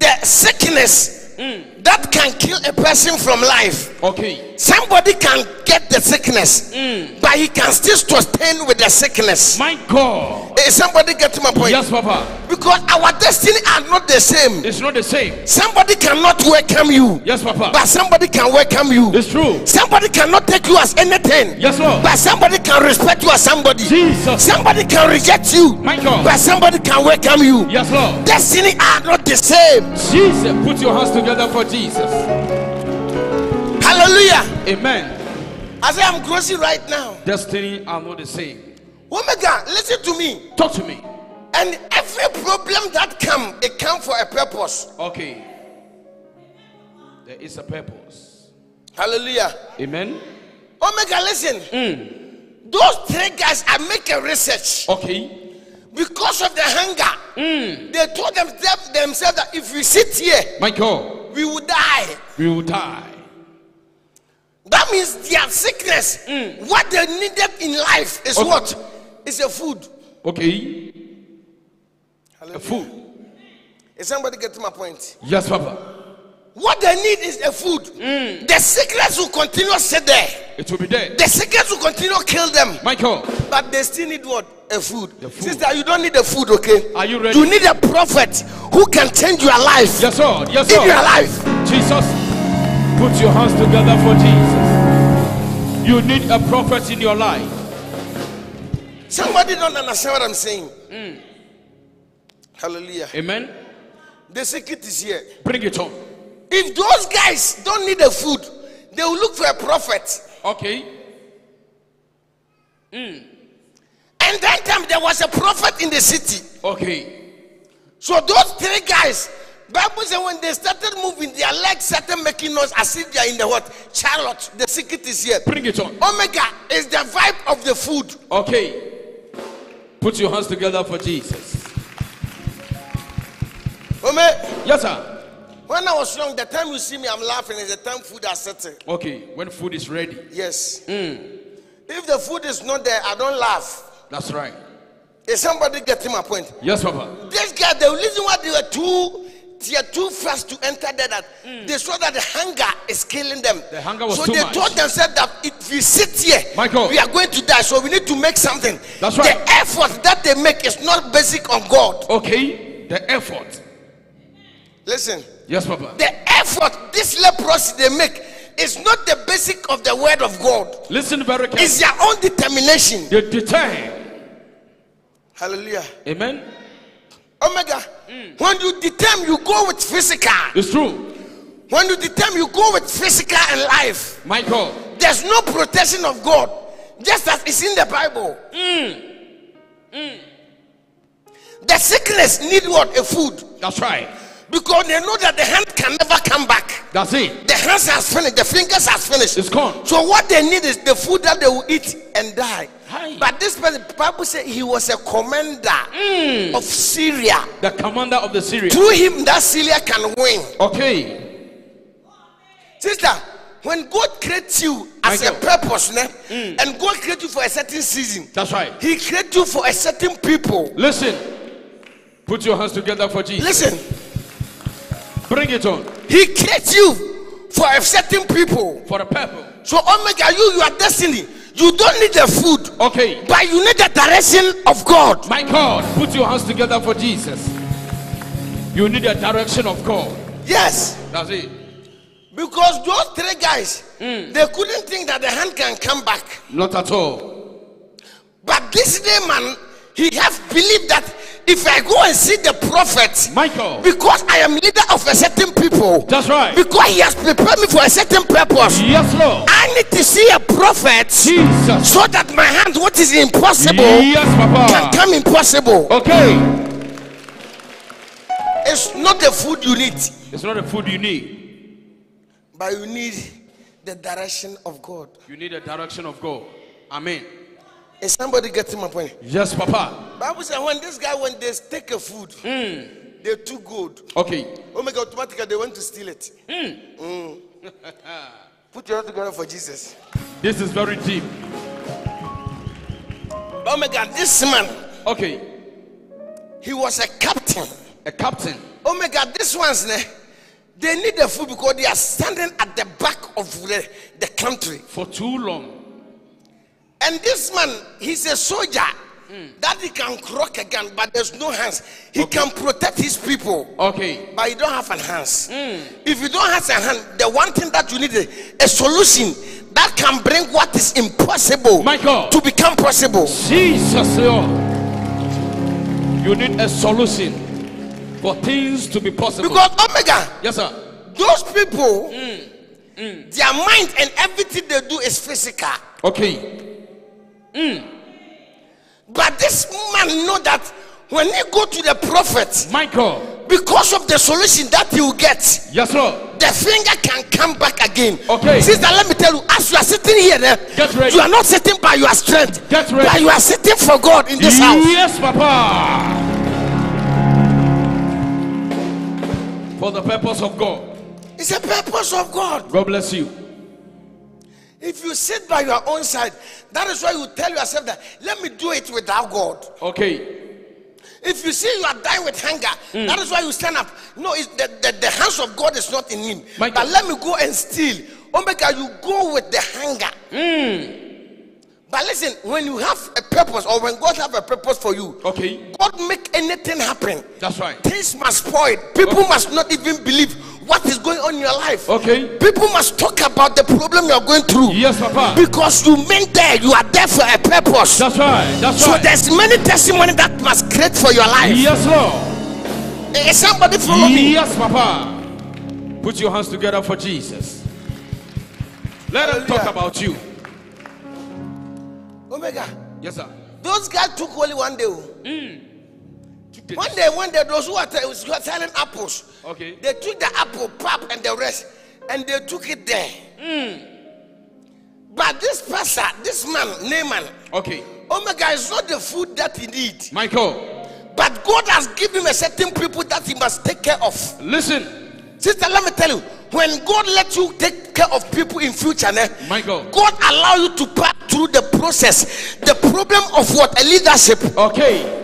The sickness that can kill a person from life. Okay. Somebody can get the sickness, mm. but he can still sustain with the sickness. My God. Is somebody getting my point? Yes, Papa. Because our destiny are not the same. It's not the same. Somebody cannot welcome you, Yes, Papa. but somebody can welcome you. It's true. Somebody cannot take you as anything. Yes, Lord. But somebody can respect you as somebody. Jesus. Somebody can reject you. My God. But somebody can welcome you. Yes, Lord. Destiny are not the same. Jesus. Put your hands together for Jesus. Hallelujah. Amen. I say I'm crossing right now. Destiny are not the same. Omega, listen to me. Talk to me. And every problem that come, it come for a purpose. Okay. There is a purpose. Hallelujah. Amen. Omega, listen. Mm. Those three guys are making research Okay. Because of the hunger. Mm. They told them, themselves that if we sit here, Michael, we will die. we will die. That means their sickness, what they needed in life is Okay. what? Is a food. Okay. A food. Is somebody getting my point? Yes, Papa. What they need is a food. The sickness will continue to sit there. It will be there. The sickness will continue to kill them. Michael, But they still need what? A food. The food. Sister, you don't need the food, okay? are you ready? You need a prophet who can change your life. Yes, sir. Yes, In your life. Jesus, put your hands together for Jesus. You need a prophet in your life. Somebody don't understand what I'm saying. Mm. Hallelujah. Amen. The secret is here. Bring it on. If those guys don't need the food, they will look for a prophet. Okay. Hmm. And that time there was a prophet in the city. Okay. So those three guys, Bible says when they started moving, their legs started making noise as if they are in the what? Chariot. The secret is here. Bring it on. Omega is the vibe of the food. Okay. Put your hands together for Jesus. Ome, Yes, sir. When I was young, the time you see me, I'm laughing is the time food are setting. Okay. When food is ready. Yes. Mm. If the food is not there, I don't laugh. That's right. Is somebody getting my point? Yes, Papa. This guy, the reason why they were too, they are too fast to enter there, that they saw that the hunger is killing them. Mm. The hunger was so too they much. told themselves that if we sit here, Michael. we are going to die. So we need to make something. That's right. The effort that they make is not basic on God. Okay. The effort. Listen, Yes, Papa. the effort this leprosy they make is not the basic of the word of God. Listen very carefully. It's their own determination. The determine. Hallelujah. Amen. Omega. When you determine, you go with physical. It's true. When you determine, you go with physical and life. Michael. There's no protection of God, just as it's in the Bible. Mm. Mm. The sickness need what? A food. That's right. Because they know that the hand can never come back. That's it. The hands has finished, the fingers has finished. It's gone. So what they need is the food that they will eat and die. Hi. But this person, Bible said he was a commander Mm. of Syria. The commander of the Syria. Through him, that Syria can win. Okay. Sister, when God creates you as a purpose, ne? Mm. and God creates you for a certain season, That's right. He creates you for a certain people. Listen. Put your hands together for Jesus. Listen, Bring it on. He creates you for a certain people. For a purpose. So, Omega, you, your destiny, you don't need the food, Okay. but you need the direction of God. My God, put your hands together for Jesus. You need the direction of God. Yes, That's it. because those three guys, Mm. they couldn't think that the hand can come back. Not at all. But this day, man, he have believed that if I go and see the prophet, Michael, because I am leader of a certain people, that's right. because he has prepared me for a certain purpose, Yes, Lord. I need to see a prophet Jesus. so that my hand, what is impossible, Yes, Papa. can come impossible. Okay. It's not the food you need, It's not the food you need. but you need the direction of God. You need the direction of God. Amen. Is somebody getting my point? Yes, Papa. Bible says when this guy when they take a food, they took gold. Okay. Oh my God, automatically they went to steal it. Mm. *laughs* Put your hands together for Jesus. This is very deep. Oh my God, this man, Okay. he was a captain. A captain. Oh my God, this one's ne, they need the food because they are standing at the back of the, the country. For too long. And this man, he's a soldier. That he can crock a gun, but there's no hands. He can protect his people. Okay. But you don't have an hands. If you don't have a hand, the one thing that you need is a solution that can bring what is impossible Michael. to become possible. Jesus, Lord. You need a solution for things to be possible. Because Omega, yes, sir. those people, mm. Mm. their mind and everything they do is physical. Okay. But this man know that when he go to the prophet, Michael. because of the solution that he will get, Yes, Lord. the finger can come back again. Okay. Sister, let me tell you, as you are sitting here, eh, Get ready. you are not sitting by your strength, Get ready. but you are sitting for God in this house. Yes, Papa. For the purpose of God. It's a purpose of God. God bless you. If you sit by your own side, that is why you tell yourself that let me do it without God. Okay. If you see you are dying with hunger, Mm. that is why you stand up. No, it's the, the, the hands of God is not in him. My but let me go and steal. Omega, you go with the hunger. Mm. But listen, when you have a purpose, or when God have a purpose for you, Okay. God make anything happen. That's right. Things must spoil. People Okay. must not even believe what is going on in your life. Okay. People must talk about the problem you are going through. Yes, Papa. Because you meant there, you are there for a purpose. That's right. That's so right. So there's many testimony that must create for your life. Yes, Lord. Eh, somebody follow me. Yes, Papa. Put your hands together for Jesus. Let us talk about you. Omega. Yes, sir. Those guys took only one day. oh. One day, one day, those who are, te- who are selling apples, Okay. they took the apple pop and the rest, and they took it there. But this pastor, this man, Naaman, Okay. Omega is not the food that he need. Michael, But God has given him a certain people that he must take care of. listen. Sister, let me tell you, when God let you take care of people in future, eh, Michael. God allow you to pass through the process. The problem of what a leadership. Okay.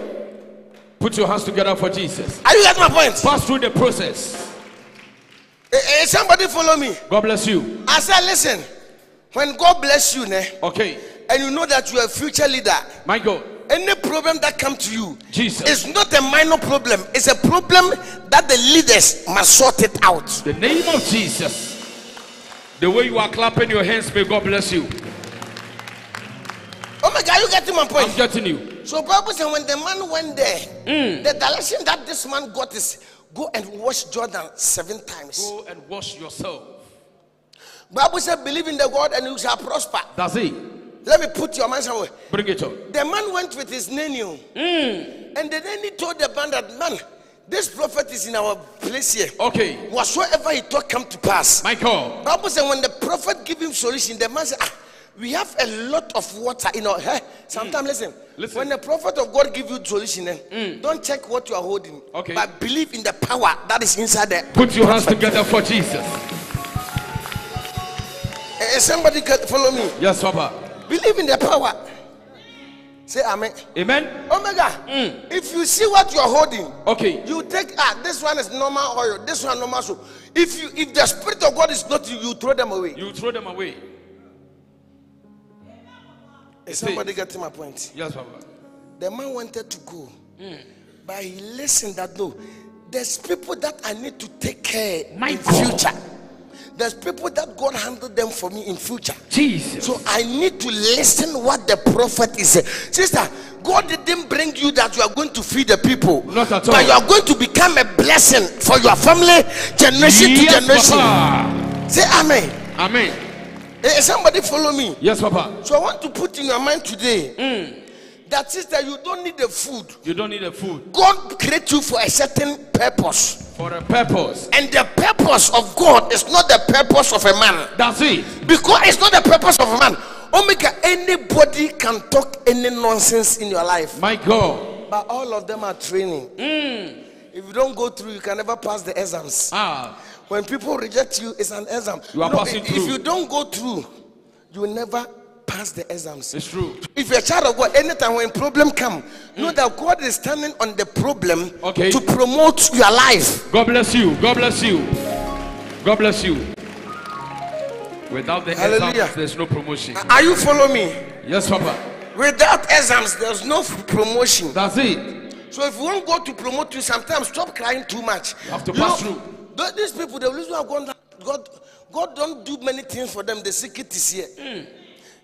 Put your hands together for Jesus. Are you getting my point? Pass through the process. Eh, eh, somebody follow me. God bless you. I said, listen, when God bless you, eh, Okay. and you know that you are a future leader, My God. any problem that come to you Jesus. is not a minor problem. It's a problem that the leaders must sort it out. the name of Jesus. The way you are clapping your hands, may God bless you. Oh my God, you getting my point? I'm getting you. So Bible said when the man went there, Mm. the direction that this man got is go and wash Jordan seven times. Go and wash yourself. Bible said believe in the God and you shall prosper. That's it. Let me put your mind somewhere. Bring it on. The man went with his nanny, Mm. and the nanny told the man that man, this prophet is in our place here. Okay. Whatsoever he talk come to pass. Michael. Bible said when the prophet give him solution, the man said, ah, we have a lot of water in our hair. Sometimes listen, Listen. when the prophet of God give you solution, eh, don't check what you are holding, Okay. but believe in the power that is inside there. Put your hands together for Jesus. Eh, somebody can follow me. Yes, Papa. Believe in the power. Say amen. Amen. Omega, if you see what you are holding, Okay. you take ah this one is normal oil, this one normal so. If you if the spirit of God is not you, you throw them away. You throw them away. Is somebody getting my point? Yes, Papa. The man wanted to go, but he listened that no, there's people that I need to take care My in God. future. There's people that God handled them for me in future. Jesus. So I need to listen what the prophet is saying. Sister, God didn't bring you that you are going to feed the people. Not at all. But you are going to become a blessing for your family, generation to generation. Papa. Say amen. Amen. Eh, somebody follow me. Yes, Papa. So I want to put in your mind today that is that sister, you don't need the food. You don't need the food God created you for a certain purpose. for a purpose. And the purpose of God is not the purpose of a man. That's it. Because it's not the purpose of a man. Omega, anybody can talk any nonsense in your life. My God. But all of them are training. If you don't go through, you can never pass the exams. Ah. When people reject you, it's an exam. You are passing if, through. if you don't go through, you will never pass the exams. It's true. If you're a child of God, anytime when problem come, know mm. that God is standing on the problem Okay. to promote your life. God bless you. God bless you. God bless you. Without the Hallelujah. exams, there's no promotion. Are you following me? Yes, Papa. Without exams, there's no promotion. That's it. So if you want God to promote you, sometimes stop crying too much. You have to pass through. Th- These people, the reason why God, God, God don't do many things for them. The secret is here. Hmm.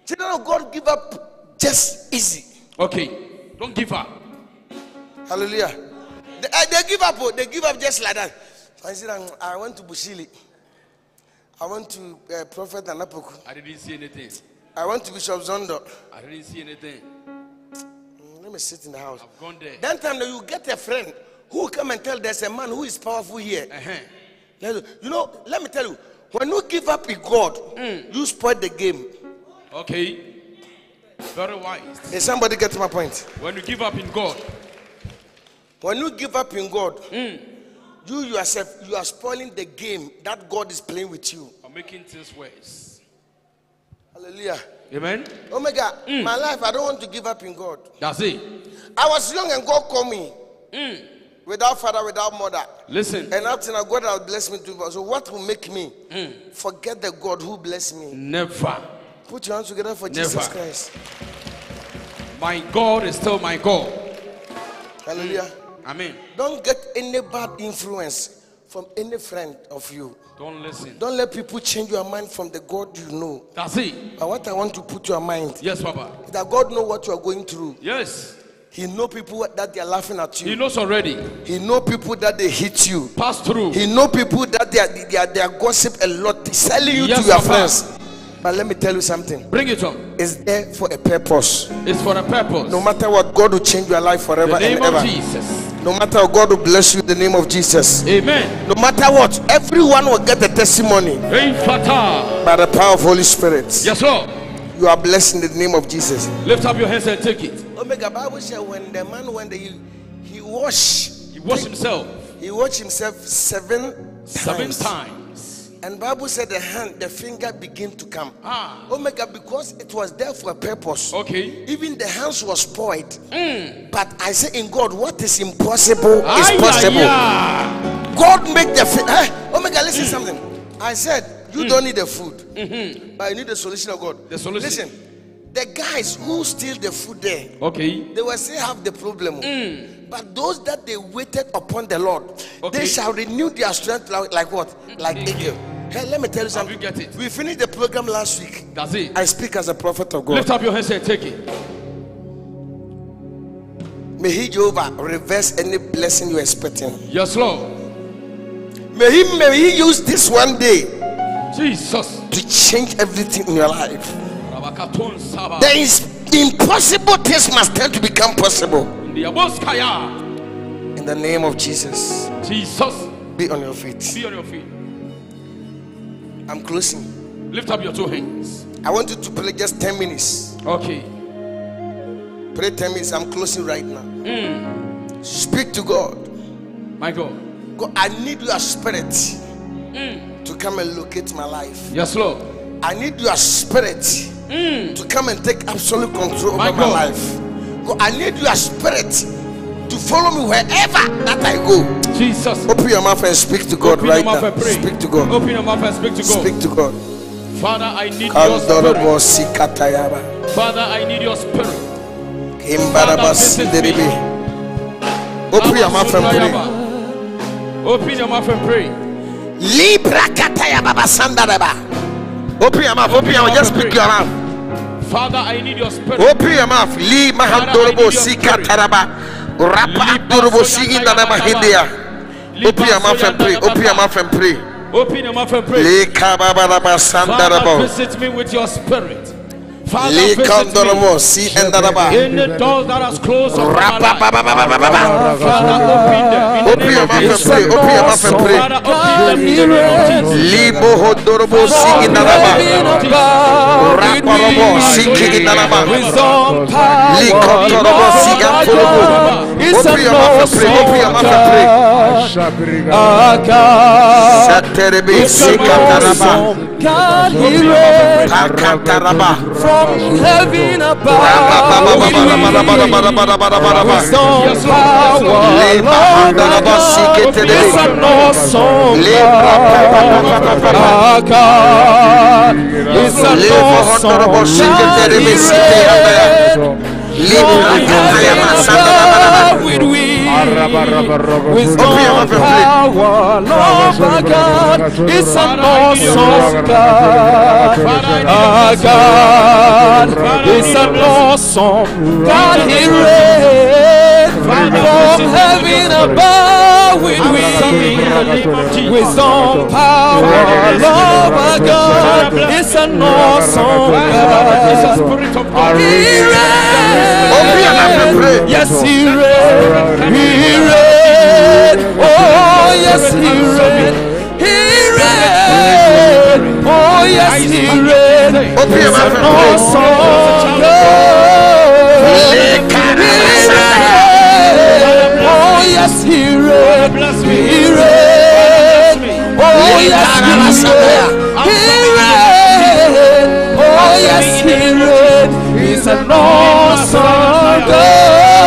Children of God give up just easy. Okay. Don't give up. Hallelujah. They, uh, they give up. oh, They give up just like that. I said, I went to Bushiri. I went to uh, Prophet Nana Poku. I didn't see anything. I went to Bishop Zondo. I didn't see anything. Mm, Let me sit in the house. I've gone there. That time you get a friend who come and tell there's a man who is powerful here. Uh-huh. Let- You know, let me tell you, when you give up in God, mm. you spoil the game. Okay. Very wise. Is somebody get my point? When you give up in God, When you give up in God, mm. you yourself, you are spoiling the game that God is playing with you. I'm making things worse. Hallelujah. Amen. Omega, my mm. life, I don't want to give up in God. That's it. I was young and God called me. Without father, without mother. Listen. And after now, God has blessed me too. So what will make me hmm. forget the God who blessed me? Never. Put your hands together for Jesus Never. Christ. My God is still my God. Hallelujah. Hmm. Amen. Don't get any bad influence from any friend of you. Don't listen. Don't let people change your mind from the God you know. That's it. But what I want to put your mind Yes, Papa. that God know what you are going through. Yes. He know people that they are laughing at you. He knows already. He know people that they hit you. Pass through. He know people that they are, they are, they are gossip a lot, they selling you Yes, to your friends. But let me tell you something. Bring it on. It's there for a purpose. It's for a purpose. No matter what, God will change your life forever the name and of ever. Jesus. No matter what, God will bless you in the name of Jesus. Amen. No matter what, everyone will get a testimony by the power of Holy Spirit. Yes, Lord. You are blessed in the name of Jesus. Lift up your hands and take it. Omega Bible said when the man when the, he he wash He washed himself he washed himself seven seven times. times. And Bible said the hand, the finger begin to come. Ah. Omega, because it was there for a purpose. Okay. Even the hands was spoiled. Mm. But I say in God, what is impossible is Ay, possible. God make the fi- eh? Omega, listen something. I said you don't need the food, but you need the solution of God. Mm. The solution. Listen, the guys who steal the food there, Okay. they will still have the problem. Mm. But those that they waited upon the Lord, Okay. they shall renew their strength like, like what? Like eagle. Hey, let me tell you something. you get it? We finished the program last week. That's it. I speak as a prophet of God. Lift up your hands and take it. May He Jehovah reverse any blessing you're expecting. Yes, Lord. May He may He use this one day Jesus. to change everything in your life. There is impossible things must tend to become possible. In the name of Jesus. Jesus. Be on your feet. Be on your feet. I'm closing. Lift up your two hands. I want you to play just 10 minutes. Okay. Pray 10 minutes. I'm closing right now. Mm. Speak to God. My God. God, I need your spirit to come and locate my life. Yes, Lord. I need your spirit mm. to come and take absolute control over My my, life. God, I need your spirit to follow me wherever that I go. Jesus. Open your mouth and speak to God Open right your mouth now. and. Speak to God. Open your mouth and speak to God. Speak to God. Father, I need your spirit. sikatayaba. Father, I need your spirit. Kimbaraba visit me. sideribi. Open your mouth and pray. Open your mouth and pray. Libra kataya baba sandaraba. Open your mouth, open your mouth, just speak your mouth. Father, I need your spirit. Open your mouth. Li mahandorobo si kataraba. Rapa dorobo si indanama hindia. Open your mouth and pray. Open your mouth and pray. Open your mouth and pray. Li Father, sandarabo. visit me with your spirit. Father, the doors that has closed Father, open them. Open your mouth. Open your mouth and pray. Libo Open your mouth. Open your that he from heaven above. Wisdom, power, love is an awesome God. It's an awesome God. Libra Confirma Santa with with all power, Lord my God, is an awesome God. Our God is an awesome God. He reigns from heaven above with we. Wisdom, power, love, our God is an awesome God. He reigns. Yes, He reigns. He reigns. Oh, yes, He reigns. He reigns. Oh, yes, He reigns. Open your mouth and pray. Awesome God. Yes, He reigns. He reigns. Oh, yes, He reigns. He reigns. Oh, yes, He reigns. He's an awesome God.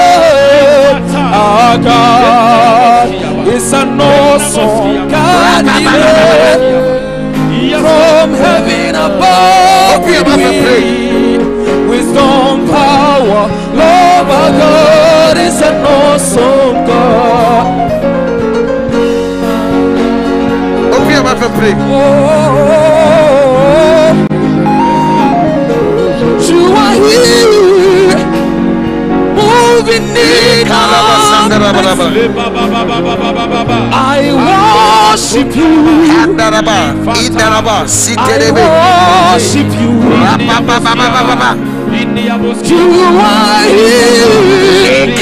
Our God is an awesome God. He reigns from heaven above. Open your mouth and pray. Wisdom, power, love, our God is an awesome pray. Oh, you are here, moving in I worship you. I worship you. You are here,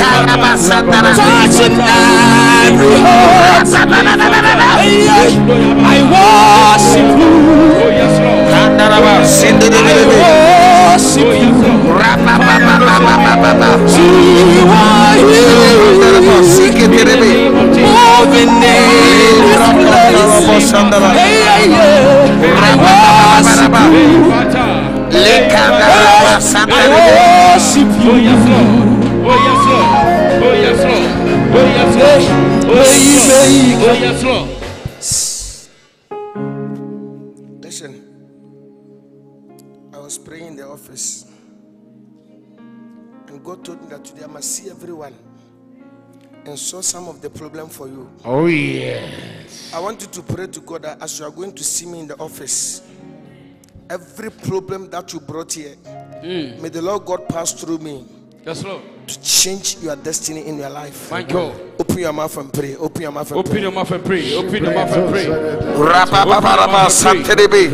touching every heart. I worship you. I worship you. You are Handaraba, here, Siketerebe. moving in this place. Hey, yeah, yeah. I worship you. I worship you. Oh, yes, Lord. Oh, yes, Lord. Oh, yes, Lord. Oh, yes, Lord. Oh, yes, Lord. Oh, yes, Lord. Listen, I was praying in the office, and God told me that today I must see everyone and solve some of the problem for you. Oh, yes. I want you to pray to God that as you are going to see me in the office, every problem that you brought here, hmm. may the Lord God pass through me Yes, Lord. to change your destiny in your life. Thank you. Open your mouth and pray. Open your mouth and Open pray. your mouth and pray. Open your mouth and pray. Rabababaraba, Santerebe.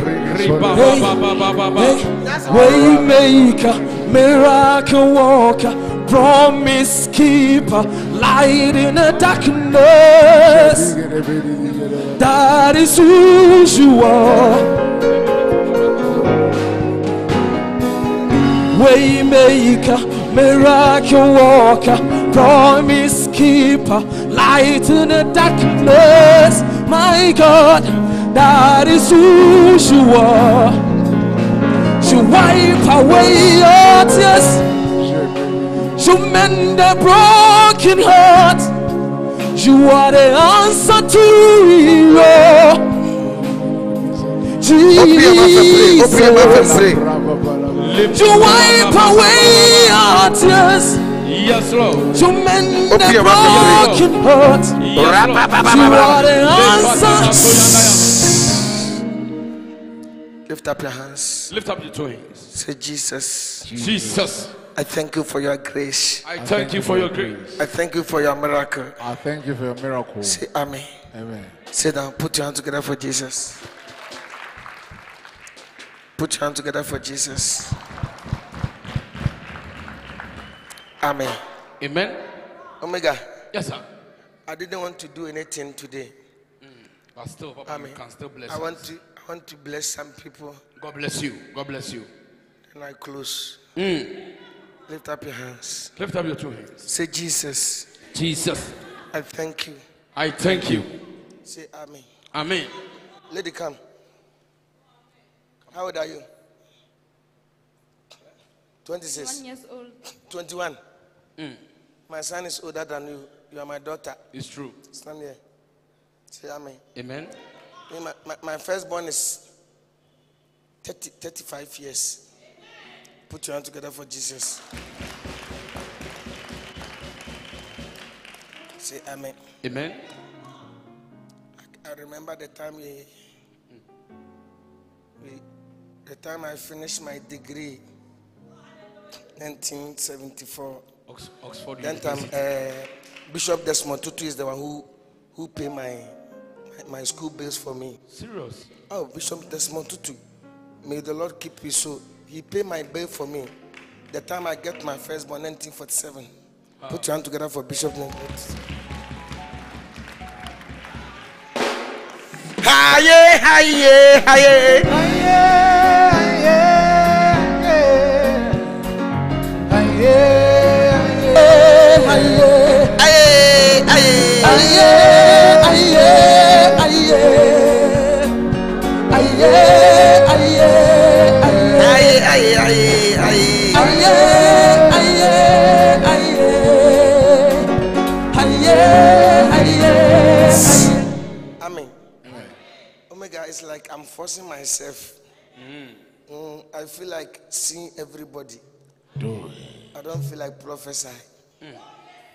Waymaker, miracle worker, promise keeper, light in the darkness. That is who you are. Waymaker, miracle worker, promise keeper, light in the darkness. My God, that is who you are. You wipe away your tears. You mend the broken heart. You are the answer to it all. Open your mouth and pray. Open your mouth and Jesus. Pray. You wipe away our tears. Yes, Lord. You mend the your mouth and broken heart. Yes, Lord. You are the answer Lift up your hands. Lift up your two hands. Say, Jesus. Jesus. I thank you for your grace. I thank you for your grace. I thank you for your miracle. I thank you for your miracle. Say Amen. Amen. Sit down. Put your hands together for Jesus. Put your hands together for Jesus. Amen. Amen. Omega. Yes, sir. I didn't want to do anything today. But still, Papa, Amen. you can still bless I want to I want to bless some people. God bless you. God bless you. And I close. Mm. Lift up your hands. Lift up your two hands. Say Jesus. Jesus. I thank you. I thank you. Say Amen. Amen. Lady, come. How old are you? 26. One years old. 21. Hmm. My son is older than you. You are my daughter. It's true. Stand here. Say Amen. Amen. My, my, my firstborn is 30, 35 years. Put your hand together for Jesus. Say Amen. Amen. I remember the time we, we hmm. The time I finished my degree, 1974. Ox- Oxford Then time, uh, Bishop Desmond Tutu is the one who who pay my, my my school bills for me. Serious. Oh, Bishop Desmond Tutu, may the Lord keep you so. He pay my bill for me. The time I get my firstborn, 1947. Put your hand together for Bishop. Haye, haye, haye. Amen. Forcing myself. Mm, I feel like seeing everybody. I don't feel like prophesy.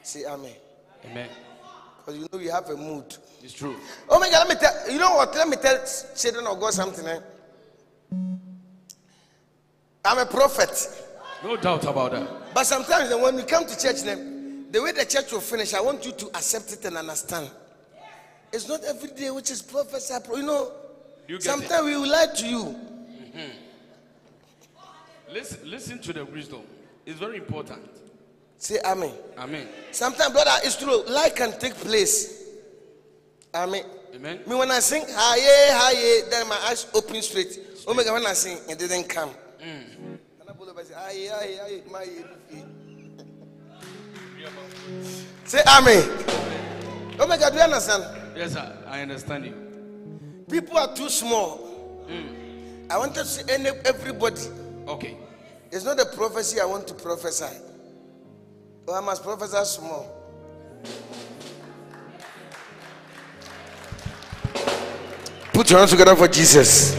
Say amen. Amen. Because you know you have a mood. It's true. Oh my God, let me tell you know what? Let me tell children of God something. Eh? I'm a prophet. No doubt about that. But sometimes when we come to church, then the way the church will finish, I want you to accept it and understand. It's not every day which is prophesy. pro- You know, You sometimes we will lie to you. Mhm. Listen, listen to the wisdom. It's very important. Say amen. Amen. Sometimes, brother, it's true. Lie can take place. Amen. Amen. Me when I sing haye haye, then my eyes open straight. Omega when I sing, it didn't come. Mm. And I pull up and say haye haye, my *laughs* amen. Omega, do you understand? Yes, sir. I understand you. People are too small. I want to see any, everybody. Okay. It's not a prophecy I want to prophesy. Or I must prophesy small. Put your hands together for Jesus.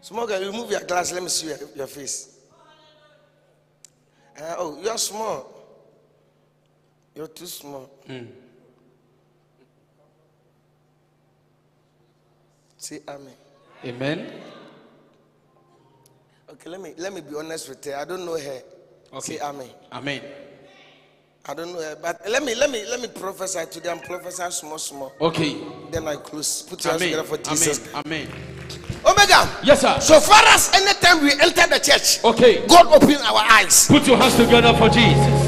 Small girl, remove your glass. Let me see your, your face. Uh, oh, you're small. You're too small. Hmm. Say amen. Amen. Okay, let me let me be honest with her. I don't know her. Okay. Say amen. Amen. I don't know her, but let me let me let me prophesy to them. Prophesy small, small. Okay. Then I close. Put your hands together for Jesus. Amen. Amen. Omega. Yes, sir. So far as anytime we enter the church, Okay. God open our eyes. Put your hands together for Jesus.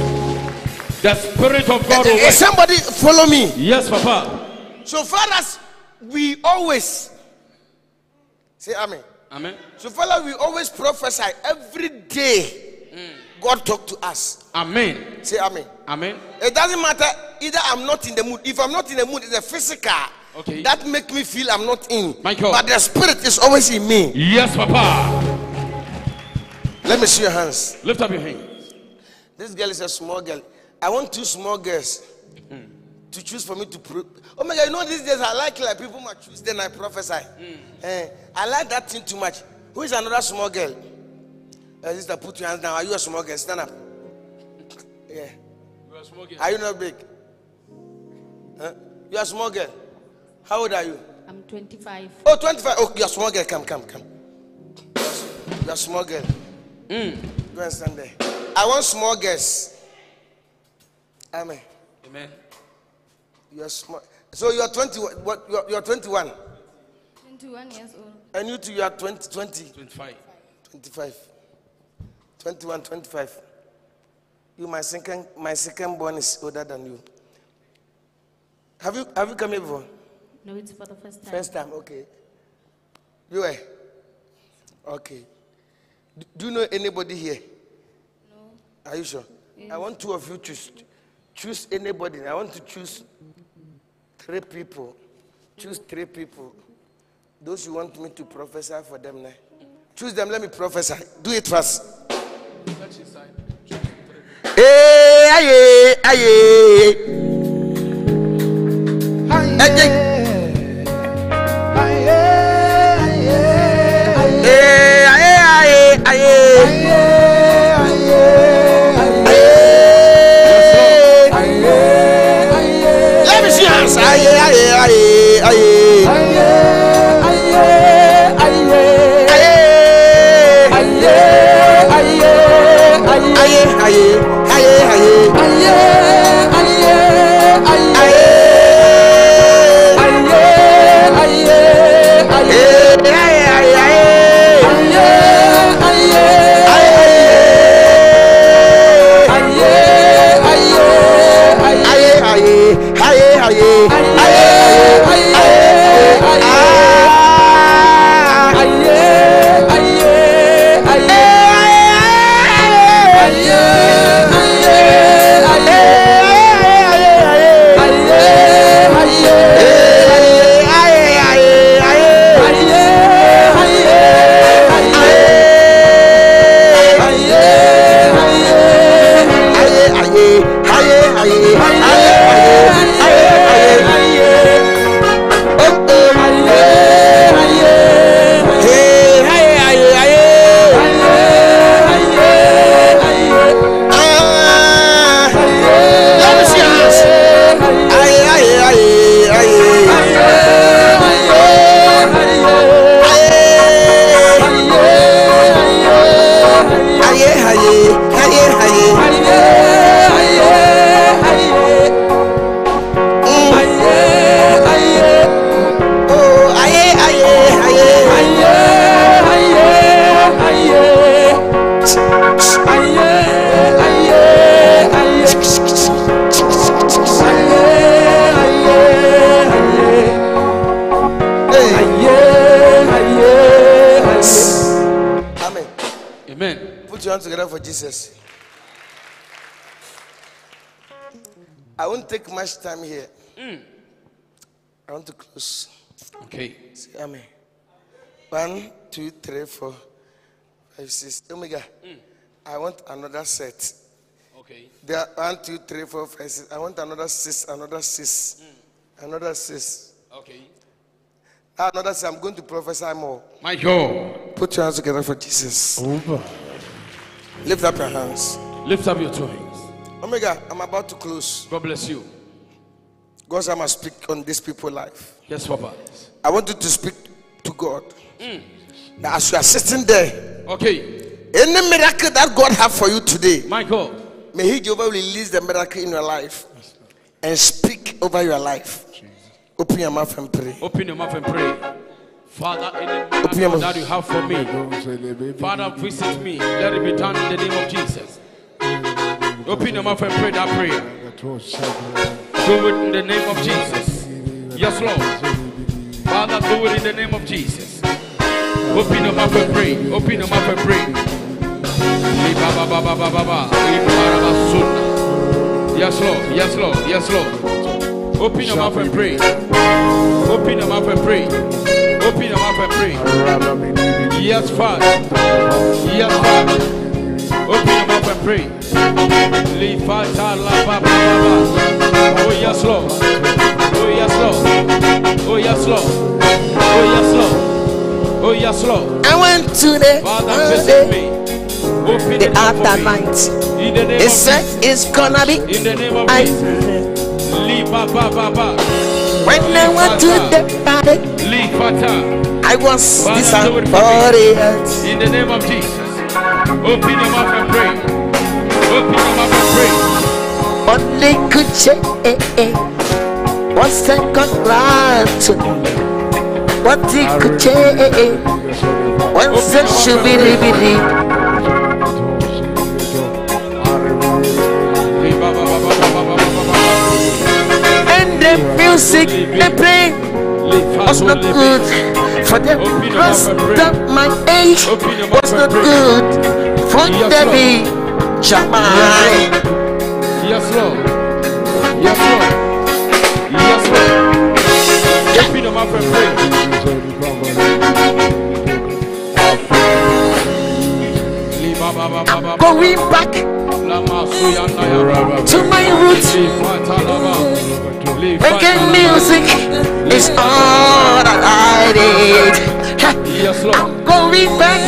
The Spirit of God will eh. Somebody follow me. Yes, Papa. So far as we always say amen. Amen. So far as we always prophesy every day, God talk to us. Amen. Say amen. Amen. It doesn't matter either I'm not in the mood. If I'm not in the mood, it's a physical. Okay. That make me feel I'm not in. Michael. But the spirit is always in me. Yes, Papa. Let me see your hands. Lift up your hands. This girl is a small girl. I want two small girls to choose for me to. Pro- oh my God! You know these days I like like people might choose, then I prophesy. Eh, I like that thing too much. Who is another small girl? Uh, sister, put your hands down. Are you a small girl? Stand up. Yeah. You are smoking. Are you not big? Huh? You are a small girl. How old are you? I'm 25. Oh, 25. Oh, you're a small girl. Come, come, come. You're a small girl. Mm. Go and stand there. I want small girls. Amen. Amen. You're small. So you are 20. What? You are, you are 21. 21 years old. And you two, you are 20, 20. 25. 25. 21, 25. You, my second, my second born is older than you. Have you have you come here before? No, it's for the first time. First time, okay. You were? Okay. Do, do you know anybody here? No. Are you sure? I want two of you to choose, anybody. I want to choose three people. Choose three people. Those you want me to prophesy for them now. Choose them, let me prophesy. Do it first. Hey, aye, aye. Let Jesus. I won't take much time here. I want to close. Okay. Say amen. One, two, three, four, five, six. Omega. I want another set. Okay. There are one, two, three, four, five, six. I want another six, another six, another six. Okay. Another six. I'm going to prophesy more. My God. Put your hands together for Jesus. Lift up your hands. Lift up your two hands. Omega, I'm about to close. God bless you. God, I must speak on this people's life. Yes, Papa. I want you to speak to God. Mm. Now, as you are sitting there, Okay. any miracle that God have for you today, My God. may He Jehovah release the miracle in your life and speak over your life. Open your mouth and pray. Open your mouth and pray. Father, Open your miracle mouth. that you have for me, Father, visit me. Let it be done in the name of Jesus. Open your mouth and pray that prayer. Do it in the name of Jesus. Yes, Lord. Father, do it in the name of Jesus. Open your mouth and pray. Open your mouth and pray. Yes, Lord. Yes, Lord. Yes, Lord. Open your mouth and pray. Open your mouth and pray. Mouth and pray. Yes, Father. Yes, Father. Open your mouth and pray. Oh yes, Lord. Oh yes, Lord. Oh yes, Lord. Oh yes, Lord. Oh yes, Lord. I went to the Father, visit me. Open the up for In the name It said it's gonna be. In the name of I- When I went to the party, I was Father, do it for disappointed. In the name of Jesus. Open your mouth and pray. Open your mouth and pray. Monday could change. One second glance. What it could change. One second believe. And the music they play was not good for the rest of my age. Was not good for the beat. Jamai. Yes, Lord. Yes, Lord. Yes, Lord. Open your mouth and pray. Going back to my roots. Reggae music is all that I need. Yes, Lord. I'm going back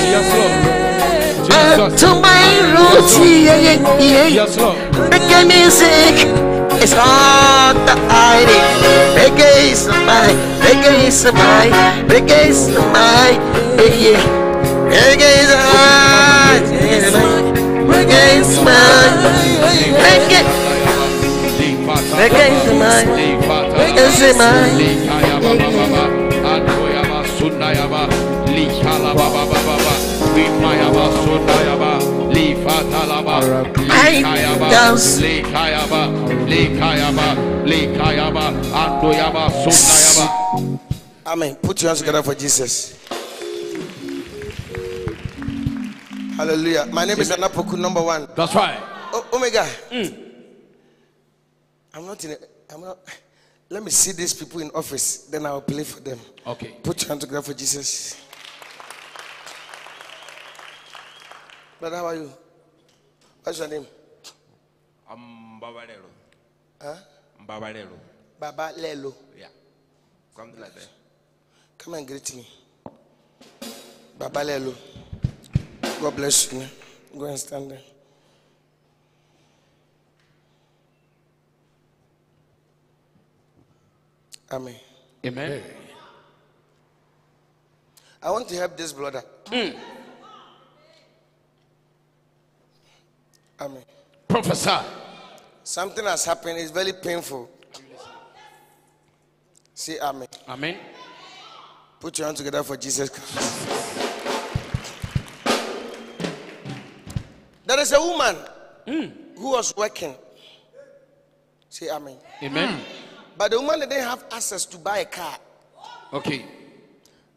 uh, to my roots. Yeah, yeah, yeah. Yes, Lord. Reggae music is all that I need. Reggae is my, reggae is my, reggae is my, yeah, yeah. Reggae is mine, is mine, is mine. I. Amen. Put your hands together for Jesus. Hallelujah. My name is Nana Poku, number one. That's right. Oh, Omega. Hmm. I'm not in. A, I'm not. Let me see these people in office. Then I'll play for them. Okay. Put your hands together for Jesus. Brother, how are you? What's your name? I'm Babalero. Huh? Babalero. Baba Lelo. Yeah. Something like that. Come and greet me. Baba Lelo. God bless you. Go and stand there. Amen. Amen. I want to help this brother. Hmm. Amen. Prophesy. Something has happened. It's very painful. Say Amen. Amen. Put your hands together for Jesus Christ. There is a woman hmm. who was working. Say Amen. Amen. Hmm. But the woman didn't have access to buy a car. Okay.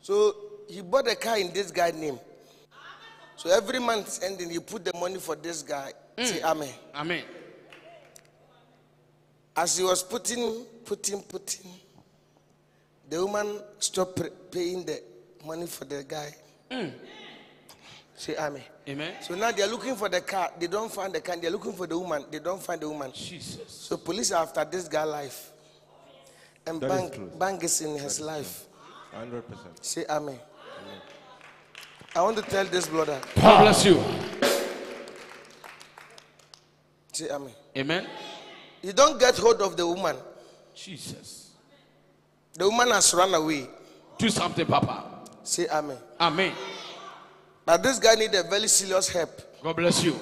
So he bought a car in this guy's name. So every month ending, he put the money for this guy. Hmm. Say Amen. Amen. As he was putting, putting, putting, the woman stopped paying the money for the guy. Say Amen. Amen. So now they're looking for the car. They don't find the car. They're looking for the woman. They don't find the woman. Jesus. So police are after this guy's life. And That is bank, true. bank is in his life. 100%. Say Amen. I want to tell this brother. God bless you. Say Amen. Amen. You don't get hold of the woman. Jesus. The woman has run away. Do something, Papa. Say Amen. Amen. But this guy need a very serious help. God bless you.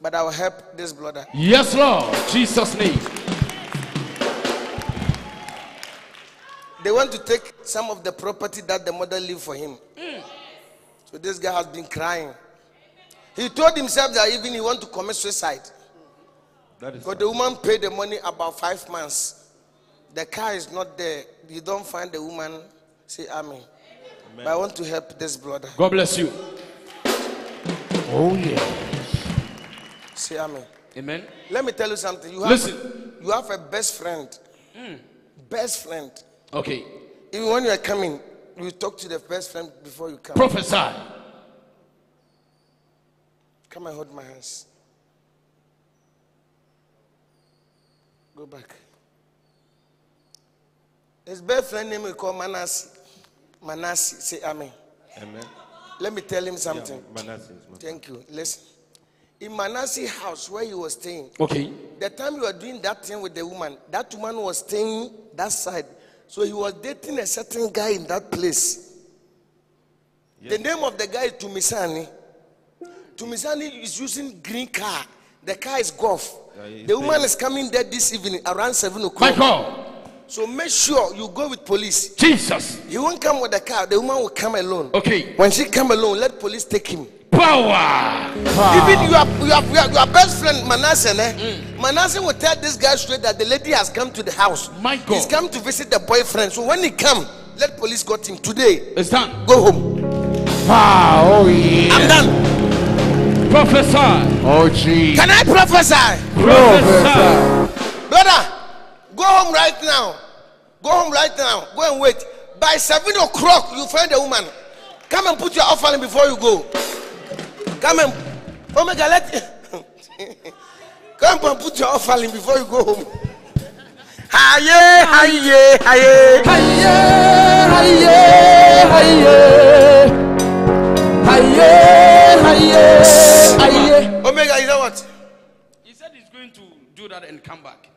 But I will help this brother. Yes, Lord. Jesus' name. They want to take some of the property that the mother leave for him. So this guy has been crying. He told himself that even he want to commit suicide. That is Because the woman paid the money about five months. The car is not there. You don't find the woman. Say amen. But I want to help this brother. God bless you. Oh, yeah. Say amen. Amen. Let me tell you something. You have, Listen. you have a best friend. Hmm. Best friend. Okay. Even when you are coming, you talk to the best friend before you come. Prophesy. Come and hold my hands. Go back. His best friend name we call Manasseh. Manasseh. Say amen. Amen. Let me tell him something. Yeah, Manasseh is my- Thank you. Listen. in Manasseh house where he was staying. Okay. The time you were doing that thing with the woman, that woman was staying that side. So he was dating a certain guy in that place. The name of the guy is Tumisani. Tumisani is using green car. The car is golf. Yeah, he- the woman is coming there this evening around seven o'clock. Michael. So make sure you go with police. Jesus. He won't come with the car. The woman will come alone. Okay. When she come alone, let police take him. Power. Even your, your, your, your best friend Manasseh, eh? Manasseh will tell this guy straight that the lady has come to the house. My God. He's come to visit the boyfriend. So when he come, let police got him today. It's done. Go home. Wow. Oh, yeah. I'm done. Prophesy. Oh, gee. Can I prophesy? Prophesy. Brother, go home right now. Go home right now. Go and wait. By seven o'clock, you find a woman. Come and put your offering before you go. Come and Omega, let *laughs* come and put your offering before you go home. Haye, haye, haye. Haye, haye, haye. Haye, haye, haye. Omega, you know what? He said he's going to do that and come back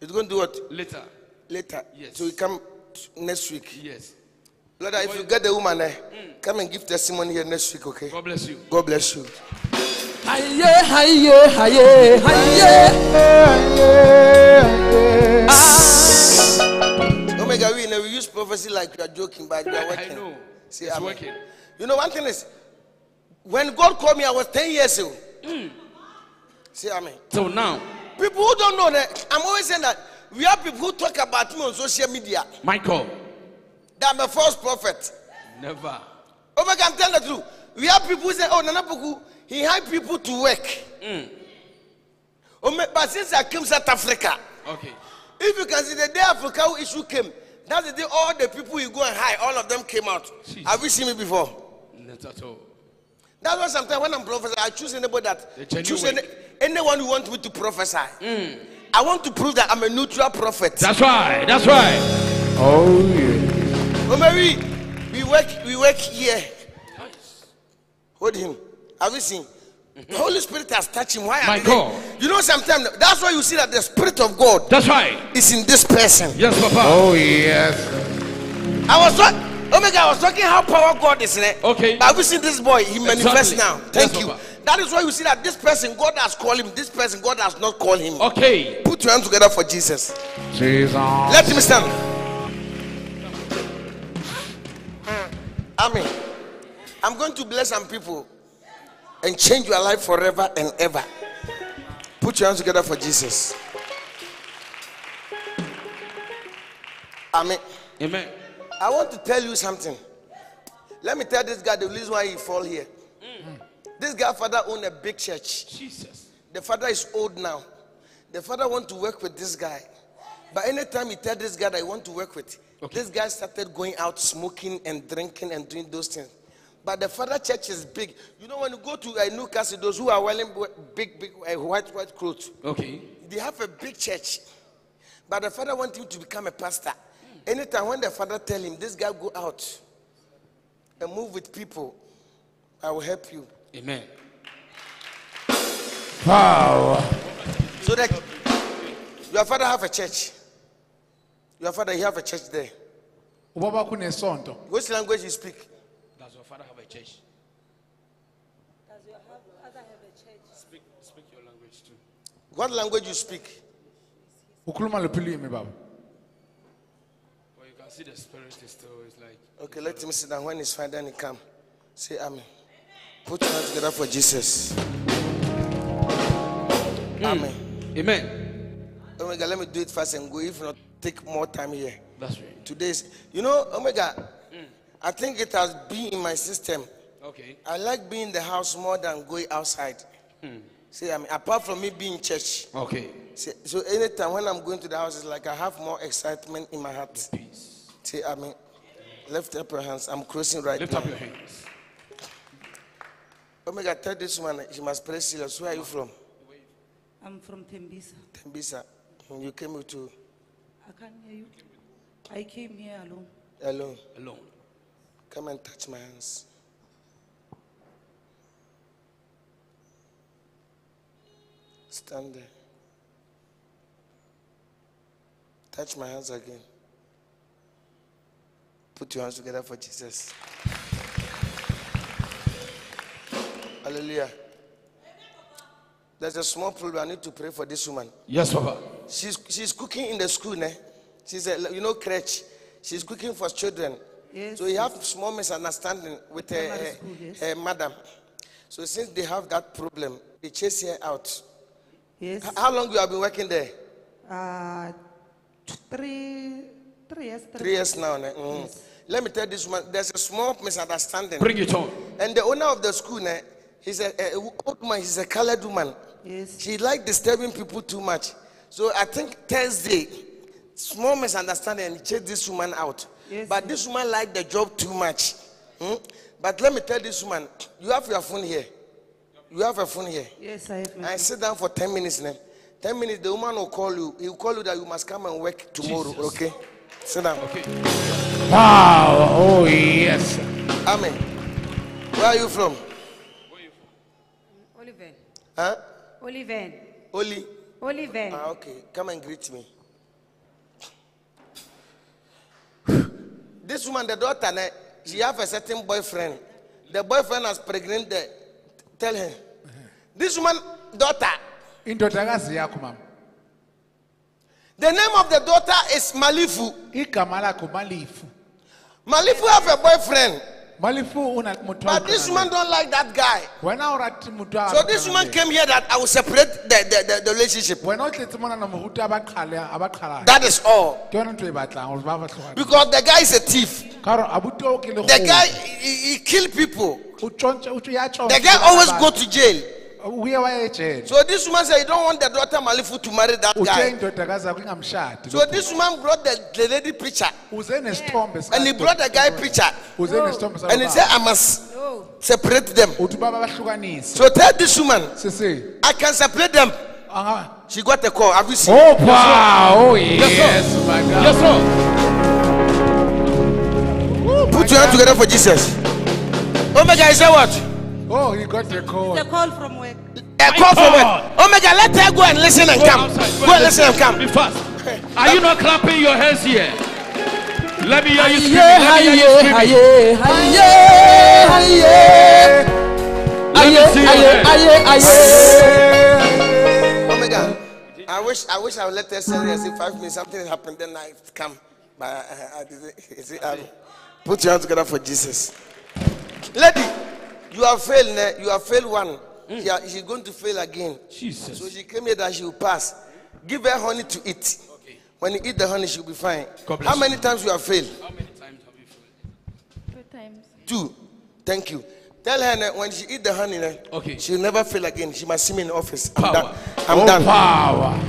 He's going to do what? later. Later. Yes. So we come next week. Yes. Brother, if you get the woman there, come and give testimony here next week, okay? God bless you. God bless you. Haye, haye, haye, haye. Ah. Omega, we know we use prophecy like you are joking, but you are working. I know. See, It's amen. working. You know, one thing is, when God called me, I was 10 years old. Mm. See, amen. So now, People who don't know that, I'm always saying that we have people who talk about me on social media Michael. that I'm a false prophet. Never. Omega, I'm telling the truth. We have people who say, oh, Nana Poku, he hired people to work. Mm. Ome- But since I came South Africa, Okay. if you can see the day Africa issue came, that's the day all the people you go and hire, all of them came out. Have you seen me before? Not at all. That's why sometimes when I'm prophesying, I choose anybody that choose any, anyone who want me to prophesy. Mm. I want to prove that I'm a neutral prophet. That's right. That's right. Oh, yeah. Oh, Mary, we work, we work here. Nice. Hold him. Have you seen? The Holy Spirit has touched him. Why? My I didn't- God. You know, sometimes that's why you see that the Spirit of God That's right. is in this person. Yes, Papa. Oh, yes. I was talking. Oh my God, I was talking how power God is in it. Okay. But have you seen this boy? He manifests Exactly. now. Yes, Thank you. Papa. That is why you see that this person God has called him. This person God has not called him. Okay. Put your hands together for Jesus. Jesus. Let him stand. Amen. I'm going to bless some people and change your life forever and ever. Put your hands together for Jesus. Amen. Amen. I want to tell you something. Let me tell this guy the reason why he fall here. This guy father owned a big church. Jesus. The father is old now. The father want to work with this guy. But anytime he tell this guy that he want to work with, this guy started going out smoking and drinking and doing those things. But the father church is big. You know when you go to uh, Newcastle, those who are wearing big, big uh, white, white clothes, Okay. they have a big church. But the father want him to become a pastor. Anytime when the father tell him, this guy go out and move with people, I will help you. Amen. Power. So that your father have a church. Your father, he have a church there. ubaba Which language you speak? Does your father have a church? Does your father have a church? Speak, speak your language too. What language you speak? ukhuluma luphi ulimi baba Well, you can see the spirit is still. It's like. Okay, let him sit down. When he's fine, then he come. Say amen. Put your hands together for Jesus. Hmm. Amen. Amen. Omega, let me do it fast and go. If not, take more time here. That's right. Today's, you know, Omega, hmm. I think it has been in my system. Okay. I like being in the house more than going outside. Hmm. See, I mean, apart from me being in church. Okay. See, so anytime when I'm going to the house, it's like I have more excitement in my heart. Peace. See, I mean, lift up your hands. I'm crossing right Lift now. up your hands. Omega, tell this woman she must pray serious. Where are you from? I'm from Tembisa. Tembisa. And you came with to I can't hear you. I came here alone. alone. Alone. Come and touch my hands. Stand there. Touch my hands again. Put your hands together for Jesus. Hallelujah. There's a small problem. I need to pray for this woman. Yes, Papa. She's she's cooking in the school, ne? She's a you know crèche. She's cooking for children. Yes, So you have small misunderstanding with her, Primary her, school, yes. her madam. So since they have that problem, they chase her out. Yes. H- How long you have been working there? Uh, three, three years. Three years now. Ne? Mm. Let me tell this woman, there's a small misunderstanding. Bring it on. And the owner of the school, ne, he's a, a old woman, he's a colored woman. Yes. She like disturbing people too much. So I think Thursday, small misunderstanding, and he chased this woman out. Yes, but this woman like the job too much. Hmm? But let me tell this woman, you have your phone here. You have a phone here. Yes, I have. my- I sit down for 10 minutes now. 10 minutes, the woman will call you. He will call you that you must come and work tomorrow. Jesus. Okay? Sit down. Okay. Wow. Oh, yes. Amen. Where are you from? Oliven. Huh? Oliven. Oli. Oliven. Ah, okay. Come and greet me. This woman, the daughter, she have a certain boyfriend. The boyfriend has pregnant the tell her. This woman, daughter, indodakazi yakho mama the name of the daughter is Malifu. igama lakho malifu Malifu have a boyfriend. malifu una motho But this woman don't like that guy. wena o rate motho a So this woman came here that I will separate the, the, the, the relationship. wena o tletse mona na moruti a baqhale a That is all. ke yona ntho batlang gore ba ba tlogane Because the guy is a thief. ka gore abuti o The guy, he, he kill people. o tsontse o ya The guy always go to jail. O ye wa So this woman said, you don't want the daughter Malifu to marry that uthe guy. indodakazi yakho ingamshadi So this woman brought the, the lady preacher. uze nesithombe And he brought the guy preacher. uze nesithombe And he said, I must separate them. uthi baba bahlukanise So tell this woman, I can separate them. anga She got a call. Have you seen? Oh, wow. Oh, Yes, yes, sir. my God. Yes, sir. Put your hand together for Jesus. Oh Omega, is that what? Oh he got a call It's a call from work. A call from it. Omega, let her go and listen and Go come. outside. Go and listen and come. Be fast. Are you not clapping your hands here? Let me hear you screaming. Aye, Let me hear you screaming. aye, aye, Let me see your aye, hands. aye, aye. Omega, I wish I wish I would let her say this in five minutes. Something happened, then I come. But I, I, I didn't. You see, um, put your hand together for Jesus. Lady, you have failed. ne? You have failed one. Hmm. She ha- she's going to fail again. Jesus. So she came here that she will pass. Give her honey to eat. When you eat the honey, she'll be fine. How many times you have failed? How many times have you failed? Two times. Two. Thank you. Tell her ne, when she eat the honey, ne, Okay. she'll never fail again. She must see me in the office. I'm Power. done. I'm oh done. power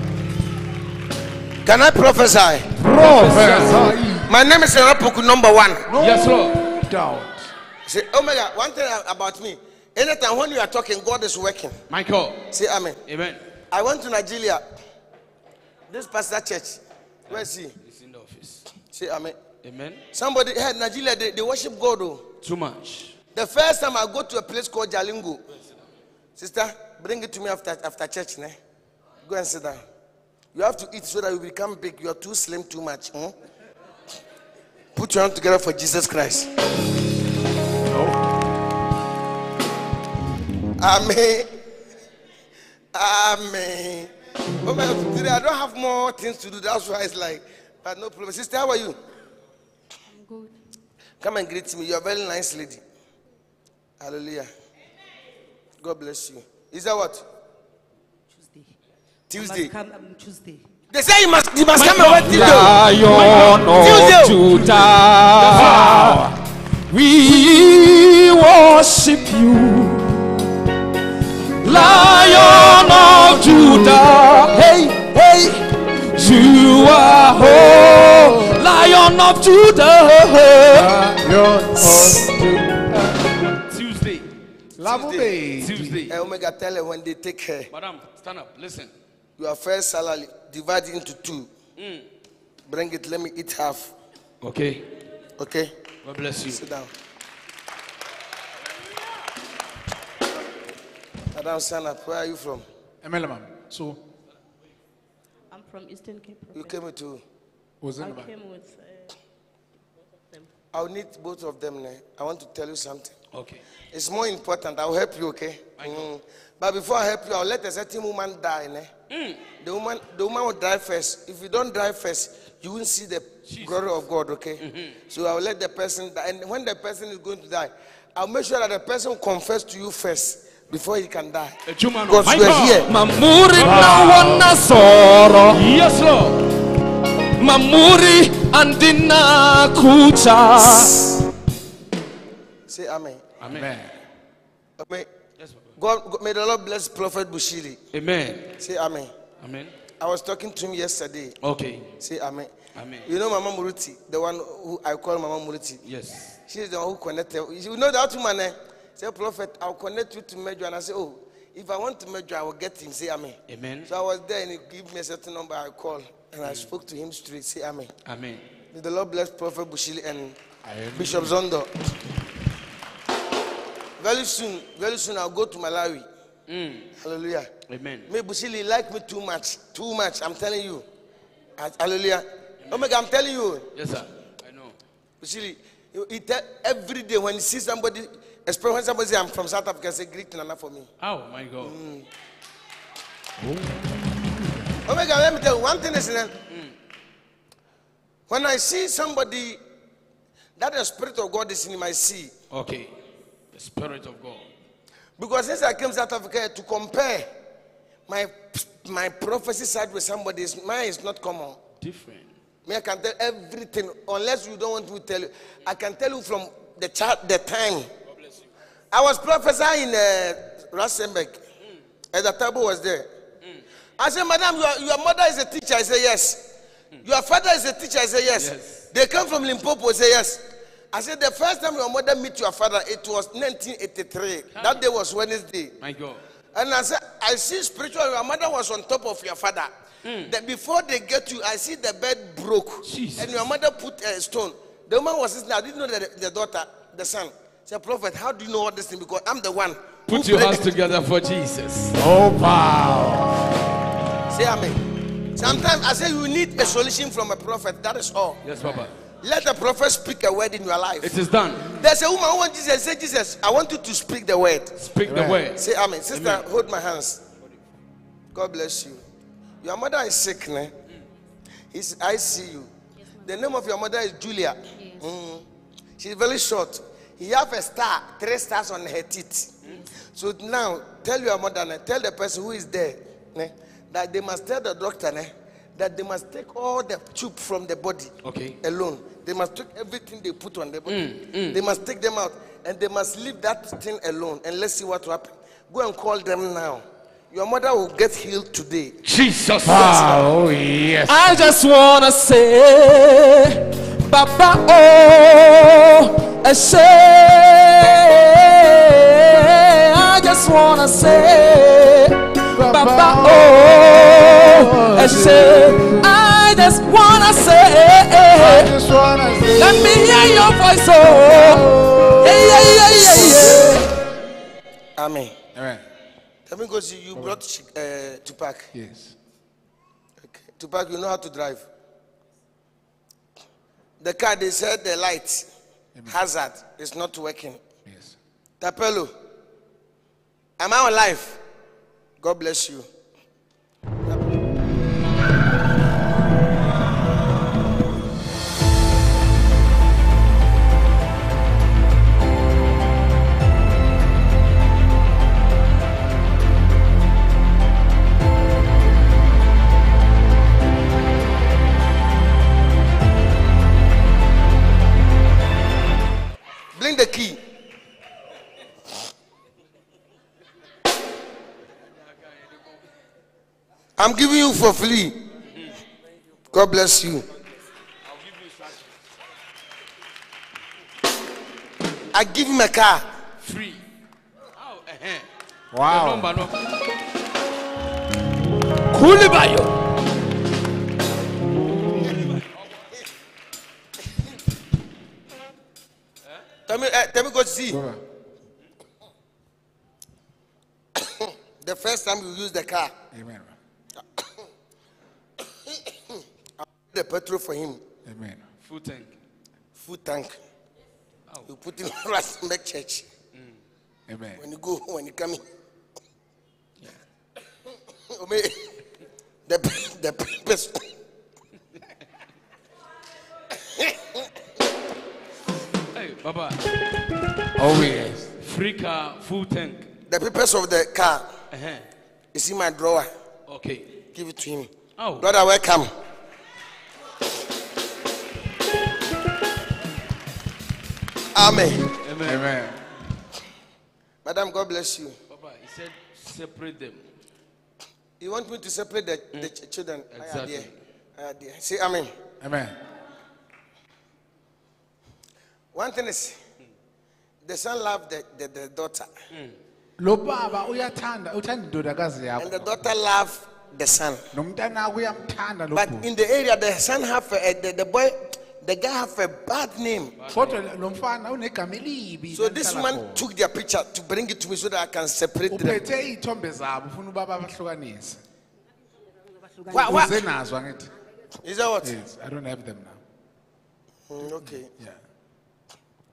Can I prophesy? prophesy My name is Nana Poku number one. Yes, Lord. doubt Say, Omega, one thing about me. Anytime when you are talking, God is working. Michael. Say amen. Amen. I went to Nigeria. This pastor church. Where is he? He's in the office. Say amen. Amen. Somebody had Nigeria, they, they worship God. Oh. Too much. The first time I go to a place called Jalingo. Sister, bring it to me after, after church. Ne? Go and sit down. You have to eat so that you become big. You are too slim, too much. hmm? Put your hand together for Jesus Christ. Amen. Amen. Oh my God, today I don't have more things to do. That's why it's like, but no problem. Sister, how are you? I'm good. Come and greet me. You're a very nice lady. Hallelujah. God bless you. Is that what? Tuesday. Tuesday. Come um, Tuesday. They say you must, you must come and work Tuesday. Tuesday. we worship you. Lion of Judah, hey, hey, you are whole. Lion of Judah, Tuesday. la bobedi Tuesday. Eh, Omega, tell her when they take her, Madam, stand up. Listen. your first salary, divide it into two. Mm. Bring it, let me eat half. Okay. Okay? God bless you. Sit down. Madam, stand up. Where are you from? emele So, I'm from Eastern Cape. You came with two. Was I came with. Uh, I'll need both of them. ne? I want to tell you something. Okay. It's more important. I'll help you, okay? Mm. But before I help you, I'll let a certain woman die. Ne? The woman, the woman will die first. If you don't die first, you won't see the glory of God, okay? So I'll let the person die. And when the person is going to die, I'll make sure that the person will confess to you first before he can die. Because you are here. Mamuri na wana soro. Yes, Lord. Mamuri andina kucha. Say amen. Amen. Amen. God, God, may the Lord bless Prophet Bushiri. Amen. Say amen. Amen. I was talking to him yesterday. Okay. Say amen. Amen. You know Mama Muruti, the one who I call Mama Muruti. Yes. She's the one who connected. You know that woman, eh? Say, Prophet, I'll connect you to Major. And I say, Oh, if I want to Major, I will get him. Say amen. Amen. So I was there and he gave me a certain number. I called and I mm. spoke to him straight. Say amen. Amen. May the Lord bless Prophet Bushiri and Bishop Zondo. Very soon, very soon I'll go to Malawi. Mm. Hallelujah. Amen. May Bushiri like me too much. Too much. I'm telling you. Hallelujah. Omega, I'm telling you. Yes, sir. I know. Bushiri, he tell, every day when he sees somebody, especially when somebody say I'm from South Africa, say greet Nana for me. Oh, my God. Mm. Oh my God! let me tell you one thing is that when I see somebody that the Spirit of God is in him, I see. Okay. The Spirit of God. Because since I came to South Africa to compare my my prophecy side with somebody's, mine is not common. Different. Me, I can tell everything unless you don't want me to tell you. I can tell you from the chart, the time. I was prophesying in uh, Rustenburg. And the table was there. I said, Madam, your, your mother is a teacher. I said, Yes. Your father is a teacher. I said, Yes. They come from Limpopo. I said, Yes. I said, The first time your mother met your father, it was 1983. That day was Wednesday. My God. And I said, I see spiritual. Your mother was on top of your father. That before they get you, I see the bed broke. And your mother put a stone. The woman was listening. I didn't know the, the daughter, the son. Said, Prophet, how do you know all this thing? Because I'm the one. Put your prayed- hands together for Jesus. Oh, wow. Say amen. Sometimes I say you need a solution from a prophet. That is all. Yes, Papa. Let the prophet speak a word in your life. It is done. There's a woman who wants Jesus. Say, Jesus, I want you to speak the word. Speak the word. Say amen. Sister, Amen. hold my hands. God bless you. Your mother is sick, ne? He's, I see you. the name of your mother is Julia. Mm. She's very short. He have a star, three stars on her teeth. So now, tell your mother, ne, tell the person who is there, ne, that they must tell the doctor ne, that they must take all the tube from the body Okay. alone. They must take everything they put on the body. Mm, mm. They must take them out and they must leave that thing alone and let's see what will happen. Go and call them now. Your mother will get healed today. Jesus. Wow, yes. I just wanna say, Baba oh, I say, I just wanna say, Baba oh, I say, I just wanna say, let me hear your voice oh, yeah yeah yeah yeah yeah. Amen. Amen. Let me go see you brought uh, Tupac. Yes. Okay. Tupac, you know how to drive. The car, they said the light hazard is not working. Yes. Tapelo, am I alive? God bless you. I'm giving you for free. God bless you. I give him a car. Free. Oh, eh, Wow. The number, no. Kulibayo. Tell me, uh, tell me, go see. *coughs* the first time you use the car, Amen. The petrol for him. Amen. Full tank. Full tank. You put him *laughs* in Rasmek Church. Amen. When you go, when you come in. *laughs* Ome, the the person. *laughs* Hey, Baba. Oh yes. Free car, full tank. The papers of the car Uh-huh. is in my drawer. Okay. Give it to him. Oh. Brother, welcome. Amen. Amen. Amen. Madam, God bless you. Baba, he said separate them. You want me to separate the, the ch- children? I are Exactly. there. I are there. Say amen. Amen. One thing is, the son loved the, the, the daughter, Lo baba uyathanda uthanda indodakazi and the daughter loved the son. Nomntana wakho uyamthanda lo But bhuti. in the area, the son have a, the, the boy, the guy have a bad name. Kodwa lo mfana unegama elibi. So this man took their picture to bring it to me so that I can separate them. uphethe iy'thombe zabo ufuna ubaba abahlukanise. Wha- wha- Uze nazo angithi. Is that what? Yes, I don't have them now. Mm, okay. Yeah.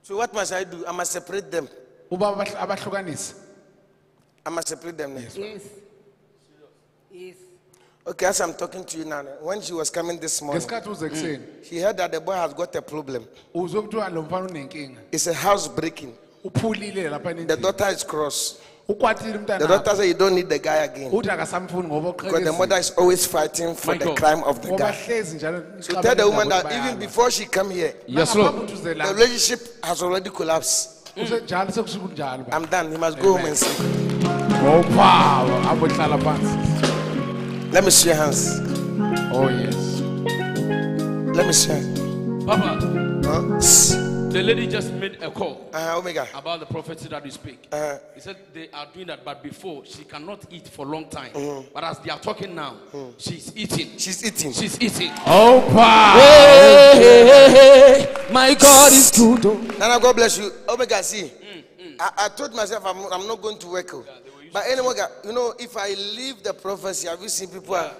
So what must I do? I must separate them. Ubaba abah- abahlukanise. I must separate them. Yes. Yes. Yes. Okay, as I'm talking to you now, when she was coming this morning, Ngesikhathi uze mm. she heard that the boy has got a problem. Uzwe kuthiwa lo mfana unenkinga. It's a house breaking. The daughter is cross. The umntana. daughter said, You don't need the guy again. Uthi akasamfuni ngoba Because the mother is always fighting for My the crime of the Ngoba guy. So tell the woman that even before she come here, Yes, Lord. the relationship has already collapsed. Mm. Njalo sekusuka. I'm done. He must go home and sleep. Ngophawu abohlala phansi. Let me see your hands. Oh yes. Let me see. Papa, Huh? the lady just made a call Uh, Omega. about the prophecy that we speak. Uh, He said they are doing that, but before she cannot eat for a long time. Mm. But as they are talking now, she's eating. she's eating. She's eating. Opa. Hey, hey, hey, hey. My God is good. oh. Nana, God bless you. Omega, see. Mm, I, I told myself I'm, I'm not going to work. oh. But anyway, you know, if I leave the prophecy, have you seen people? are-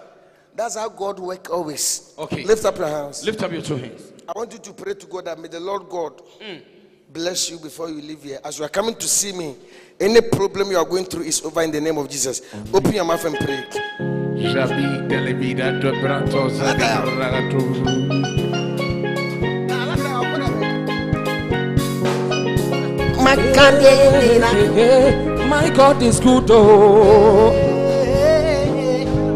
That's how God work always. Okay. Lift up your hands. Lift up your two hands. I want you to pray to God that may the Lord God Mm. bless you before you leave here. As you are coming to see me, any problem you are going through is over in the name of Jesus. Open your mouth and pray. Jabi delebida do brato My God is good. Oh.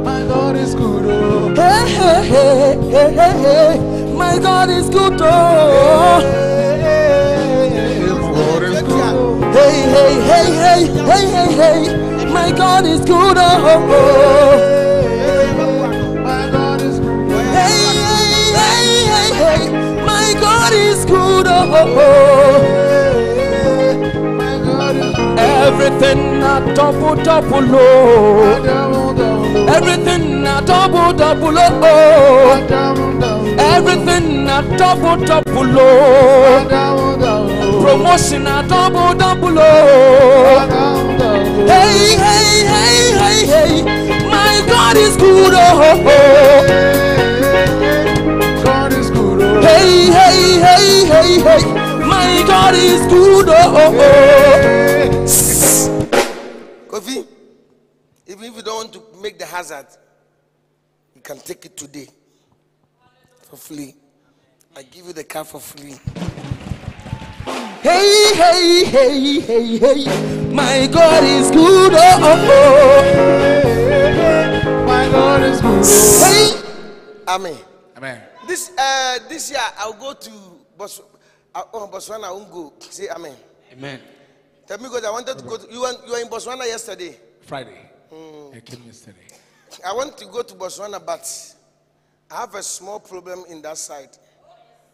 My God is good. Oh. Hey, hey, hey, hey, hey, hey. My God is good. Oh. God is good. Oh. Hey, hey, hey, hey, hey, hey, hey. My God is good. Oh. My God is good. Hey, hey, hey, hey, hey. My God is good. Oh. Everything a double, double, oh. Everything a double, double, oh. Everything a double, double, oh. Promotion a double, double, oh. Hey, hey, hey, hey, hey. My God is good, oh. God is good. Oh. Hey, hey, hey, hey, hey. My God is good, oh. Kofi, even if you don't want to make the hazard, you can take it today for free. I give you the car for free. Hey, hey, hey, hey, hey. My God is good, oh. My God is good. Hey. Amen. Amen. This uh, this year I'll go to Bos- uh, oh, Botswana. I won't go. Say amen. Amen. Tell me because I wanted to go. To, you were you were in Botswana yesterday. Friday. I came yesterday. I want to go to Botswana, but I have a small problem in that side.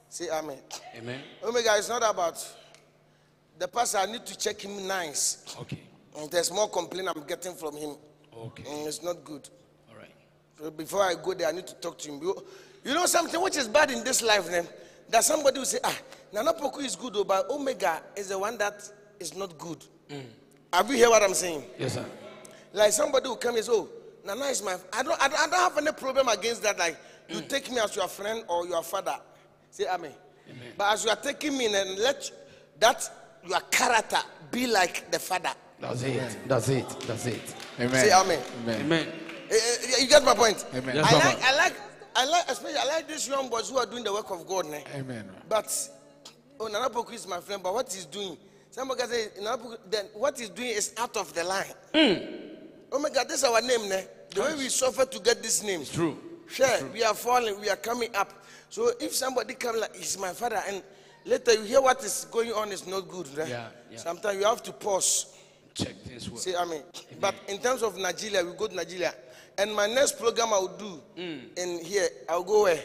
Say amen. Amen. Omega, it's not about the pastor. I need to check him nice. Okay. And there's more complaint I'm getting from him. Okay. Mm, it's not good. All right. So before I go there, I need to talk to him. You, you know something which is bad in this life, then? That somebody will say, ah, Nana Poku is good, oh, but Omega is the one that is not good. Have you heard what I'm saying? Yes, sir. Like somebody will come and say, oh, Nana is my. I don't, I don't, I don't have any problem against that. Like you take me as your friend or your father. Say amen. But as you are taking me, then let that your character be like the father. That's it. That's it. That's it. Amen. Say amen. Amen. Eh, eh, You get my point? Amen. Yes, I like, I like, I like, especially I like these young boys who are doing the work of God. Ne? Amen. But oh, Nana Poku is my friend. But what he's doing, somebody can say, Nana Poku, then what he's doing is out of the line. Oh my God, this is our name. Ne? The way we suffer to get this name. True. Sure, we are falling, we are coming up. So if somebody come like, he's my father, and later you hear what is going on is not good. Right? Yeah, yeah. Sometimes you have to pause. Check things well. Say amen. But in terms of Nigeria, we go to Nigeria. And my next program I will do Mm. in here, I'll go where?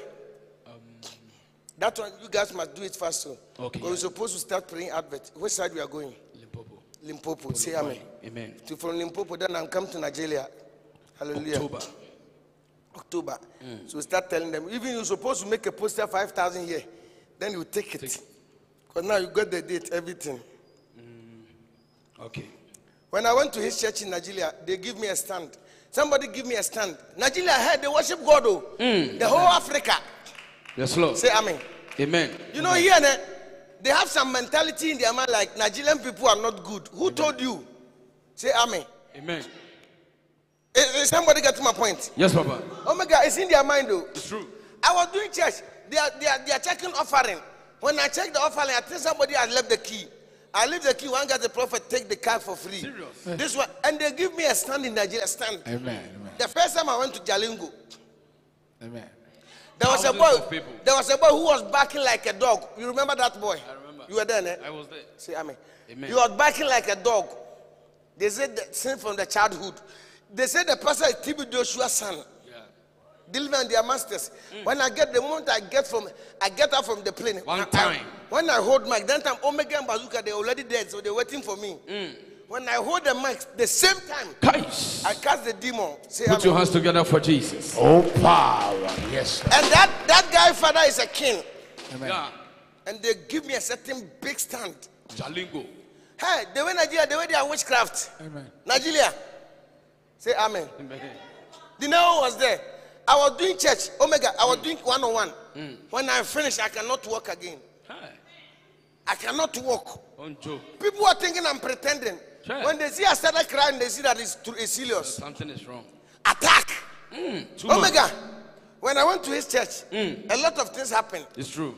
That one, you guys must do it fast. So. Okay, Because we're supposed to start praying advert. Which side we are going? Limpopo. Limpopo. Say amen. Amen. To from Limpopo, then I'm come to Nigeria. Hallelujah. October. October. Mm. So we start telling them, even you're supposed to make a poster 5,000 here. Then you take it. Because now you got the date, everything. Mm. Okay. When I went to his church in Nigeria, they give me a stand. Somebody give me a stand. Nigeria, I heard they worship God. Oh. The whole Africa. Yes, Lord. Say amen. Amen. You know, here ne, they have some mentality in their mind like Nigerian people are not good. Who told you? Say amen. Amen. Is, is somebody getting my point? Yes, Papa. Oh my God, it's in their mind though. It's true. I was doing church. They are, they are, they are checking offering. When I check the offering, I think somebody has left the key. I leave the key. One guy, the prophet, take the car for free. Serious? This one, and they give me a stand in Nigeria. Stand. Amen. Amen. The first time I went to Jalingo, Amen. There was a boy. There was a boy who was barking like a dog. You remember that boy? I remember. You were there, ne? I was there. Say amen. Amen. He was barking like a dog. They said that sin from the childhood. They said the pastor is TB Joshua's son. Yeah. Deliver their masters. Mm. When I get the moment I get from I get up from the plane. One I- I- time. when I hold mic, then time Omega and Bazooka, they're already dead, so they're waiting for me. Mm. When I hold the mic, the same time, Kais. I cast the demon. Say Put your hands together for Jesus. Oh, power. Yes. And that, that guy father is a king. Amen. Yeah. And they give me a certain big stand. Jalingo. Hey, the way Nigeria, the way they are witchcraft. Amen. Nigeria. Say amen. Amen. The now was there. I was doing church, Omega. I was mm. doing one on one. When I finished, I cannot walk again. Hi. I cannot walk. On People are thinking I'm pretending. Sure. When they see I started crying, they see that it's, tr- it's serious. Something is wrong. Attack. Too much. Omega. When I went to his church, Mm. a lot of things happened. It's true.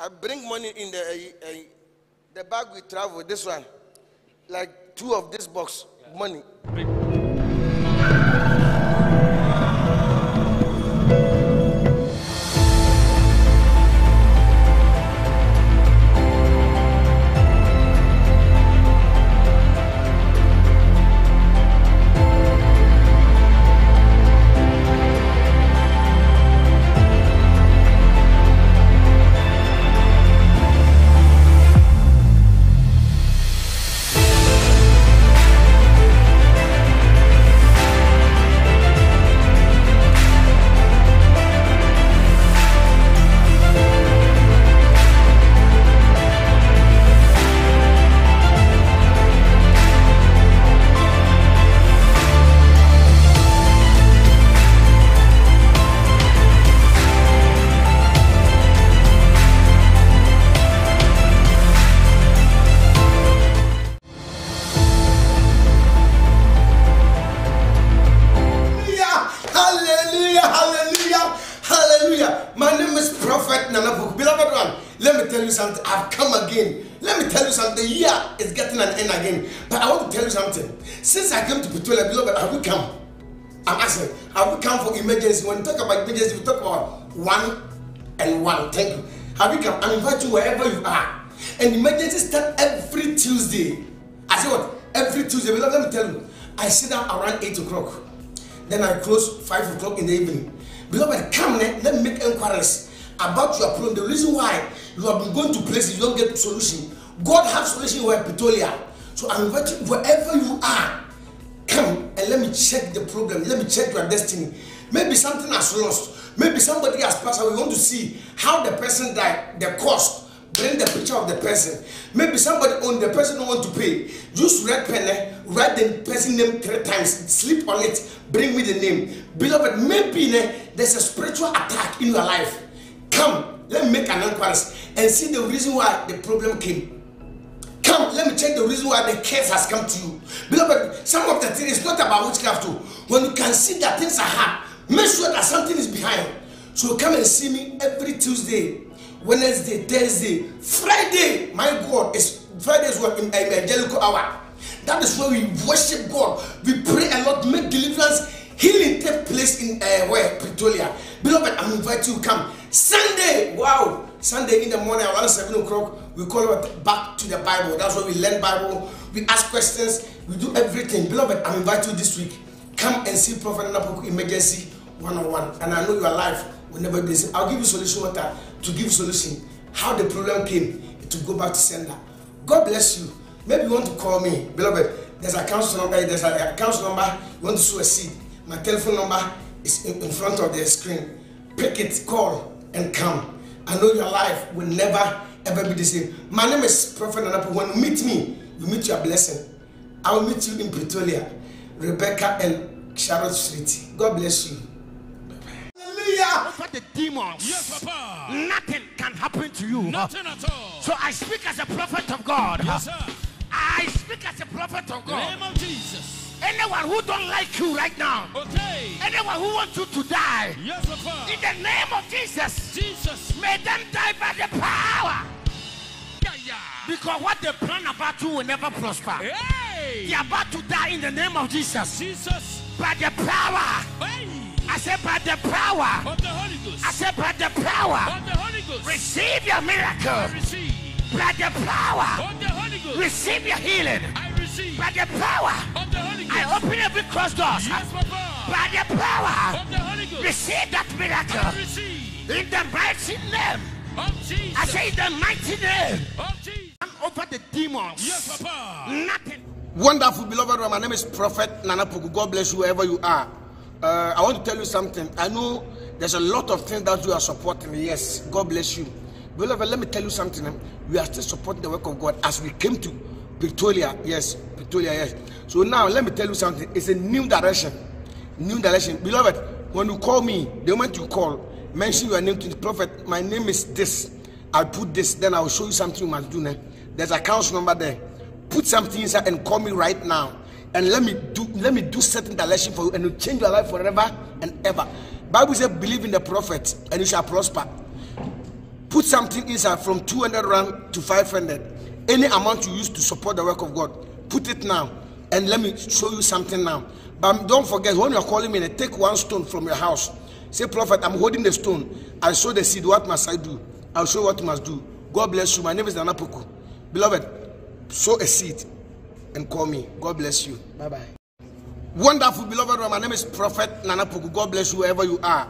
I bring money in the uh, uh, the bag we travel. This one, like two of this box money. Big. I invite you wherever you are. And emergency start every Tuesday. I say what? Every Tuesday. Let me tell you. I sit down around 8 o'clock. Then I close 5 o'clock in the evening. Beloved, come ne, let me make inquiries about your problem. The reason why you have been going to places you don't get solution. God has solution where Petrolia. So I invite you wherever you are, come and let me check the problem. Let me check your destiny. Maybe something has lost. Maybe somebody has passed away. We want to see how the person died, the cost. Bring the picture of the person. Maybe somebody owned the person don't want to pay. Use red pen, write the person name three times, sleep on it, bring me the name. Beloved, maybe there's a spiritual attack in your life. Come, let me make an inquiry and see the reason why the problem came. Come, let me check the reason why the case has come to you. Beloved, some of the things is not about witchcraft too. When you can see that things are hard, make sure that something is behind. So come and see me every Tuesday, Wednesday, Thursday, Friday. My God, is Friday is what in evangelical hour. That is where we worship God. We pray a lot, make deliverance, healing take place in uh, where Pretoria. Beloved, I'm inviting you come Sunday. Wow, Sunday in the morning around seven o'clock. We call it back to the Bible. That's where we learn Bible. We ask questions. We do everything. Beloved, I'm inviting you this week. Come and see Prophet Napoku Emergency 101. And I know your life will never be the same. I'll give you solution water to give solution. How the problem came to go back to sender. God bless you. Maybe you want to call me, beloved. There's a account number. There's an account number. You want to sow a seed. My telephone number is in, in front of the screen. Pick it, call, and come. I know your life will never ever be the same. My name is Prophet Nanapo. When you meet me, you meet your blessing. I will meet you in Pretoria, Rebecca and Charlotte Street. God bless you. Hallelujah. Over the demons. Yes, Papa. Nothing can happen to you. Nothing at all. So I speak as a prophet of God. Yes, sir. I speak as a prophet of In the God. name of Jesus. Anyone who don't like you right now. Okay. Anyone who wants you to die. Yes, Papa. In the name of Jesus. Jesus. May them die by the power. Because what they plan about you will never prosper. Hey. They are about to die in the name of Jesus. Jesus. By the power. Hey. I said by the power. Of the Holy Ghost. I said by the power. Of the Holy Ghost. Receive your miracle. I receive. By the power. Of the Holy Ghost. Receive your healing. I receive. By the power. Of the Holy Ghost. I open every cross doors. Yes, By the power. Of the Holy Ghost. Receive that miracle. I receive. In the mighty name. Of Jesus. I say in the mighty name. Of Jesus. I'm over the demons. Yes, Papa. Nothing. Wonderful, beloved one. My name is Prophet Nana Poku. God bless you wherever you are. Uh, I want to tell you something. I know there's a lot of things that you are supporting. Yes, God bless you. Beloved, let me tell you something. We are still supporting the work of God as we came to Pretoria. Yes, Pretoria, yes. So now let me tell you something. It's a new direction. New direction. Beloved, when you call me, the moment you call, mention your name to the prophet. My name is this. I'll put this, then I'll show you something you must do. Now. There's a account number there. Put something inside and call me right now. And let me do let me do certain direction for you and you change your life forever and ever. Bible says, believe in the prophet and you shall prosper. Put something inside from 200 rand to 500. Any amount you use to support the work of God, put it now. And let me show you something now. But don't forget, when you're calling me, take one stone from your house. Say, Prophet, I'm holding the stone. I sow the seed. What must I do? I'll show you what you must do. God bless you. My name is Nana Poku. Beloved, sow a seed and call me. God bless you. Bye bye. Wonderful, beloved one. My name is Prophet Nana Poku. God bless you wherever you are.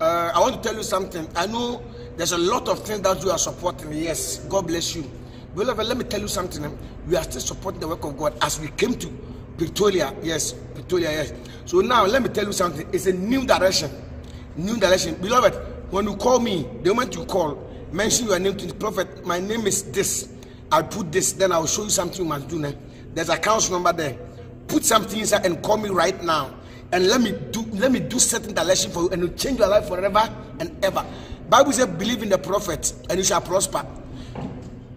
Uh, I want to tell you something. I know there's a lot of things that you are supporting. Yes, God bless you. Beloved, let me tell you something. We are still supporting the work of God as we came to Pretoria. Yes, Pretoria, yes. So now let me tell you something. It's a new direction. New direction. Beloved, when you call me, the moment you call, mention your name to the prophet. My name is this. I'll put this, then I'll show you something you must do now. There's a account number there. Put something inside and call me right now. And let me do let me do certain direction for you and it'll change your life forever and ever. Bible says, believe in the prophet and you shall prosper.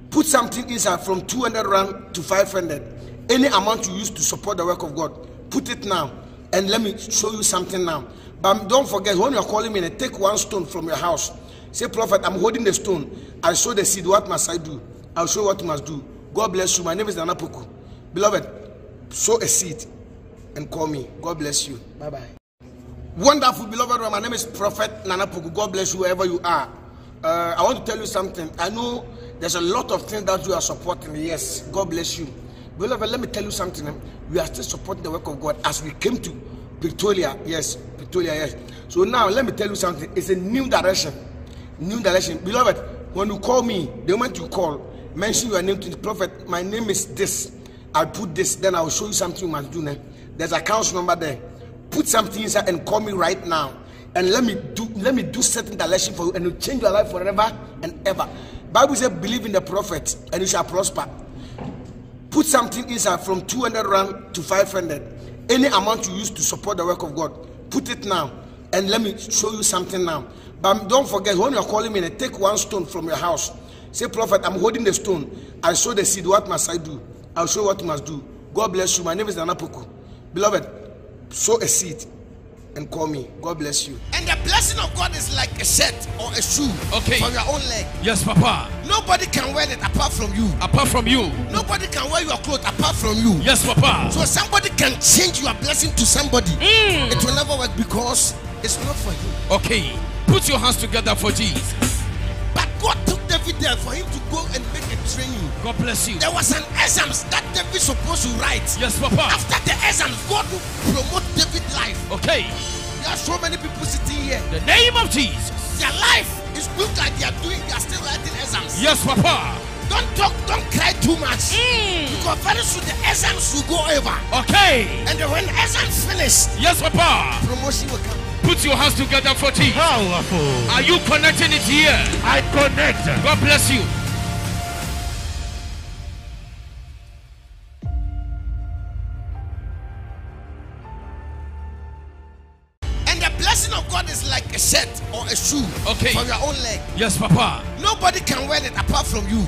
Put something inside from 200 rand to 500. Any amount you use to support the work of God, put it now. And let me show you something now. But don't forget, when you're calling me, take one stone from your house. Say, Prophet, I'm holding the stone. I sow the seed. What must I do? I'll show you what you must do. God bless you. My name is Nana Poku. Beloved, sow a seed and call me. God bless you. Bye bye. Wonderful, beloved. My name is Prophet Nanapoku. God bless you wherever you are. Uh, I want to tell you something. I know there's a lot of things that you are supporting. Yes, God bless you. Beloved, let me tell you something. We are still supporting the work of God as we came to Pretoria. Yes, Pretoria, yes. So now let me tell you something. It's a new direction. New direction. Beloved, when you call me, the moment you call, mention your name to the prophet. My name is this. I'll put this, then I'll show you something you must do now. There's a account number there. Put something inside and call me right now. And let me do let me do certain direction for you and you change your life forever and ever. Bible says, believe in the prophet and you shall prosper. Put something inside from 200 rand to 500. Any amount you use to support the work of God, put it now. And let me show you something now. But don't forget, when you're calling me, eh, take one stone from your house. Say, Prophet, I'm holding the stone. I sow the seed. What must I do? I'll show you what you must do. God bless you. My name is Nana Poku. Beloved, sow a seed and call me. God bless you. And the blessing of God is like a shirt or a shoe Okay. for your own leg. Yes, Papa. Nobody can wear it apart from you. Apart from you. Nobody can wear your clothes apart from you. Yes, Papa. So somebody can change your blessing to somebody. Mm. It will never work because it's not for you. Okay. Put your hands together for Jesus. But God took David there for him to go and make a training. God bless you. There was an exams that David supposed to write. Yes, Papa. After the exams, God will promote David's life. Okay. There are so many people sitting here. The name of Jesus. Their life is look like they are doing, they are still writing exams. Yes, Papa. Don't talk, don't cry too much. Mm. Because very soon the exams will go over. Okay. And when exams finish, Yes, Papa. promotion will come. Put your hands together for Jesus. Powerful. Are you connecting it here? I connect. God bless you. And the blessing of God is like a shirt or a shoe Okay. for your own leg. Yes, Papa. Nobody can wear it apart from you.